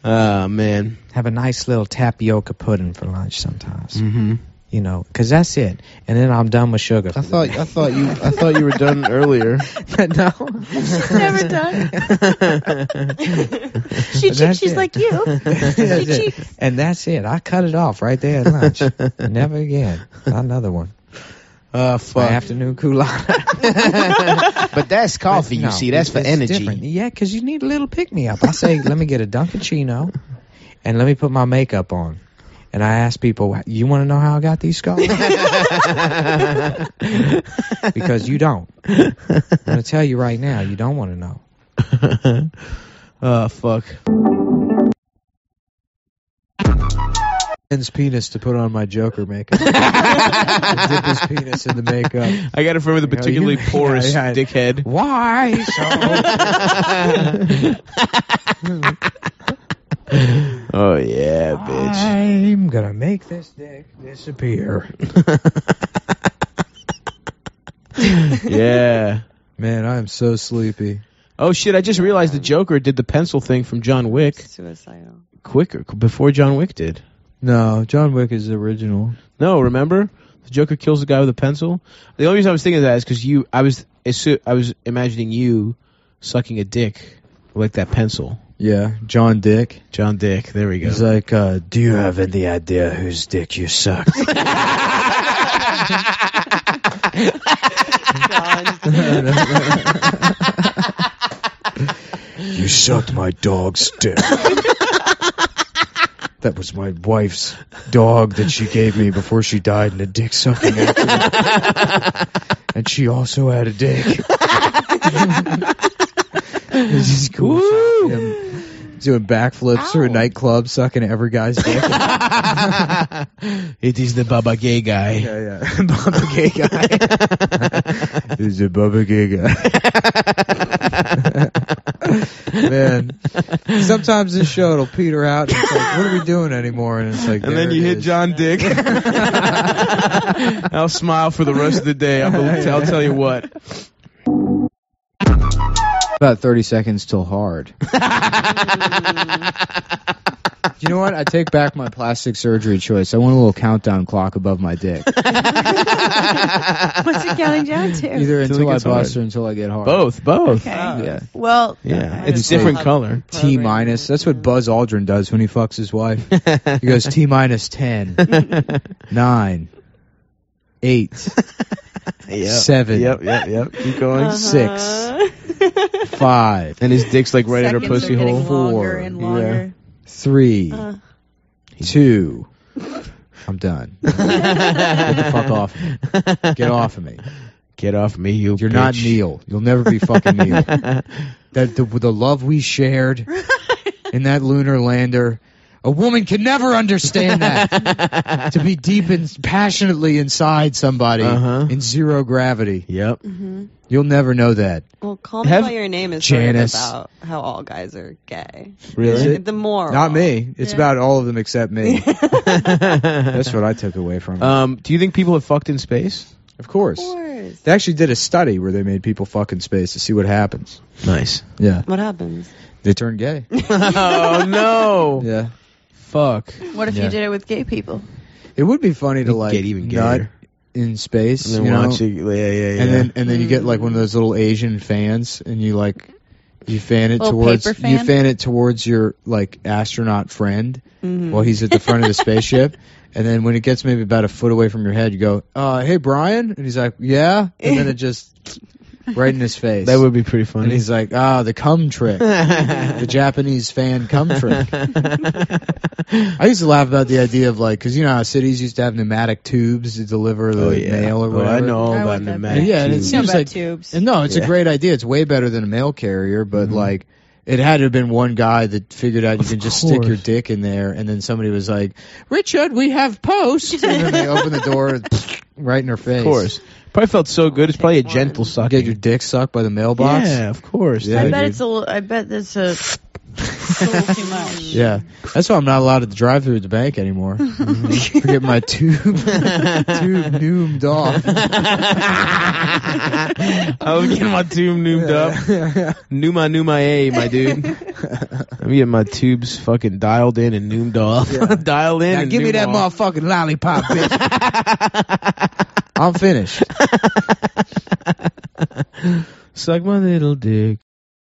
Speaker 32: Ah man.
Speaker 38: Have a nice little tapioca pudding for lunch sometimes.
Speaker 32: Mm-hmm.
Speaker 38: You know, because that's it. And then I'm done with sugar.
Speaker 32: I thought I thought you I thought you were done earlier.
Speaker 38: no.
Speaker 37: Never done. she
Speaker 38: But
Speaker 37: cheats. She's
Speaker 38: it.
Speaker 37: like you.
Speaker 38: That's
Speaker 37: she cheats.
Speaker 38: And that's it. I cut it off right there at lunch. Never again. Not another one.
Speaker 32: Uh,
Speaker 38: My
Speaker 32: fuck.
Speaker 38: afternoon Coolatta.
Speaker 32: but that's coffee. You
Speaker 38: No,
Speaker 32: see, that's for energy.
Speaker 38: different. Yeah, 'cause you need a little pick me up. I say, let me get a Dunkaccino and let me put my makeup on. And I ask people, you want to know how I got these scars? because you don't. I'm going to tell you right now, you don't want to know.
Speaker 32: Oh fuck.
Speaker 1: Penis to put on my Joker makeup. Dip his penis in the makeup.
Speaker 32: I got it from the particularly
Speaker 1: you-
Speaker 32: porous
Speaker 1: yeah, yeah.
Speaker 32: dickhead.
Speaker 38: Why
Speaker 32: oh yeah, bitch.
Speaker 38: I'm going to make this dick disappear.
Speaker 32: yeah.
Speaker 1: Man, I am so sleepy.
Speaker 32: Oh shit! I just realized the Joker did the pencil thing from John Wick
Speaker 37: Suicidal.
Speaker 32: quicker before John Wick did.
Speaker 1: No, John Wick is the original.
Speaker 32: No, remember the Joker kills the guy with a pencil. The only reason I was thinking of that is because you, I was, assu- I was imagining you sucking a dick like that pencil.
Speaker 1: Yeah, John Dick.
Speaker 32: John Dick. There we go.
Speaker 1: He's like, uh, do you have any idea whose dick you sucked? you sucked my dog's dick. That was my wife's dog that she gave me before she died in a dick sucking accident. and she also had a dick. it's just cool. Shot of him doing backflips through a oh. nightclub, sucking every guy's dick.
Speaker 32: it is the Baba Gay guy.
Speaker 1: Yeah, yeah. Baba Gay guy. He's a Baba Gay guy. Man, sometimes this show it'll peter out. And it's like, what are we doing anymore? And it's like,
Speaker 32: And then you hit
Speaker 1: is.
Speaker 32: John Dick. I'll smile for the rest of the day. I'll, I'll tell you what.
Speaker 1: About 30 seconds till hard. you know what? I take back my plastic surgery choice. I want a little countdown clock above my dick.
Speaker 37: What's it counting down to?
Speaker 1: Either
Speaker 32: Until
Speaker 1: until I
Speaker 32: gets
Speaker 1: bust
Speaker 32: hard.
Speaker 1: or until I get hard.
Speaker 32: Both, both.
Speaker 37: Okay.
Speaker 1: Yeah.
Speaker 37: Well,
Speaker 32: Yeah,
Speaker 37: I
Speaker 32: it's different color.
Speaker 1: T minus. That's what Buzz Aldrin does when he fucks his wife. He goes T minus 10, 9, 8,
Speaker 32: Yep.
Speaker 1: 7,
Speaker 32: Yep, yep, yep. Keep going.
Speaker 37: Uh-huh.
Speaker 1: 6, 5,
Speaker 32: And his dick's like right at her pussy hole.
Speaker 37: longer and longer.
Speaker 1: 3,
Speaker 37: Uh.
Speaker 1: 2. I'm done. Get the fuck off me. Get off of me.
Speaker 32: Get off me, you
Speaker 1: You're not. Neil. You'll never be fucking Neil. that the, the love we shared in that lunar lander, a woman can never understand that. to be deep and passionately inside somebody
Speaker 32: Uh-huh.
Speaker 1: in zero gravity.
Speaker 32: Yep.
Speaker 37: hmm
Speaker 1: You'll never know that.
Speaker 37: Well, Call Me
Speaker 1: Have-
Speaker 37: By Your Name is
Speaker 1: Janice.
Speaker 37: sort of about how all guys are gay.
Speaker 1: Really?
Speaker 37: The moral.
Speaker 1: Not me. It's
Speaker 37: Yeah.
Speaker 1: about all of them except me. That's what I took away from it.
Speaker 32: Um, do you think people have fucked in space?
Speaker 1: of course.
Speaker 37: Of course.
Speaker 1: They actually did a study where they made people fuck in space to see what happens.
Speaker 32: Nice.
Speaker 1: Yeah.
Speaker 37: What happens?
Speaker 1: They turn gay.
Speaker 32: oh no.
Speaker 1: Yeah.
Speaker 32: Fuck.
Speaker 37: What if
Speaker 1: Yeah.
Speaker 37: you did it with gay people?
Speaker 1: It would be funny to
Speaker 32: Get
Speaker 1: like
Speaker 32: even
Speaker 1: nut
Speaker 32: gayer.
Speaker 1: in space,
Speaker 32: And then
Speaker 1: you know,
Speaker 32: watch it. Yeah, yeah, yeah.
Speaker 1: and then and then you get like one of those little Asian fans, and you like you fan it
Speaker 37: Little
Speaker 1: towards
Speaker 37: paper
Speaker 1: you
Speaker 37: fan?
Speaker 1: fan it towards your like astronaut friend
Speaker 37: Mhm.
Speaker 1: while he's at the front of the spaceship. And then when it gets maybe about a foot away from your head, you go, uh, "Hey, Brian," and he's like, "Yeah," and then it just right in his face.
Speaker 32: that would be pretty funny.
Speaker 1: and he's like, "Ah, the cum trick, the Japanese fan cum trick." I used to laugh about the idea of like, because you know how cities used to have pneumatic tubes to deliver the
Speaker 32: oh, yeah.
Speaker 1: mail or
Speaker 32: Oh,
Speaker 1: whatever.
Speaker 32: I know all
Speaker 37: I
Speaker 32: about
Speaker 37: want that
Speaker 32: pneumatic.
Speaker 1: Yeah, and it
Speaker 32: tubes.
Speaker 37: You know
Speaker 1: seems like
Speaker 37: tubes.
Speaker 1: and no, it's
Speaker 32: Yeah.
Speaker 1: a great idea. It's way better than a mail carrier, but
Speaker 32: Mhm.
Speaker 1: like It had to have been one guy that figured out you can just stick your dick in there, and then somebody was like, "Richard, we have post," and then they open the door right in her face.
Speaker 32: Of course. Probably felt so good. It's probably a gentle sucking.
Speaker 1: Get your dick sucked by the mailbox.
Speaker 32: Yeah, of course.
Speaker 1: Yeah,
Speaker 36: I bet
Speaker 1: dude.
Speaker 36: it's a little. I bet that's it's a little too much.
Speaker 1: Yeah, that's why I'm not allowed to drive through the bank anymore. Mhm. Get my tube, tube noomed off.
Speaker 32: I was getting my tube noomed up. Numa Numa A, my dude. I'm getting my tubes fucking dialed in and noomed off. dialed in
Speaker 1: Now
Speaker 32: and
Speaker 1: give me
Speaker 32: noomed
Speaker 1: that
Speaker 32: off.
Speaker 1: motherfucking lollipop, bitch. I'm finished.
Speaker 32: Suck my little dick.